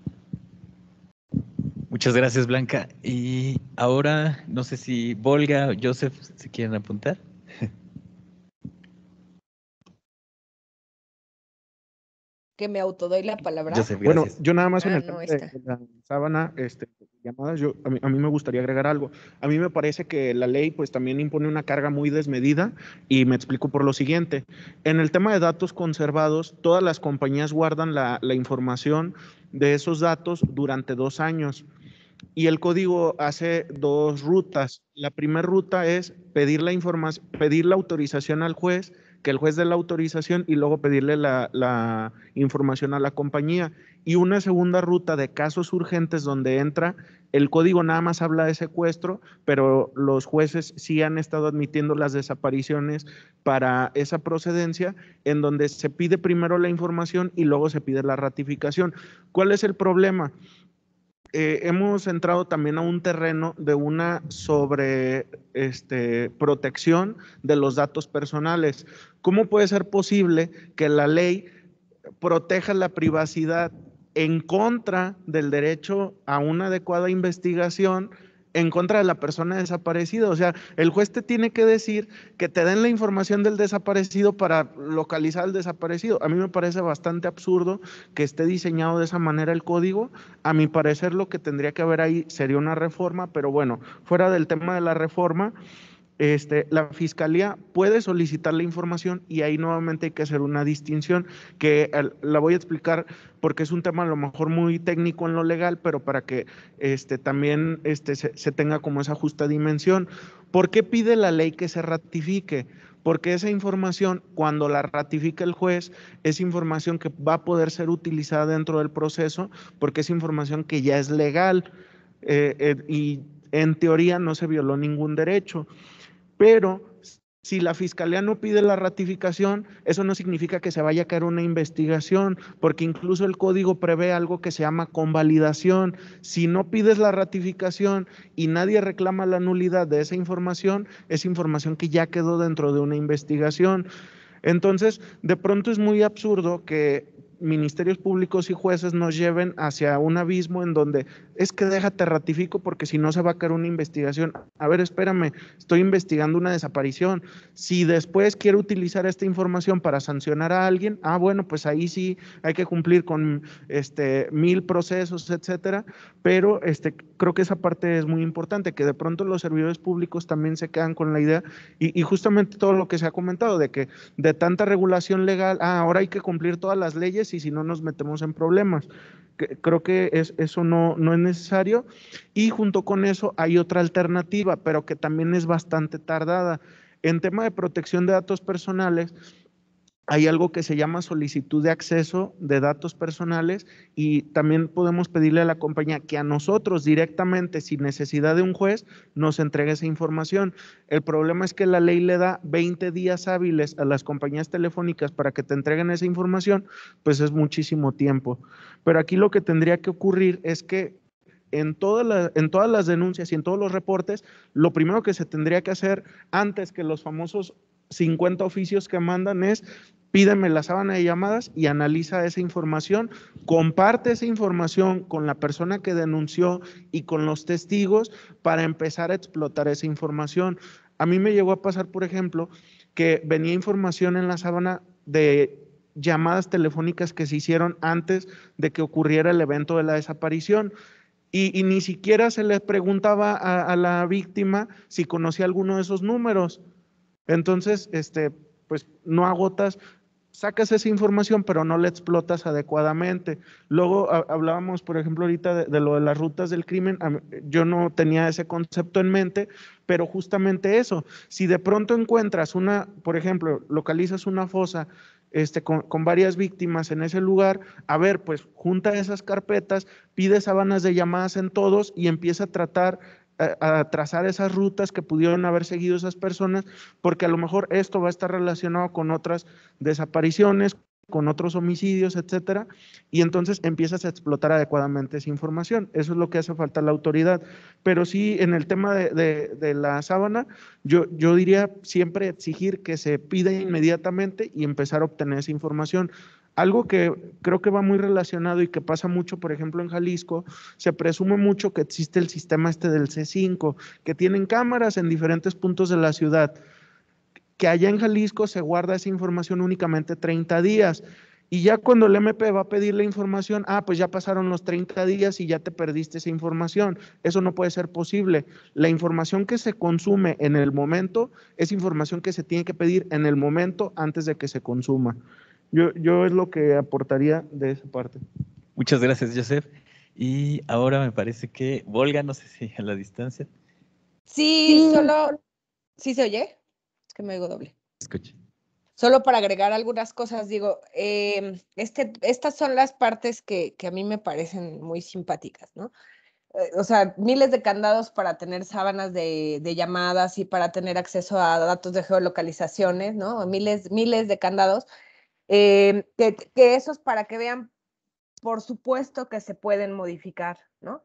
Speaker 1: Muchas gracias, Blanca. Y ahora, no sé si Volga o Joseph se quieren apuntar.
Speaker 4: Que me autodoy la palabra.
Speaker 2: bueno, yo nada más en ah, el la sábana, este, llamadas, yo, a mí, me gustaría agregar algo. A mí me parece que la ley pues también impone una carga muy desmedida y me explico por lo siguiente. En el tema de datos conservados, todas las compañías guardan la, la información de esos datos durante dos años y el código hace dos rutas. La primera ruta es pedir la información, pedir la autorización al juez que el juez dé la autorización y luego pedirle la, información a la compañía. Y una segunda ruta de casos urgentes donde entra, el código nada más habla de secuestro, pero los jueces sí han estado admitiendo las desapariciones para esa procedencia, en donde se pide primero la información y luego se pide la ratificación. ¿Cuál es el problema? Eh, hemos entrado también a un terreno de una sobre este, protección de los datos personales. ¿Cómo puede ser posible que la ley proteja la privacidad en contra del derecho a una adecuada investigación en contra de la persona desaparecida. O sea, el juez te tiene que decir que te den la información del desaparecido para localizar al desaparecido. A mí me parece bastante absurdo que esté diseñado de esa manera el código. A mi parecer lo que tendría que haber ahí sería una reforma, pero bueno, fuera del tema de la reforma. Este, la fiscalía puede solicitar la información y ahí nuevamente hay que hacer una distinción que la voy a explicar porque es un tema a lo mejor muy técnico en lo legal, pero para que este, también este, se, tenga como esa justa dimensión. ¿Por qué pide la ley que se ratifique? Porque esa información, cuando la ratifica el juez, es información que va a poder ser utilizada dentro del proceso, porque es información que ya es legal eh, eh, y en teoría no se violó ningún derecho. Pero si la fiscalía no pide la ratificación, eso no significa que se vaya a caer una investigación, porque incluso el código prevé algo que se llama convalidación. Si no pides la ratificación y nadie reclama la nulidad de esa información, es información que ya quedó dentro de una investigación. Entonces, de pronto es muy absurdo que ministerios públicos y jueces nos lleven hacia un abismo en donde es que déjate ratifico porque si no se va a caer una investigación. A ver, espérame, estoy investigando una desaparición. Si después quiero utilizar esta información para sancionar a alguien, ah, bueno, pues ahí sí hay que cumplir con este mil procesos, etcétera. Pero este creo que esa parte es muy importante, que de pronto los servidores públicos también se quedan con la idea y, y justamente todo lo que se ha comentado de que de tanta regulación legal, ah, ahora hay que cumplir todas las leyes y si no nos metemos en problemas. Creo que es, eso no, no es necesario. Y junto con eso hay otra alternativa, pero que también es bastante tardada. En tema de protección de datos personales, hay algo que se llama solicitud de acceso de datos personales y también podemos pedirle a la compañía que a nosotros directamente, sin necesidad de un juez, nos entregue esa información. El problema es que la ley le da 20 días hábiles a las compañías telefónicas para que te entreguen esa información, pues es muchísimo tiempo. Pero aquí lo que tendría que ocurrir es que en, en todas las denuncias y en todos los reportes, lo primero que se tendría que hacer antes que los famosos 50 oficios que mandan es pídeme la sábana de llamadas y analiza esa información, comparte esa información con la persona que denunció y con los testigos para empezar a explotar esa información. A mí me llegó a pasar, por ejemplo, que venía información en la sábana de llamadas telefónicas que se hicieron antes de que ocurriera el evento de la desaparición. Y, ni siquiera se le preguntaba a la víctima si conocía alguno de esos números. Entonces, este, pues no agotas, sacas esa información, pero no la explotas adecuadamente. Luego hablábamos, por ejemplo, ahorita de, lo de las rutas del crimen. Yo no tenía ese concepto en mente, pero justamente eso. Si de pronto encuentras una, por ejemplo, localizas una fosa este, con, con, varias víctimas en ese lugar, a ver, pues junta esas carpetas, pide sábanas de llamadas en todos y empieza a tratar a, trazar esas rutas que pudieron haber seguido esas personas, porque a lo mejor esto va a estar relacionado con otras desapariciones, con otros homicidios, etcétera, y entonces empiezas a explotar adecuadamente esa información. Eso es lo que hace falta la autoridad. Pero sí, en el tema de, de la sábana, yo, yo diría siempre exigir que se pida inmediatamente y empezar a obtener esa información. Algo que creo que va muy relacionado y que pasa mucho, por ejemplo, en Jalisco, se presume mucho que existe el sistema este del C5, que tienen cámaras en diferentes puntos de la ciudad, que allá en Jalisco se guarda esa información únicamente 30 días. Y ya cuando el MP va a pedir la información, ah, pues ya pasaron los 30 días y ya te perdiste esa información. Eso no puede ser posible. La información que se consume en el momento es información que se tiene que pedir en el momento antes de que se consuma. Yo, yo es lo que aportaría de esa parte.
Speaker 1: Muchas gracias, Joseph. Y ahora me parece que Volga, no sé si a la distancia.
Speaker 4: Sí, solo. ¿Sí se oye? Es que me oigo doble.
Speaker 1: Escuche.
Speaker 4: Solo para agregar algunas cosas, digo, em, este, estas son las partes que, que, a mí me parecen muy simpáticas, ¿no? Eh, o sea, miles de candados para tener sábanas de, de, llamadas y para tener acceso a datos de geolocalizaciones, ¿no? Miles, miles de candados eh, que, que esos para que vean, por supuesto que se pueden modificar, ¿no?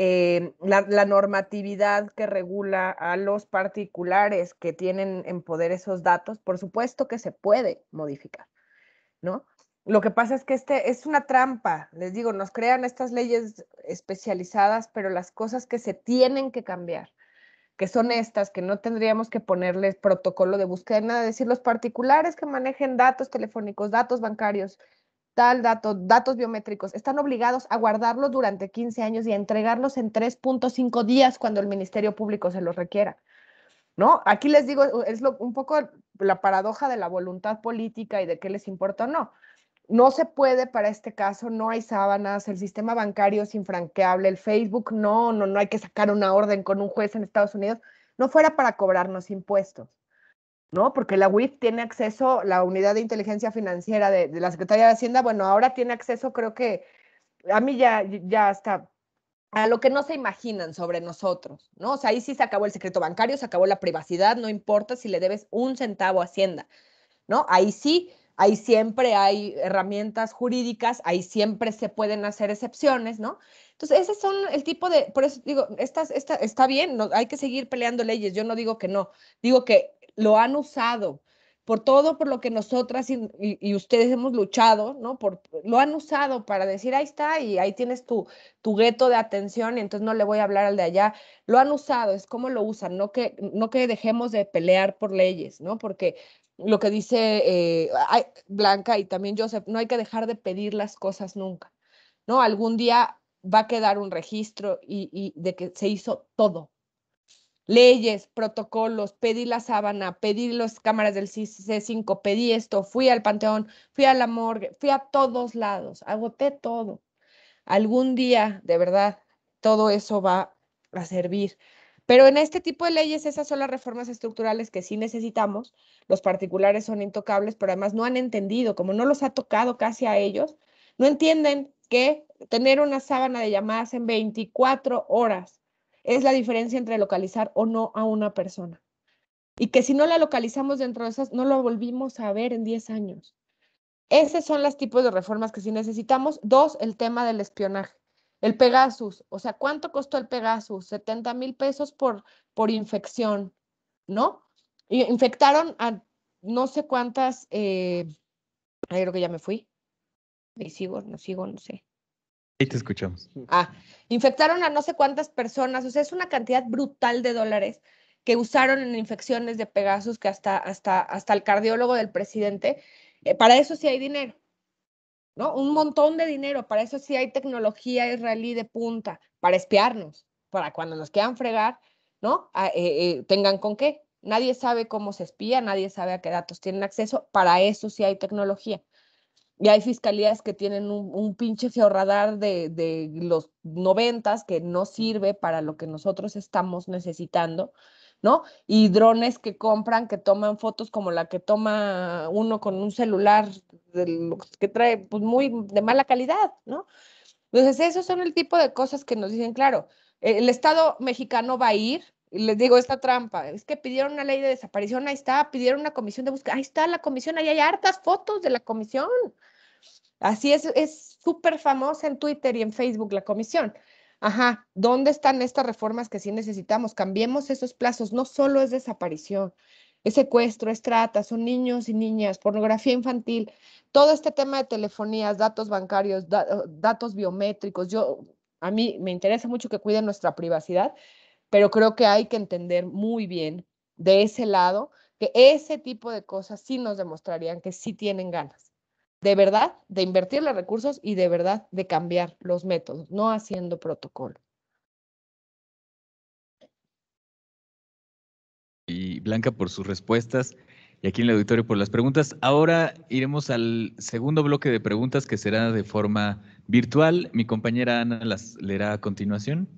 Speaker 4: Eh, la, normatividad que regula a los particulares que tienen en poder esos datos, por supuesto que se puede modificar, ¿no? Lo que pasa es que este es una trampa, les digo, nos crean estas leyes especializadas, pero las cosas que se tienen que cambiar que son estas, que no tendríamos que ponerles protocolo de búsqueda, nada, decir los particulares que manejen datos telefónicos, datos bancarios, tal dato, datos biométricos, están obligados a guardarlos durante 15 años y a entregarlos en 3.5 días cuando el Ministerio Público se los requiera. ¿No? Aquí les digo, es lo, un poco la paradoja de la voluntad política y de qué les importa o no. No se puede para este caso, no hay sábanas, el sistema bancario es infranqueable, el Facebook no, no, no hay que sacar una orden con un juez en Estados Unidos, no fuera para cobrarnos impuestos, ¿no? Porque la UIF tiene acceso, la unidad de inteligencia financiera de, la Secretaría de Hacienda, bueno, ahora tiene acceso, creo que a mí ya, ya está a lo que no se imaginan sobre nosotros, ¿no? O sea, ahí sí se acabó el secreto bancario, se acabó la privacidad, no importa si le debes un centavo a Hacienda, ¿no? Ahí sí ahí siempre hay herramientas jurídicas, ahí siempre se pueden hacer excepciones, ¿no? Entonces, esos son el tipo de, por eso digo, estas, esta, está bien, no, hay que seguir peleando leyes, yo no digo que no, digo que lo han usado por todo por lo que nosotras y, y, ustedes hemos luchado, ¿no? Por, lo han usado para decir, ahí está, y ahí tienes tu, tu gueto de atención, y entonces no le voy a hablar al de allá. Lo han usado, es como lo usan, no que, no que dejemos de pelear por leyes, ¿no? Porque lo que dice eh, Blanca y también Joseph, no hay que dejar de pedir las cosas nunca, ¿no? Algún día va a quedar un registro y, de que se hizo todo. Leyes, protocolos, pedí la sábana, pedí las cámaras del C5, pedí esto, fui al panteón, fui a la morgue, fui a todos lados, agoté todo. Algún día, de verdad, todo eso va a servir Pero en este tipo de leyes, esas son las reformas estructurales que sí necesitamos. Los particulares son intocables, pero además no han entendido, como no los ha tocado casi a ellos, no entienden que tener una sábana de llamadas en 24 horas es la diferencia entre localizar o no a una persona. Y que si no la localizamos dentro de esas, no lo volvimos a ver en 10 años. Esos son los tipos de reformas que sí necesitamos. Dos, el tema del espionaje. El Pegasus, o sea, ¿cuánto costó el Pegasus? 70 mil pesos por, por infección, ¿no? Y infectaron a no sé cuántas, eh, creo que ya me fui. Y sigo, no sigo, no sé.
Speaker 1: Ahí te escuchamos.
Speaker 4: Ah, infectaron a no sé cuántas personas, o sea, es una cantidad brutal de dólares que usaron en infecciones de Pegasus que hasta, hasta, hasta el cardiólogo del presidente, eh, para eso sí hay dinero. ¿No? Un montón de dinero, para eso sí hay tecnología israelí de punta, para espiarnos, para cuando nos quieran fregar, ¿no? Ah, eh, eh, tengan con qué. Nadie sabe cómo se espía, nadie sabe a qué datos tienen acceso, para eso sí hay tecnología. Y hay fiscalías que tienen un, pinche georradar de, de los noventas que no sirve para lo que nosotros estamos necesitando, ¿no? Y drones que compran, que toman fotos como la que toma uno con un celular que trae pues, muy de mala calidad, ¿no? Entonces, esos son el tipo de cosas que nos dicen, claro, el Estado mexicano va a ir, y les digo esta trampa, es que pidieron una ley de desaparición, ahí está, pidieron una comisión de búsqueda, ahí está la comisión, ahí hay hartas fotos de la comisión. Así es, es súper famosa en Twitter y en Facebook la comisión. Ajá, ¿dónde están estas reformas que sí necesitamos? Cambiemos esos plazos, no solo es desaparición, es secuestro, es trata, son niños y niñas, pornografía infantil, todo este tema de telefonías, datos bancarios, datos biométricos. Yo, a mí me interesa mucho que cuiden nuestra privacidad, pero creo que hay que entender muy bien de ese lado que ese tipo de cosas sí nos demostrarían que sí tienen ganas de verdad de invertir los recursos y de verdad de cambiar los métodos, no haciendo protocolo.
Speaker 1: Y Blanca por sus respuestas y aquí en el auditorio por las preguntas. Ahora iremos al segundo bloque de preguntas que será de forma virtual. Mi compañera Ana las leerá a continuación.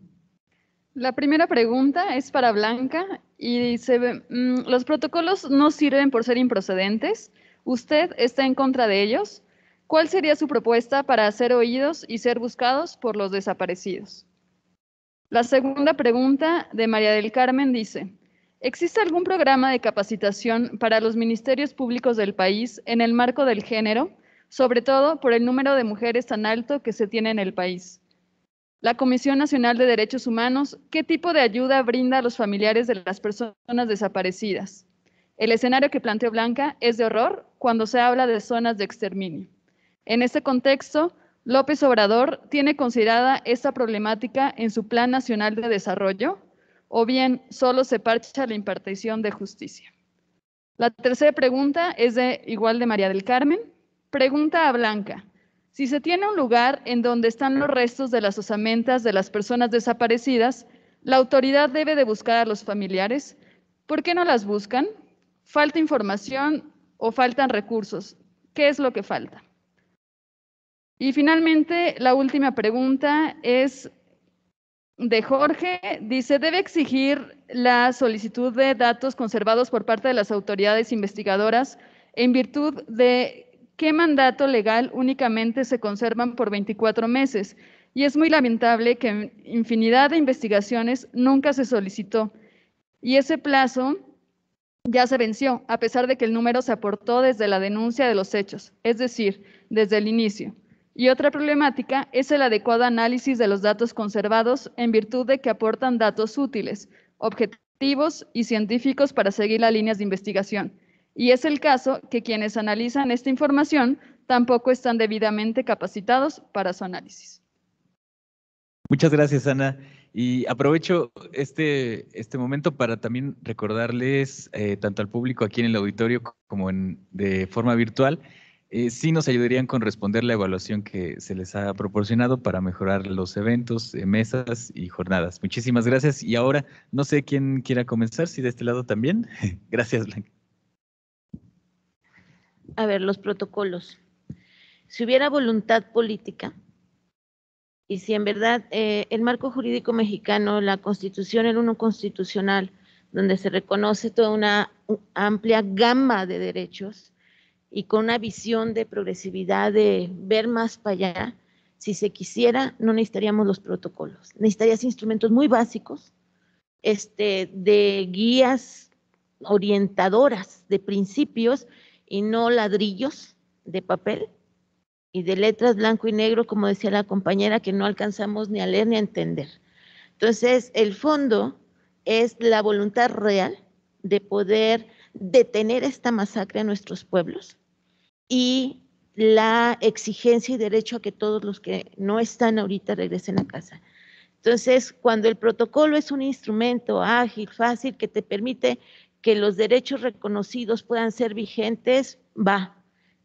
Speaker 8: La primera pregunta es para Blanca y dice, mm, los protocolos no sirven por ser improcedentes ¿Usted está en contra de ellos? ¿Cuál sería su propuesta para ser oídos y ser buscados por los desaparecidos? La segunda pregunta de María del Carmen dice, ¿existe algún programa de capacitación para los ministerios públicos del país en el marco del género, sobre todo por el número de mujeres tan alto que se tiene en el país? La Comisión Nacional de Derechos Humanos, ¿qué tipo de ayuda brinda a los familiares de las personas desaparecidas? El escenario que planteó Blanca es de horror cuando se habla de zonas de exterminio. En este contexto, López Obrador tiene considerada esta problemática en su Plan Nacional de Desarrollo o bien solo se parcha la impartición de justicia. La tercera pregunta es de igual de María del Carmen. Pregunta a Blanca, si se tiene un lugar en donde están los restos de las osamentas de las personas desaparecidas, la autoridad debe de buscar a los familiares. ¿Por qué no las buscan? ¿Falta información o faltan recursos? ¿Qué es lo que falta? Y finalmente, la última pregunta es de Jorge. Dice, ¿debe exigir la solicitud de datos conservados por parte de las autoridades investigadoras en virtud de qué mandato legal únicamente se conservan por 24 meses? Y es muy lamentable que infinidad de investigaciones nunca se solicitó. Y ese plazo ya se venció, a pesar de que el número se aportó desde la denuncia de los hechos, es decir, desde el inicio. Y otra problemática es el adecuado análisis de los datos conservados en virtud de que aportan datos útiles, objetivos y científicos para seguir las líneas de investigación. Y es el caso que quienes analizan esta información tampoco están debidamente capacitados para su análisis.
Speaker 1: Muchas gracias, Ana. Y aprovecho este, este momento para también recordarles, eh, tanto al público aquí en el auditorio como en, de forma virtual, eh, si nos ayudarían con responder la evaluación que se les ha proporcionado para mejorar los eventos, eh, mesas y jornadas. Muchísimas gracias. Y ahora, no sé quién quiera comenzar, si de este lado también. gracias, Blanca.
Speaker 3: A ver, los protocolos. Si hubiera voluntad política, y si en verdad eh, el marco jurídico mexicano, la constitución, el uno constitucional, donde se reconoce toda una amplia gama de derechos y con una visión de progresividad, de ver más para allá, si se quisiera, no necesitaríamos los protocolos. Necesitarías instrumentos muy básicos, este, de guías orientadoras, de principios y no ladrillos de papel y de letras blanco y negro, como decía la compañera, que no alcanzamos ni a leer ni a entender. Entonces, el fondo es la voluntad real de poder detener esta masacre a nuestros pueblos y la exigencia y derecho a que todos los que no están ahorita regresen a casa. Entonces, cuando el protocolo es un instrumento ágil, fácil, que te permite que los derechos reconocidos puedan ser vigentes, va,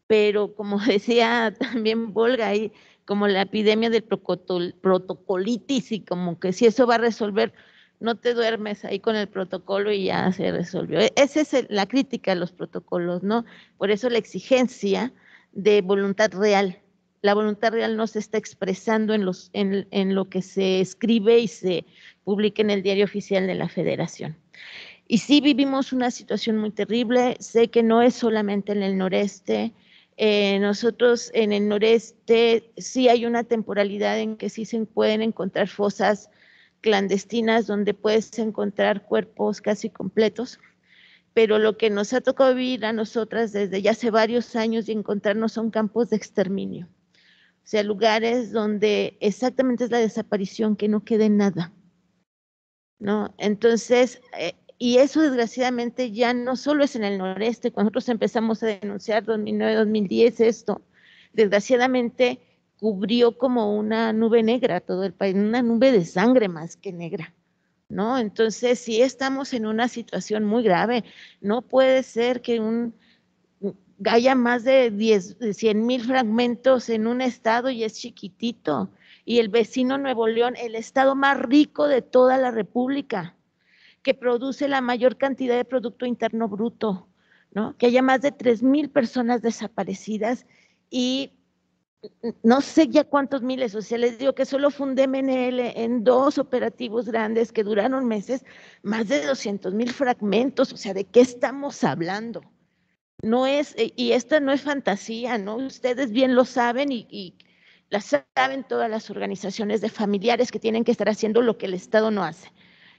Speaker 3: pero como decía también Volga ahí, como la epidemia del protocolitis y como que si eso va a resolver, no te duermes ahí con el protocolo y ya se resolvió. E-, esa es la crítica de los protocolos, ¿no? Por eso la exigencia de voluntad real. La voluntad real no se está expresando en, los, en lo que se escribe y se publica en el diario oficial de la federación. Y sí vivimos una situación muy terrible, sé que no es solamente en el noreste, eh, nosotros en el noreste sí hay una temporalidad en que sí se pueden encontrar fosas clandestinas donde puedes encontrar cuerpos casi completos, pero lo que nos ha tocado vivir a nosotras desde ya hace varios años y encontrarnos son campos de exterminio, o sea, lugares donde exactamente es la desaparición, que no quede nada, ¿no? Entonces, eh, y eso desgraciadamente ya no solo es en el noreste, cuando nosotros empezamos a denunciar 2009-2010 esto, desgraciadamente cubrió como una nube negra todo el país, una nube de sangre más que negra, ¿no? Entonces, sí estamos en una situación muy grave. No puede ser que un, haya más de 10, 100 mil fragmentos en un estado y es chiquitito. Y el vecino Nuevo León, el estado más rico de toda la República, que produce la mayor cantidad de Producto Interno Bruto, ¿no? Que haya más de 3 mil personas desaparecidas y no sé ya cuántos miles, o sea, les digo que solo fundé MNL en dos operativos grandes que duraron meses, más de 200 mil fragmentos, o sea, ¿de qué estamos hablando? No es, y esta no es fantasía, ¿no? Ustedes bien lo saben y, y la saben todas las organizaciones de familiares que tienen que estar haciendo lo que el Estado no hace,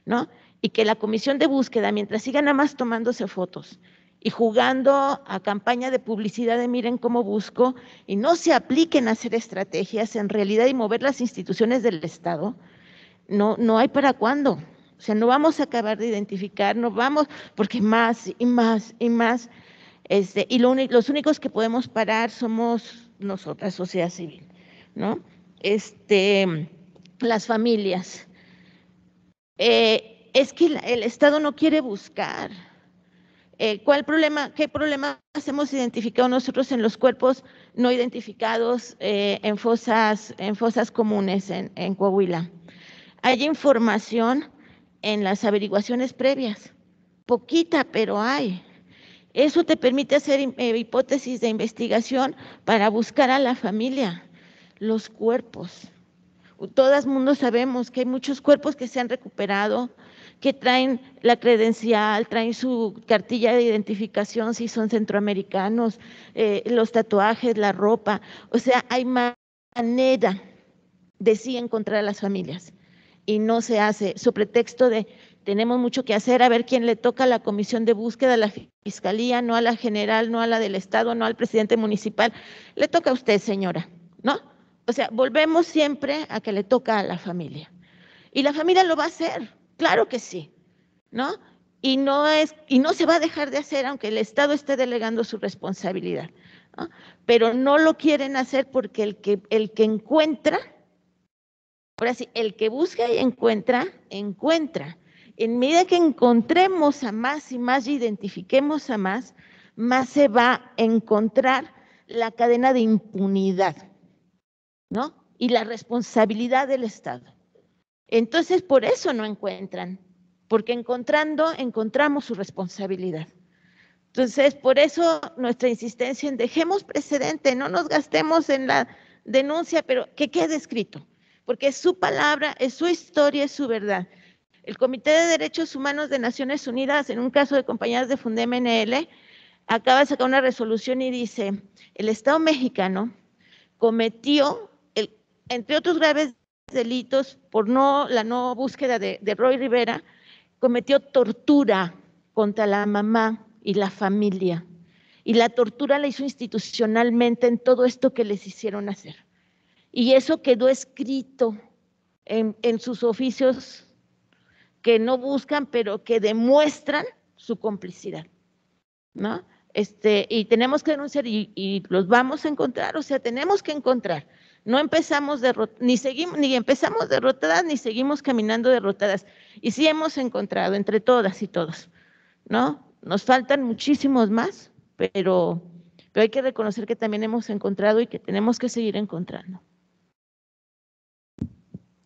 Speaker 3: ¿no? Y que la comisión de búsqueda, mientras siga nada más tomándose fotos y jugando a campaña de publicidad de miren cómo busco y no se apliquen a hacer estrategias en realidad y mover las instituciones del Estado, no, no hay para cuándo. O sea, no vamos a acabar de identificar, no vamos, porque más y más y más, este, y los únicos que podemos parar somos nosotras, sociedad civil, ¿no? Este, las familias. Eh, es que el Estado no quiere buscar. Eh, ¿Cuál problema, qué problemas hemos identificado nosotros en los cuerpos no identificados eh, en, fosas, en fosas comunes en, Coahuila? Hay información en las averiguaciones previas, poquita, pero hay. Eso te permite hacer eh, hipótesis de investigación para buscar a la familia, los cuerpos. Todas mundo sabemos que hay muchos cuerpos que se han recuperado, que traen la credencial, traen su cartilla de identificación si son centroamericanos, eh, los tatuajes, la ropa. O sea, hay manera de sí encontrar a las familias y no se hace, su pretexto de tenemos mucho que hacer, a ver quién le toca a la comisión de búsqueda, a la fiscalía, no a la general, no a la del Estado, no al presidente municipal. Le toca a usted, señora, ¿no? O sea, volvemos siempre a que le toca a la familia. Y la familia lo va a hacer, Claro que sí, ¿no? Y no, es, y no se va a dejar de hacer aunque el Estado esté delegando su responsabilidad. ¿no? Pero no lo quieren hacer porque el que, el que encuentra, ahora sí, el que busca y encuentra, encuentra. En medida que encontremos a más y más y identifiquemos a más, más se va a encontrar la cadena de impunidad, ¿no? Y la responsabilidad del Estado. Entonces, por eso no encuentran, porque encontrando, encontramos su responsabilidad. Entonces, por eso nuestra insistencia en dejemos precedente, no nos gastemos en la denuncia, pero que quede escrito. porque es su palabra, es su historia, es su verdad. El Comité de Derechos Humanos de Naciones Unidas, en un caso de compañías de FUNDEMNL, acaba de sacar una resolución y dice, el Estado mexicano cometió, entre otros graves delitos, por no, la no búsqueda de, Roy Rivera, cometió tortura contra la mamá y la familia. Y la tortura la hizo institucionalmente en todo esto que les hicieron hacer. Y eso quedó escrito en, en sus oficios que no buscan, pero que demuestran su complicidad. ¿no? Este, y tenemos que denunciar y, y, los vamos a encontrar, o sea, tenemos que encontrar. No empezamos ni seguimos, ni empezamos derrotadas, ni seguimos caminando derrotadas. Y sí hemos encontrado entre todas y todos, ¿no? Nos faltan muchísimos más, pero, pero hay que reconocer que también hemos encontrado y que tenemos que seguir encontrando.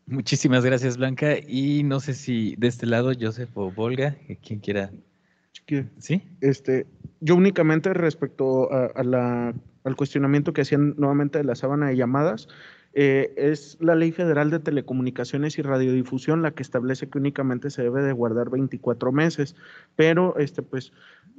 Speaker 1: Muchísimas gracias, Blanca. Y no sé si de este lado, Joseph o Volga, quien quiera.
Speaker 2: ¿Sí? Este, yo únicamente respecto a, a la, al cuestionamiento que hacían nuevamente de la sábana de llamadas, eh, es la Ley Federal de Telecomunicaciones y Radiodifusión la que establece que únicamente se debe de guardar 24 meses, pero este, pues,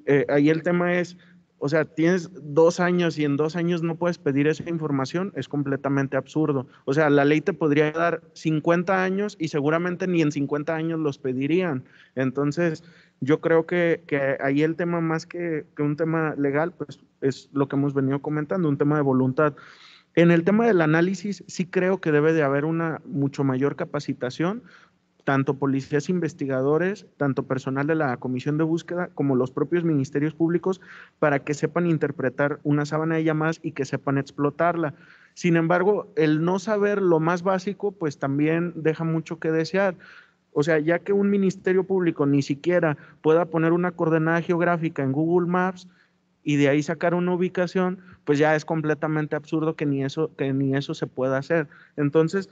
Speaker 2: eh, ahí el tema es, o sea, tienes dos años y en dos años no puedes pedir esa información, es completamente absurdo. O sea, la ley te podría dar 50 años y seguramente ni en 50 años los pedirían. Entonces, yo creo que, que ahí el tema más que, que, un tema legal, pues es lo que hemos venido comentando, un tema de voluntad. En el tema del análisis, sí creo que debe de haber una mucho mayor capacitación, tanto policías investigadores, tanto personal de la comisión de búsqueda, como los propios ministerios públicos, para que sepan interpretar una sábana de llamadas y que sepan explotarla. Sin embargo, el no saber lo más básico, pues también deja mucho que desear. O sea, ya que un ministerio público ni siquiera pueda poner una coordenada geográfica en Google Maps y de ahí sacar una ubicación, pues ya es completamente absurdo que ni eso, que ni eso se pueda hacer. Entonces,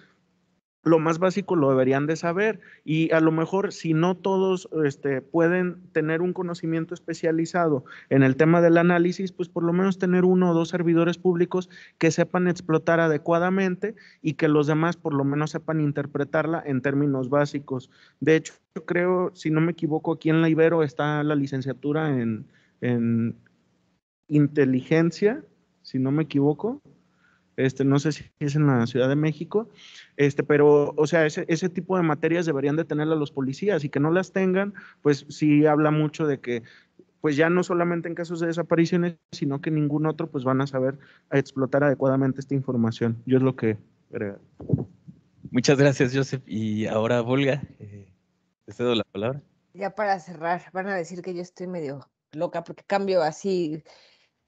Speaker 2: lo más básico lo deberían de saber y a lo mejor si no todos este, pueden tener un conocimiento especializado en el tema del análisis, pues por lo menos tener uno o dos servidores públicos que sepan explotar adecuadamente y que los demás por lo menos sepan interpretarla en términos básicos. De hecho, yo creo, si no me equivoco, aquí en la Ibero está la licenciatura en, en inteligencia, si no me equivoco este, no sé si es en la Ciudad de México, este, pero, o sea, ese, ese tipo de materias deberían de tenerlas los policías y que no las tengan, pues sí habla mucho de que pues ya no solamente en casos de desapariciones, sino que ningún otro pues van a saber explotar adecuadamente esta información. Yo es lo que...
Speaker 1: Muchas gracias, Joseph. Y ahora, Volga, eh, te cedo la palabra.
Speaker 4: Ya para cerrar, van a decir que yo estoy medio loca porque cambio así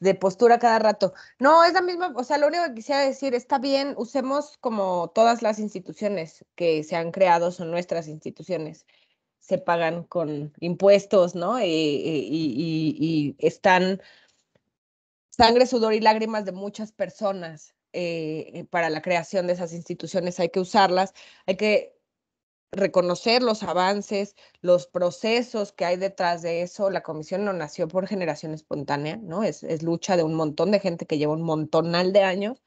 Speaker 4: de postura cada rato. No, es la misma, o sea, lo único que quisiera decir, está bien, usemos como todas las instituciones que se han creado, son nuestras instituciones, se pagan con impuestos, ¿no? Y, y, y, y están sangre, sudor y lágrimas de muchas personas eh, para la creación de esas instituciones, hay que usarlas, hay que reconocer los avances, los procesos que hay detrás de eso. La comisión no nació por generación espontánea, ¿no? Es, lucha de un montón de gente que lleva un montonal de años.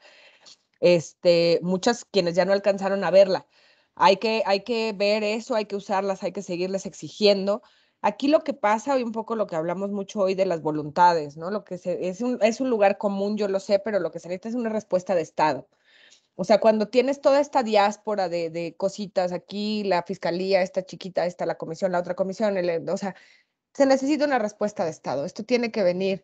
Speaker 4: Este, muchas quienes ya no alcanzaron a verla. Hay que, hay que ver eso, hay que usarlas, hay que seguirles exigiendo. Aquí lo que pasa, y un poco lo que hablamos mucho hoy de las voluntades, ¿no? Lo que se, es, un, es un lugar común, yo lo sé, pero lo que se necesita es una respuesta de Estado. O sea, cuando tienes toda esta diáspora de, de, cositas, aquí la fiscalía, esta chiquita, esta la comisión, la otra comisión, o sea, se necesita una respuesta de Estado. Esto tiene que venir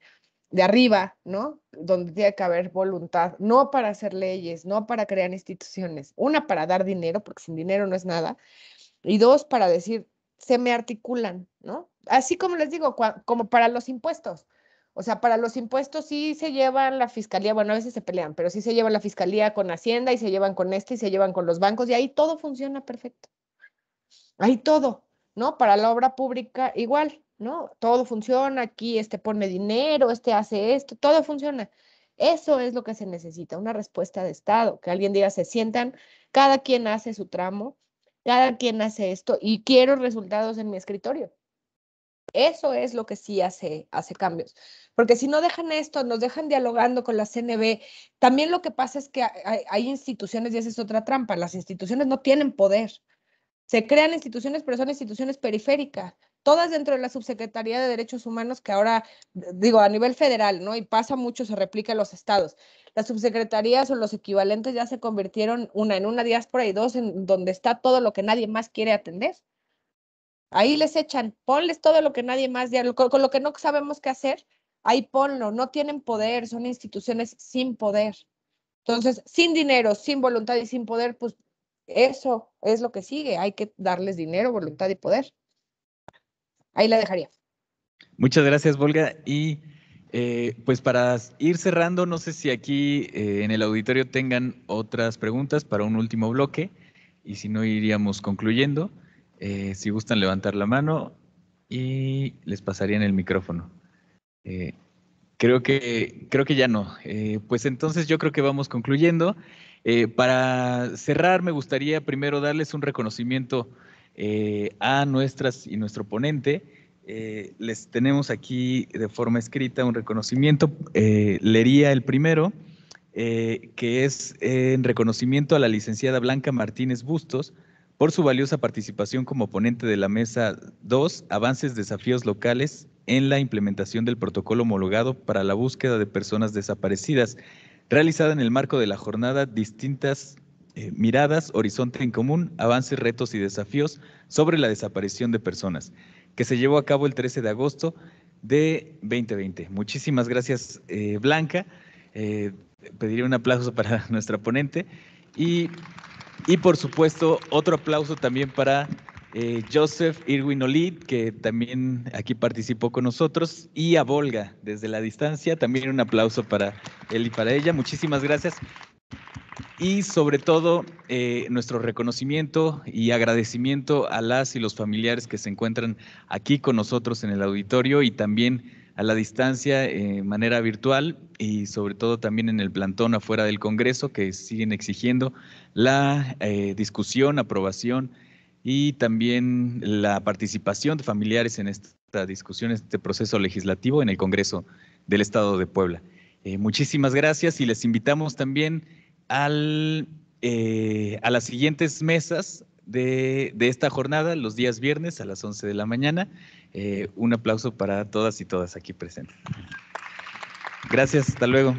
Speaker 4: de arriba, ¿no? Donde tiene que haber voluntad, no para hacer leyes, no para crear instituciones. Una, para dar dinero, porque sin dinero no es nada. Y dos, para decir, se me articulan, ¿no? Así como les digo, como para los impuestos. O sea, para los impuestos sí se llevan la fiscalía, bueno, a veces se pelean, pero sí se lleva la fiscalía con Hacienda y se llevan con este y se llevan con los bancos y ahí todo funciona perfecto. Ahí todo, ¿no? Para la obra pública igual, ¿no? Todo funciona, aquí este pone dinero, este hace esto, todo funciona. Eso es lo que se necesita, una respuesta de Estado, que alguien diga, se sientan, cada quien hace su tramo, cada quien hace esto y quiero resultados en mi escritorio. Eso es lo que sí hace, hace cambios. Porque si no dejan esto, nos dejan dialogando con la CNB, también lo que pasa es que hay, instituciones, y esa es otra trampa, las instituciones no tienen poder. Se crean instituciones, pero son instituciones periféricas, todas dentro de la Subsecretaría de Derechos Humanos, que ahora, digo, a nivel federal, ¿no? Y pasa mucho, se replica en los estados. Las subsecretarías o los equivalentes ya se convirtieron una en una diáspora y dos en donde está todo lo que nadie más quiere atender. Ahí les echan, ponles todo lo que nadie más, con, lo que no sabemos qué hacer, ahí ponlo, no tienen poder, son instituciones sin poder. Entonces, sin dinero, sin voluntad y sin poder, pues eso es lo que sigue. Hay que darles dinero, voluntad y poder. Ahí la dejaría.
Speaker 1: Muchas gracias, Volga. Y eh, pues para ir cerrando, no sé si aquí eh, en el auditorio tengan otras preguntas para un último bloque y si no iríamos concluyendo. Eh, si gustan levantar la mano y les pasarían el micrófono. creo, que, creo que ya no. pues entonces yo creo que vamos concluyendo. Eh, para cerrar, me gustaría primero darles un reconocimiento eh, a nuestras y nuestro ponente. Eh, les tenemos aquí de forma escrita un reconocimiento. leería el primero, que es en reconocimiento a la licenciada Blanca Martínez Bustos por su valiosa participación como ponente de la Mesa 2, Avances, Desafíos Locales en la implementación del protocolo homologado para la búsqueda de personas desaparecidas realizada en el marco de la jornada Distintas eh, Miradas, Horizonte en Común, Avances, Retos y Desafíos sobre la desaparición de personas, que se llevó a cabo el 13 de agosto de 2020. Muchísimas gracias, eh, Blanca. Eh, pediría un aplauso para nuestra ponente y, y, por supuesto, otro aplauso también para eh, Joseph Irwin Olid, que también aquí participó con nosotros, y a Volga desde la distancia. También un aplauso para él y para ella. Muchísimas gracias. Y sobre todo, eh, nuestro reconocimiento y agradecimiento a las y los familiares que se encuentran aquí con nosotros en el auditorio y también a la distancia, de eh, manera virtual y sobre todo también en el plantón afuera del Congreso que siguen exigiendo la discusión, aprobación y también la participación de familiares en esta discusión, este proceso legislativo en el Congreso del Estado de Puebla. Eh, muchísimas gracias y les invitamos también al, eh, a las siguientes mesas de, esta jornada, los días viernes a las 11 de la mañana. Eh, un aplauso para todas y todas aquí presentes. Gracias, hasta luego.